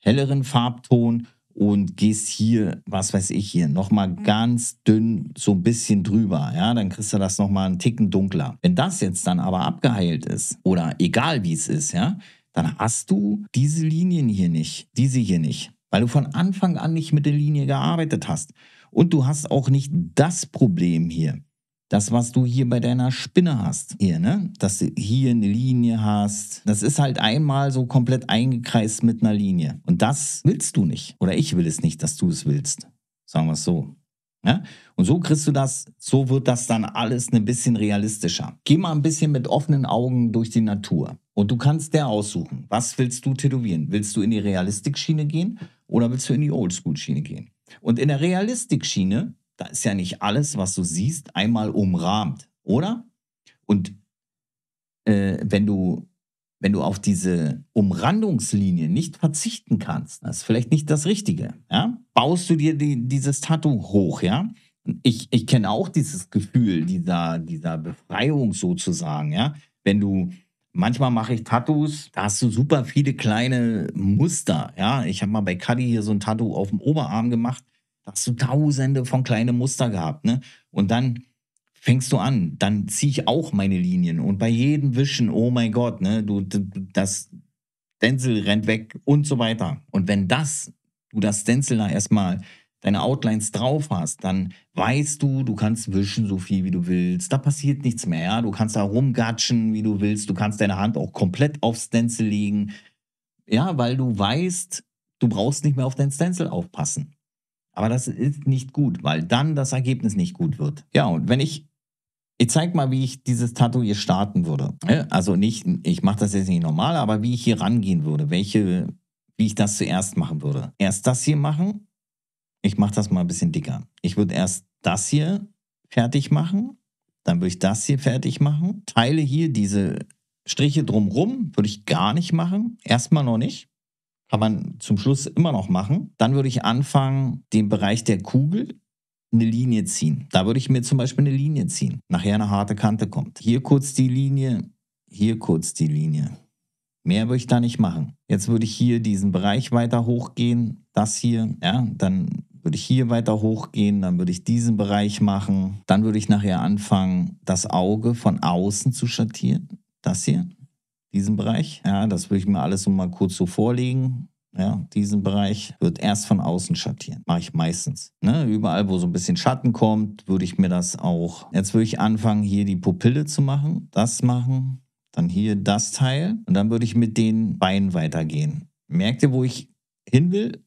Speaker 1: helleren Farbton und gehst hier, was weiß ich hier, nochmal mhm. ganz dünn so ein bisschen drüber. Ja, dann kriegst du das nochmal einen Ticken dunkler. Wenn das jetzt dann aber abgeheilt ist oder egal wie es ist, ja, dann hast du diese Linien hier nicht, diese hier nicht, weil du von Anfang an nicht mit der Linie gearbeitet hast. Und du hast auch nicht das Problem hier. Das, was du hier bei deiner Spinne hast, hier, ne? Dass du hier eine Linie hast. Das ist halt einmal so komplett eingekreist mit einer Linie. Und das willst du nicht. Oder ich will es nicht, dass du es willst. Sagen wir es so. Ja? Und so kriegst du das, so wird das dann alles ein bisschen realistischer. Geh mal ein bisschen mit offenen Augen durch die Natur. Und du kannst dir aussuchen, was willst du tätowieren? Willst du in die Realistikschiene gehen oder willst du in die Oldschool-Schiene gehen? Und in der Realistikschiene, da ist ja nicht alles, was du siehst, einmal umrahmt, oder? Und äh, wenn du wenn du auf diese Umrandungslinie nicht verzichten kannst, das ist vielleicht nicht das Richtige, ja? Baust du dir die, dieses Tattoo hoch, ja? Ich, ich kenne auch dieses Gefühl dieser, dieser Befreiung sozusagen, ja? Wenn du, manchmal mache ich Tattoos, da hast du super viele kleine Muster, ja? Ich habe mal bei Cuddy hier so ein Tattoo auf dem Oberarm gemacht, da hast du tausende von kleinen Muster gehabt, ne? Und dann fängst du an, dann ziehe ich auch meine Linien und bei jedem Wischen, oh mein Gott, ne, du, das Stencil rennt weg und so weiter. Und wenn das, du das Stencil da erstmal deine Outlines drauf hast, dann weißt du, du kannst wischen so viel wie du willst. Da passiert nichts mehr, ja. Du kannst da rumgatschen, wie du willst. Du kannst deine Hand auch komplett aufs Stencil legen. Ja, weil du weißt, du brauchst nicht mehr auf dein Stencil aufpassen. Aber das ist nicht gut, weil dann das Ergebnis nicht gut wird. Ja, und wenn ich ich zeig mal, wie ich dieses Tattoo hier starten würde. Also nicht, ich mache das jetzt nicht normal, aber wie ich hier rangehen würde, welche, wie ich das zuerst machen würde. Erst das hier machen. Ich mache das mal ein bisschen dicker. Ich würde erst das hier fertig machen, dann würde ich das hier fertig machen. Teile hier diese Striche drumrum würde ich gar nicht machen. Erstmal noch nicht. Kann man zum Schluss immer noch machen. Dann würde ich anfangen, den Bereich der Kugel eine Linie ziehen. Da würde ich mir zum Beispiel eine Linie ziehen. Nachher eine harte Kante kommt. Hier kurz die Linie, hier kurz die Linie. Mehr würde ich da nicht machen. Jetzt würde ich hier diesen Bereich weiter hochgehen. Das hier, ja, dann würde ich hier weiter hochgehen, dann würde ich diesen Bereich machen. Dann würde ich nachher anfangen, das Auge von außen zu schattieren. Das hier, diesen Bereich. Ja, das würde ich mir alles so mal kurz so vorlegen. Ja, diesen Bereich wird erst von außen schattieren. Mache ich meistens. Ne? Überall, wo so ein bisschen Schatten kommt, würde ich mir das auch. Jetzt würde ich anfangen, hier die Pupille zu machen. Das machen. Dann hier das Teil. Und dann würde ich mit den Beinen weitergehen. Merkt ihr, wo ich hin will?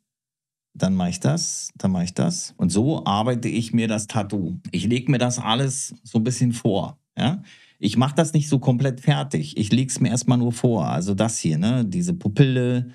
Speaker 1: Dann mache ich das, dann mache ich das. Und so arbeite ich mir das Tattoo. Ich lege mir das alles so ein bisschen vor. Ja? Ich mache das nicht so komplett fertig. Ich lege es mir erstmal nur vor. Also das hier, ne? diese Pupille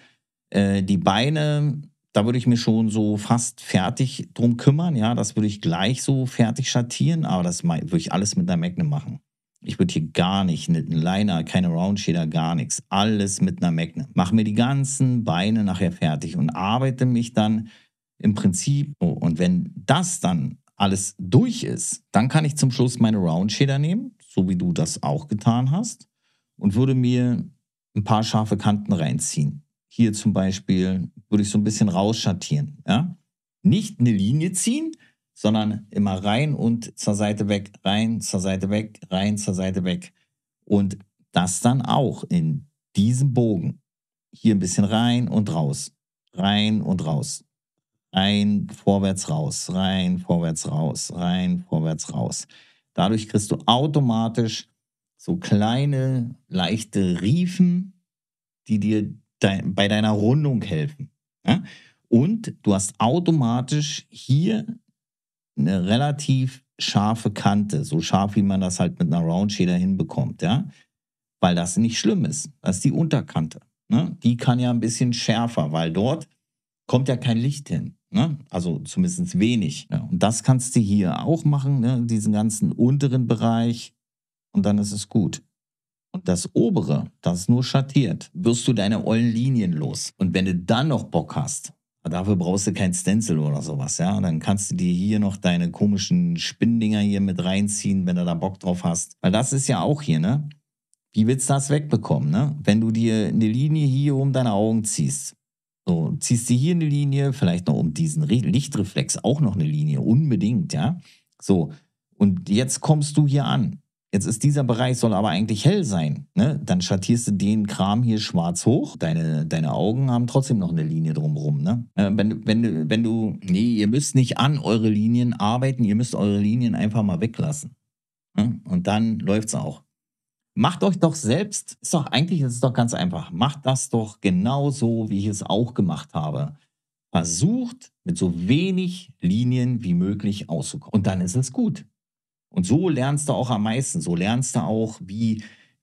Speaker 1: äh, die Beine, da würde ich mir schon so fast fertig drum kümmern. Ja, das würde ich gleich so fertig schattieren, aber das würde ich alles mit einer Magnum machen. Ich würde hier gar nicht einen Liner, keine Roundshader, gar nichts. Alles mit einer Magnum. Mache mir die ganzen Beine nachher fertig und arbeite mich dann im Prinzip. Oh, und wenn das dann alles durch ist, dann kann ich zum Schluss meine Roundshader nehmen, so wie du das auch getan hast, und würde mir ein paar scharfe Kanten reinziehen. Hier zum Beispiel würde ich so ein bisschen rausschattieren. Ja? Nicht eine Linie ziehen, sondern immer rein und zur Seite weg, rein, zur Seite weg, rein, zur Seite weg. Und das dann auch in diesem Bogen. Hier ein bisschen rein und raus, rein und raus, rein, vorwärts, raus, rein, vorwärts, raus, rein, vorwärts, raus. Dadurch kriegst du automatisch so kleine, leichte Riefen, die dir dein, bei deiner Rundung helfen. Ja? Und du hast automatisch hier eine relativ scharfe Kante, so scharf, wie man das halt mit einer Roundshader hinbekommt, ja, weil das nicht schlimm ist. Das ist die Unterkante. Ne? Die kann ja ein bisschen schärfer, weil dort kommt ja kein Licht hin. Ne? Also zumindest wenig. Ja? Und das kannst du hier auch machen, ne? diesen ganzen unteren Bereich. Und dann ist es gut. Und das obere, das ist nur schattiert, wirst du deine ollen Linien los. Und wenn du dann noch Bock hast, dafür brauchst du kein Stencil oder sowas, ja, dann kannst du dir hier noch deine komischen Spinndinger hier mit reinziehen, wenn du da Bock drauf hast. Weil das ist ja auch hier, ne? Wie willst du das wegbekommen, ne? Wenn du dir eine Linie hier um deine Augen ziehst, so, ziehst du hier eine Linie, vielleicht noch um diesen Lichtreflex auch noch eine Linie, unbedingt, ja? So, und jetzt kommst du hier an Jetzt ist dieser Bereich, soll aber eigentlich hell sein. Ne? Dann schattierst du den Kram hier schwarz hoch. Deine, deine Augen haben trotzdem noch eine Linie drumherum. Ne? Äh, wenn, wenn, wenn du, nee, ihr müsst nicht an eure Linien arbeiten, ihr müsst eure Linien einfach mal weglassen. Ne? Und dann läuft's auch. Macht euch doch selbst, ist doch eigentlich ist doch ganz einfach. Macht das doch genauso, wie ich es auch gemacht habe. Versucht mit so wenig Linien wie möglich auszukommen. Und dann ist es gut. Und so lernst du auch am meisten. So lernst du auch, wie,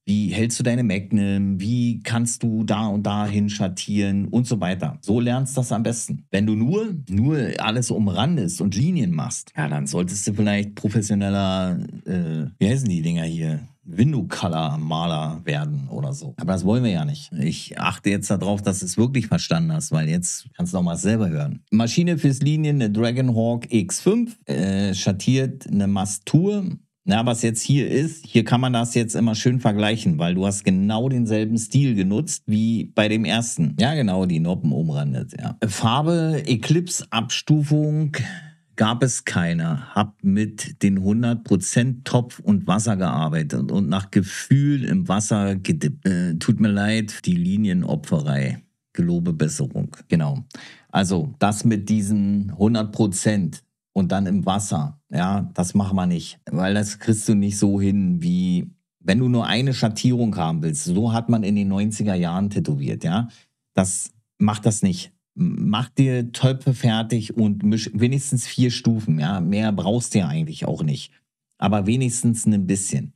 Speaker 1: wie hältst du deine Magnum, wie kannst du da und da hinschattieren und so weiter. So lernst du das am besten. Wenn du nur, nur alles umrandest und Linien machst, ja, dann solltest du vielleicht professioneller, äh, wie heißen die Dinger hier? Window-Color-Maler werden oder so. Aber das wollen wir ja nicht. Ich achte jetzt darauf, dass du es wirklich verstanden hast, weil jetzt kannst du noch mal selber hören. Maschine fürs Linien, eine Dragonhawk X5, äh, schattiert eine Mastur. Na, was jetzt hier ist, hier kann man das jetzt immer schön vergleichen, weil du hast genau denselben Stil genutzt wie bei dem ersten. Ja, genau, die Noppen umrandet, ja. Farbe, Eclipse-Abstufung, gab es keine. Hab mit den 100% Topf und Wasser gearbeitet und nach Gefühl im Wasser gedippt. Äh, tut mir leid, die Linienopferei. Gelobe Besserung. Genau. Also das mit diesen 100% und dann im Wasser, ja, das machen wir nicht, weil das kriegst du nicht so hin wie wenn du nur eine Schattierung haben willst. So hat man in den 90er Jahren tätowiert, ja. Das macht das nicht mach dir Töpfe fertig und misch wenigstens vier Stufen. Ja, mehr brauchst du ja eigentlich auch nicht. Aber wenigstens ein bisschen.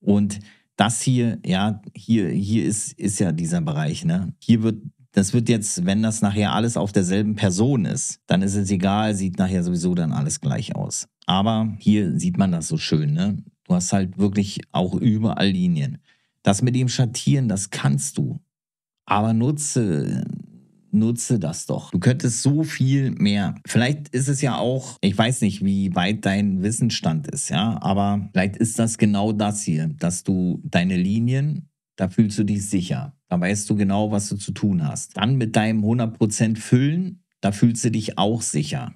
Speaker 1: Und das hier, ja, hier, hier ist, ist ja dieser Bereich, ne? Hier wird, das wird jetzt, wenn das nachher alles auf derselben Person ist, dann ist es egal, sieht nachher sowieso dann alles gleich aus. Aber hier sieht man das so schön, ne? Du hast halt wirklich auch überall Linien. Das mit dem Schattieren, das kannst du. Aber nutze nutze das doch. Du könntest so viel mehr. Vielleicht ist es ja auch, ich weiß nicht, wie weit dein Wissensstand ist, ja, aber vielleicht ist das genau das hier, dass du deine Linien, da fühlst du dich sicher. Da weißt du genau, was du zu tun hast. Dann mit deinem 100% Füllen, da fühlst du dich auch sicher.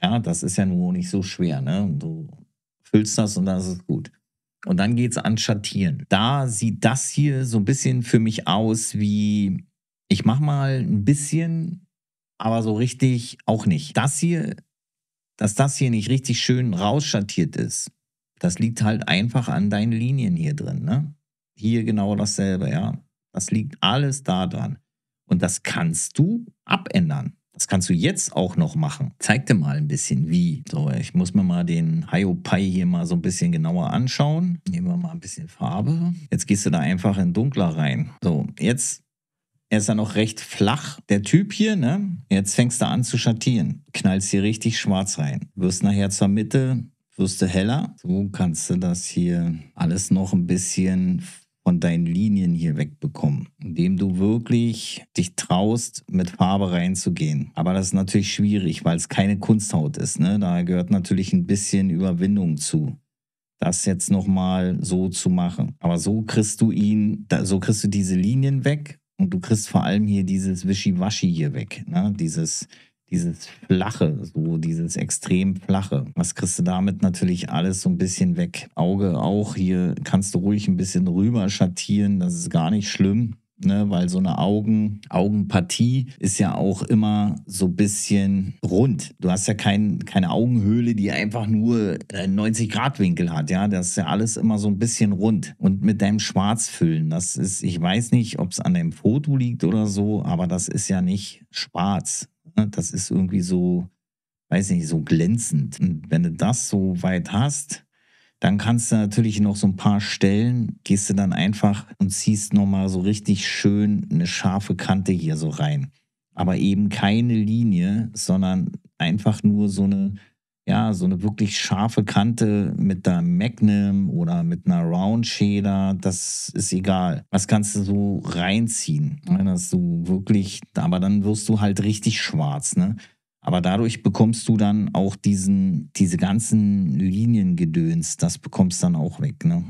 Speaker 1: Ja, das ist ja nur nicht so schwer, ne? Du füllst das und dann ist es gut. Und dann geht es an Schattieren. Da sieht das hier so ein bisschen für mich aus wie ich mache mal ein bisschen, aber so richtig auch nicht. Das hier, dass das hier nicht richtig schön rausschattiert ist, das liegt halt einfach an deinen Linien hier drin. Ne? Hier genau dasselbe, ja. Das liegt alles da dran. Und das kannst du abändern. Das kannst du jetzt auch noch machen. Zeig dir mal ein bisschen wie. So, ich muss mir mal den Hiopai hier mal so ein bisschen genauer anschauen. Nehmen wir mal ein bisschen Farbe. Jetzt gehst du da einfach in dunkler rein. So, jetzt er ist ja noch recht flach, der Typ hier, ne? Jetzt fängst du an zu schattieren. Knallst hier richtig schwarz rein. Wirst nachher zur Mitte, wirst du heller. So kannst du das hier alles noch ein bisschen von deinen Linien hier wegbekommen, indem du wirklich dich traust, mit Farbe reinzugehen. Aber das ist natürlich schwierig, weil es keine Kunsthaut ist. Ne? Da gehört natürlich ein bisschen Überwindung zu das jetzt nochmal so zu machen. Aber so kriegst du ihn, so kriegst du diese Linien weg und du kriegst vor allem hier dieses Wischiwaschi hier weg, ne? dieses, dieses flache, so dieses extrem flache. Was kriegst du damit natürlich alles so ein bisschen weg? Auge auch, hier kannst du ruhig ein bisschen rüber schattieren, das ist gar nicht schlimm ne, weil so eine Augen, Augenpartie ist ja auch immer so ein bisschen rund. Du hast ja kein, keine Augenhöhle, die einfach nur 90 äh, Grad Winkel hat, ja, das ist ja alles immer so ein bisschen rund. Und mit deinem Schwarzfüllen, das ist, ich weiß nicht, ob es an dem Foto liegt oder so, aber das ist ja nicht schwarz. Ne? Das ist irgendwie so, weiß nicht, so glänzend. Und wenn du das so weit hast, dann kannst du natürlich noch so ein paar Stellen, gehst du dann einfach und ziehst nochmal so richtig schön eine scharfe Kante hier so rein. Aber eben keine Linie, sondern einfach nur so eine, ja, so eine wirklich scharfe Kante mit der Magnum oder mit einer Round Shader, das ist egal. Was kannst du so reinziehen? Ne, dass du wirklich, aber dann wirst du halt richtig schwarz, ne? Aber dadurch bekommst du dann auch diesen, diese ganzen Liniengedöns, das bekommst dann auch weg, ne?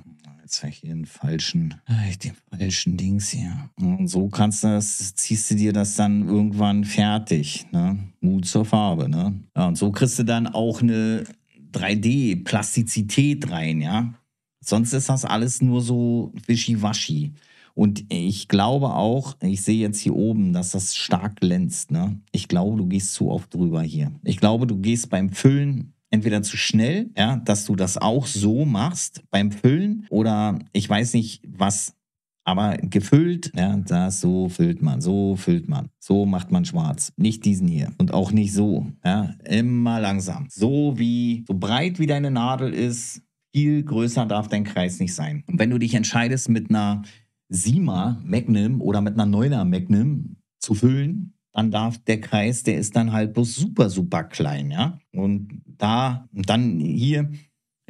Speaker 1: Jetzt hier den falschen, den falschen Dings hier. Und so kannst du das, ziehst du dir das dann irgendwann fertig, ne? Mut zur Farbe, ne? Ja, und so kriegst du dann auch eine 3D-Plastizität rein, ja? Sonst ist das alles nur so wischiwaschi. Und ich glaube auch, ich sehe jetzt hier oben, dass das stark glänzt. Ne? Ich glaube, du gehst zu oft drüber hier. Ich glaube, du gehst beim Füllen entweder zu schnell, ja, dass du das auch so machst beim Füllen oder ich weiß nicht, was aber gefüllt, ja, das so füllt man, so füllt man. So macht man schwarz. Nicht diesen hier. Und auch nicht so. Ja, immer langsam. So wie, so breit wie deine Nadel ist, viel größer darf dein Kreis nicht sein. Und wenn du dich entscheidest, mit einer Sima Magnum oder mit einer Neuner Magnum zu füllen, dann darf der Kreis, der ist dann halt bloß super, super klein, ja. Und da, dann hier,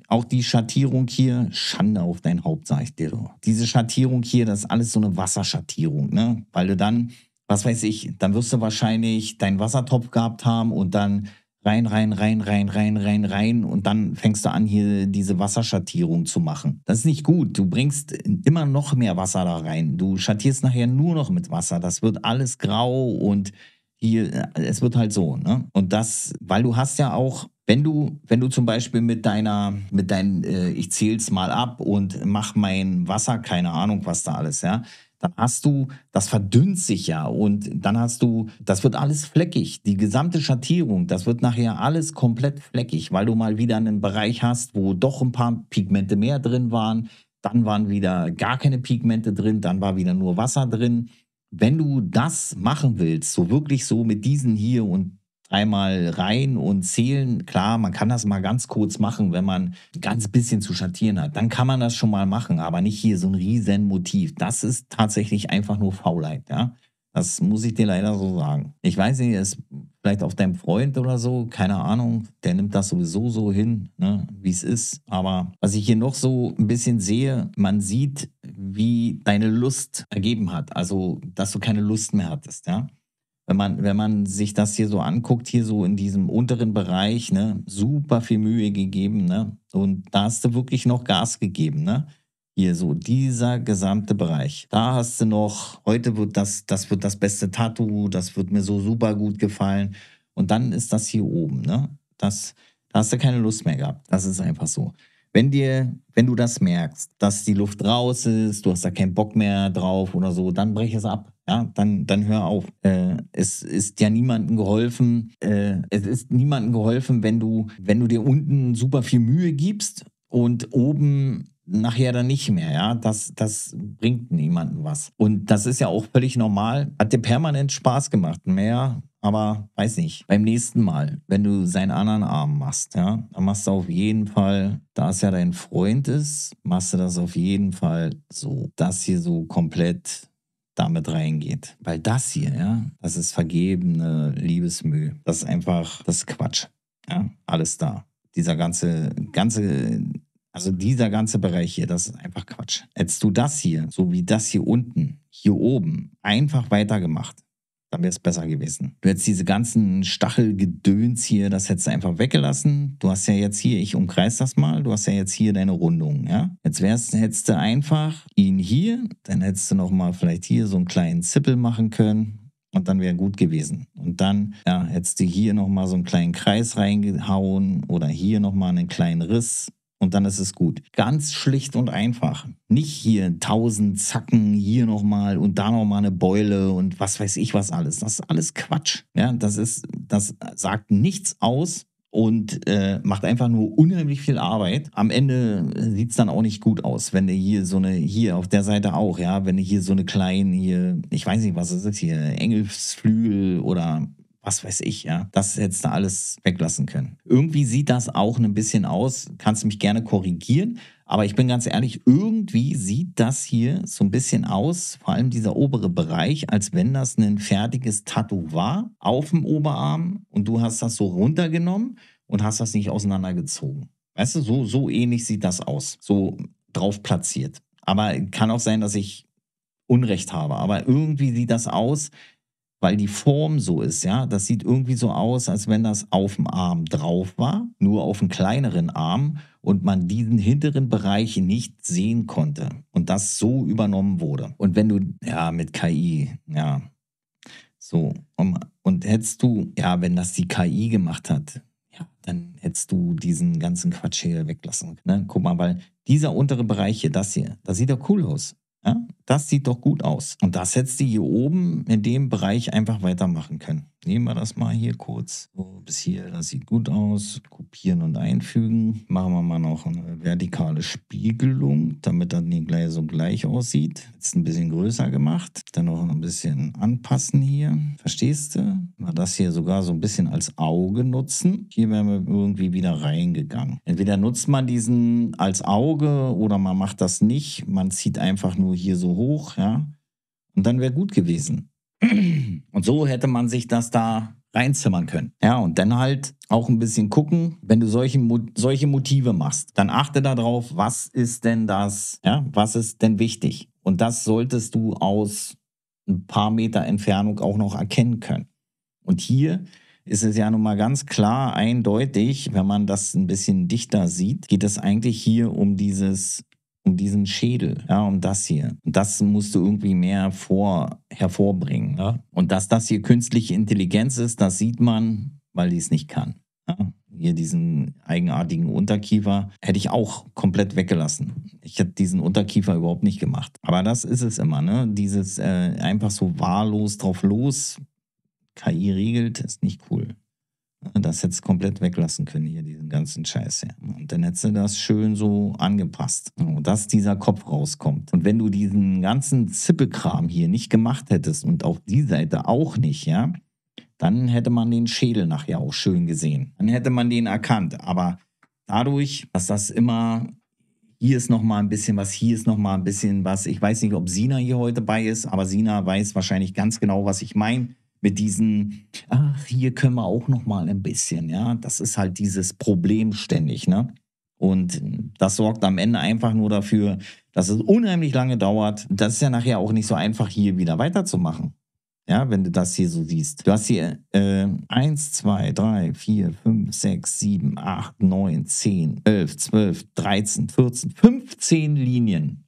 Speaker 1: auch die Schattierung hier, Schande auf dein Haupt, sag ich dir doch. Diese Schattierung hier, das ist alles so eine Wasserschattierung, ne? Weil du dann, was weiß ich, dann wirst du wahrscheinlich deinen Wassertopf gehabt haben und dann rein, rein, rein, rein, rein, rein, rein und dann fängst du an, hier diese Wasserschattierung zu machen. Das ist nicht gut. Du bringst immer noch mehr Wasser da rein. Du schattierst nachher nur noch mit Wasser. Das wird alles grau und hier, es wird halt so, ne? Und das, weil du hast ja auch wenn du, wenn du zum Beispiel mit deiner, mit deinen, äh, ich zähl's mal ab und mach mein Wasser, keine Ahnung, was da alles, ja, dann hast du, das verdünnt sich ja und dann hast du, das wird alles fleckig. Die gesamte Schattierung, das wird nachher alles komplett fleckig, weil du mal wieder einen Bereich hast, wo doch ein paar Pigmente mehr drin waren. Dann waren wieder gar keine Pigmente drin, dann war wieder nur Wasser drin. Wenn du das machen willst, so wirklich so mit diesen hier und einmal rein und zählen. Klar, man kann das mal ganz kurz machen, wenn man ganz bisschen zu schattieren hat. Dann kann man das schon mal machen, aber nicht hier so ein riesen Motiv. Das ist tatsächlich einfach nur Faulheit, ja. Das muss ich dir leider so sagen. Ich weiß nicht, ist vielleicht auch dein Freund oder so, keine Ahnung, der nimmt das sowieso so hin, ne, wie es ist. Aber was ich hier noch so ein bisschen sehe, man sieht, wie deine Lust ergeben hat. Also, dass du keine Lust mehr hattest, ja wenn man, wenn man sich das hier so anguckt, hier so in diesem unteren Bereich, ne, super viel Mühe gegeben, ne? Und da hast du wirklich noch Gas gegeben, ne? Hier so, dieser gesamte Bereich. Da hast du noch, heute wird das, das wird das beste Tattoo, das wird mir so super gut gefallen. Und dann ist das hier oben, ne? Das, da hast du keine Lust mehr gehabt. Das ist einfach so. Wenn dir, wenn du das merkst, dass die Luft raus ist, du hast da keinen Bock mehr drauf oder so, dann brech es ab. Ja, dann, dann hör auf. Äh, es ist ja niemandem geholfen. Äh, es ist niemandem geholfen, wenn du, wenn du dir unten super viel Mühe gibst und oben nachher dann nicht mehr, ja. Das, das bringt niemandem was. Und das ist ja auch völlig normal. Hat dir permanent Spaß gemacht. Mehr, aber weiß nicht. Beim nächsten Mal, wenn du seinen anderen Arm machst, ja, dann machst du auf jeden Fall, da es ja dein Freund ist, machst du das auf jeden Fall so. Das hier so komplett damit reingeht. Weil das hier, ja, das ist vergebene Liebesmühe. Das ist einfach, das ist Quatsch. Ja, alles da. Dieser ganze, ganze, also dieser ganze Bereich hier, das ist einfach Quatsch. Hättest du das hier, so wie das hier unten, hier oben, einfach weitergemacht, dann wäre es besser gewesen. Du hättest diese ganzen Stachelgedöns hier, das hättest du einfach weggelassen. Du hast ja jetzt hier, ich umkreis das mal, du hast ja jetzt hier deine Rundung, ja. Jetzt wärst, hättest du einfach ihn hier, dann hättest du nochmal vielleicht hier so einen kleinen Zippel machen können und dann wäre gut gewesen. Und dann ja, hättest du hier nochmal so einen kleinen Kreis reingehauen oder hier nochmal einen kleinen Riss und dann ist es gut. Ganz schlicht und einfach. Nicht hier tausend Zacken, hier nochmal und da nochmal eine Beule und was weiß ich was alles. Das ist alles Quatsch. Ja, das ist, das sagt nichts aus und äh, macht einfach nur unheimlich viel Arbeit. Am Ende sieht es dann auch nicht gut aus, wenn du hier so eine, hier auf der Seite auch, ja, wenn du hier so eine kleine, hier, ich weiß nicht, was ist hier, Engelsflügel oder was weiß ich, ja. Das hättest du alles weglassen können. Irgendwie sieht das auch ein bisschen aus, kannst mich gerne korrigieren, aber ich bin ganz ehrlich, irgendwie sieht das hier so ein bisschen aus, vor allem dieser obere Bereich, als wenn das ein fertiges Tattoo war auf dem Oberarm und du hast das so runtergenommen und hast das nicht auseinandergezogen. Weißt du, so, so ähnlich sieht das aus, so drauf platziert. Aber kann auch sein, dass ich Unrecht habe. Aber irgendwie sieht das aus, weil die Form so ist, ja. Das sieht irgendwie so aus, als wenn das auf dem Arm drauf war, nur auf einem kleineren Arm und man diesen hinteren Bereich nicht sehen konnte und das so übernommen wurde. Und wenn du, ja, mit KI, ja, so, und, und hättest du, ja, wenn das die KI gemacht hat, ja, dann hätte hättest du diesen ganzen Quatsch hier weglassen. Ne? Guck mal, weil dieser untere Bereich hier, das hier, das sieht doch cool aus. Ja? Das sieht doch gut aus. Und das hättest du hier oben in dem Bereich einfach weitermachen können. Nehmen wir das mal hier kurz. So, bis hier, das sieht gut aus. Kopieren und einfügen. Machen wir mal noch eine vertikale Spiegelung, damit das nicht gleich so gleich aussieht. Jetzt ein bisschen größer gemacht. Dann noch ein bisschen anpassen hier. Verstehst du? Mal das hier sogar so ein bisschen als Auge nutzen. Hier wären wir irgendwie wieder reingegangen. Entweder nutzt man diesen als Auge oder man macht das nicht. Man zieht einfach nur hier so hoch, ja. Und dann wäre gut gewesen. Und so hätte man sich das da reinzimmern können. Ja, und dann halt auch ein bisschen gucken, wenn du solche, solche Motive machst, dann achte darauf, was ist denn das, ja, was ist denn wichtig? Und das solltest du aus ein paar Meter Entfernung auch noch erkennen können. Und hier ist es ja nun mal ganz klar, eindeutig, wenn man das ein bisschen dichter sieht, geht es eigentlich hier um dieses um diesen Schädel, ja, um das hier. Das musst du irgendwie mehr vor, hervorbringen. Ja? Und dass das hier künstliche Intelligenz ist, das sieht man, weil die es nicht kann. Ja? Hier diesen eigenartigen Unterkiefer hätte ich auch komplett weggelassen. Ich hätte diesen Unterkiefer überhaupt nicht gemacht. Aber das ist es immer, ne? Dieses äh, einfach so wahllos drauf los, KI regelt, ist nicht cool. Das du komplett weglassen können, hier, diesen ganzen Scheiß. Ja. Und dann hättest du das schön so angepasst, dass dieser Kopf rauskommt. Und wenn du diesen ganzen Zippelkram hier nicht gemacht hättest und auf die Seite auch nicht, ja, dann hätte man den Schädel nachher auch schön gesehen. Dann hätte man den erkannt. Aber dadurch, dass das immer hier ist noch mal ein bisschen was, hier ist noch mal ein bisschen was. Ich weiß nicht, ob Sina hier heute bei ist, aber Sina weiß wahrscheinlich ganz genau, was ich meine mit diesen, ach, hier können wir auch noch mal ein bisschen, ja. Das ist halt dieses Problem ständig, ne? Und das sorgt am Ende einfach nur dafür, dass es unheimlich lange dauert. Das ist ja nachher auch nicht so einfach, hier wieder weiterzumachen. Ja, wenn du das hier so siehst. Du hast hier äh, 1, 2, 3, 4, 5, 6, 7, 8, 9, 10, 11, 12, 13, 14, 15 Linien.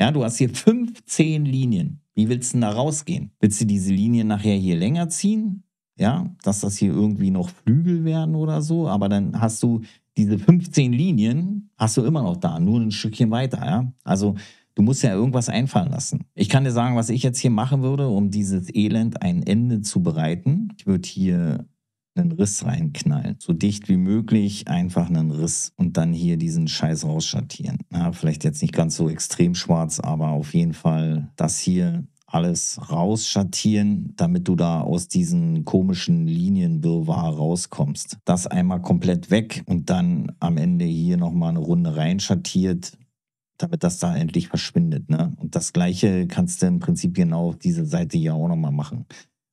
Speaker 1: Ja, du hast hier 15 Linien. Wie willst du denn da rausgehen? Willst du diese Linie nachher hier länger ziehen? Ja, dass das hier irgendwie noch Flügel werden oder so, aber dann hast du diese 15 Linien, hast du immer noch da, nur ein Stückchen weiter, ja. Also du musst ja irgendwas einfallen lassen. Ich kann dir sagen, was ich jetzt hier machen würde, um dieses Elend ein Ende zu bereiten. Ich würde hier einen Riss reinknallen. So dicht wie möglich, einfach einen Riss und dann hier diesen Scheiß rausschattieren. Ja, vielleicht jetzt nicht ganz so extrem schwarz, aber auf jeden Fall das hier alles rausschattieren, damit du da aus diesen komischen Linienwirrwarr rauskommst. Das einmal komplett weg und dann am Ende hier nochmal eine Runde reinschattiert, damit das da endlich verschwindet. Ne? Und das gleiche kannst du im Prinzip genau auf diese Seite hier auch nochmal machen.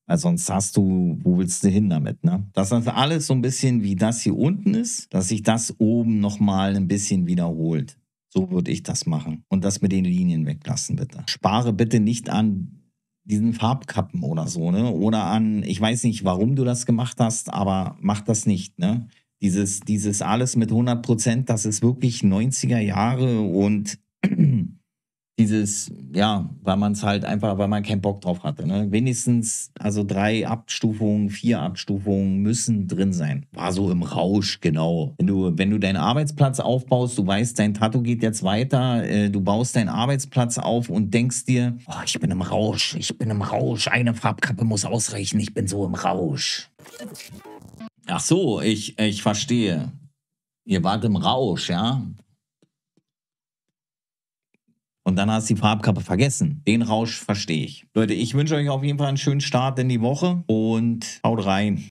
Speaker 1: Weil sonst hast du, wo willst du hin damit, ne? Das ist alles so ein bisschen wie das hier unten ist, dass sich das oben nochmal ein bisschen wiederholt. So würde ich das machen. Und das mit den Linien weglassen, bitte. Spare bitte nicht an diesen Farbkappen oder so, ne? Oder an, ich weiß nicht, warum du das gemacht hast, aber mach das nicht, ne? Dieses, dieses alles mit 100 Prozent, das ist wirklich 90er Jahre und dieses, ja, weil man es halt einfach, weil man keinen Bock drauf hatte. Ne? Wenigstens, also drei Abstufungen, vier Abstufungen müssen drin sein. War so im Rausch, genau. Wenn du, wenn du deinen Arbeitsplatz aufbaust, du weißt, dein Tattoo geht jetzt weiter, äh, du baust deinen Arbeitsplatz auf und denkst dir, oh, ich bin im Rausch, ich bin im Rausch, eine Farbkappe muss ausreichen, ich bin so im Rausch. Ach so, ich, ich verstehe. Ihr wart im Rausch, ja? Und dann hast du die Farbkappe vergessen. Den Rausch verstehe ich. Leute, ich wünsche euch auf jeden Fall einen schönen Start in die Woche und haut rein.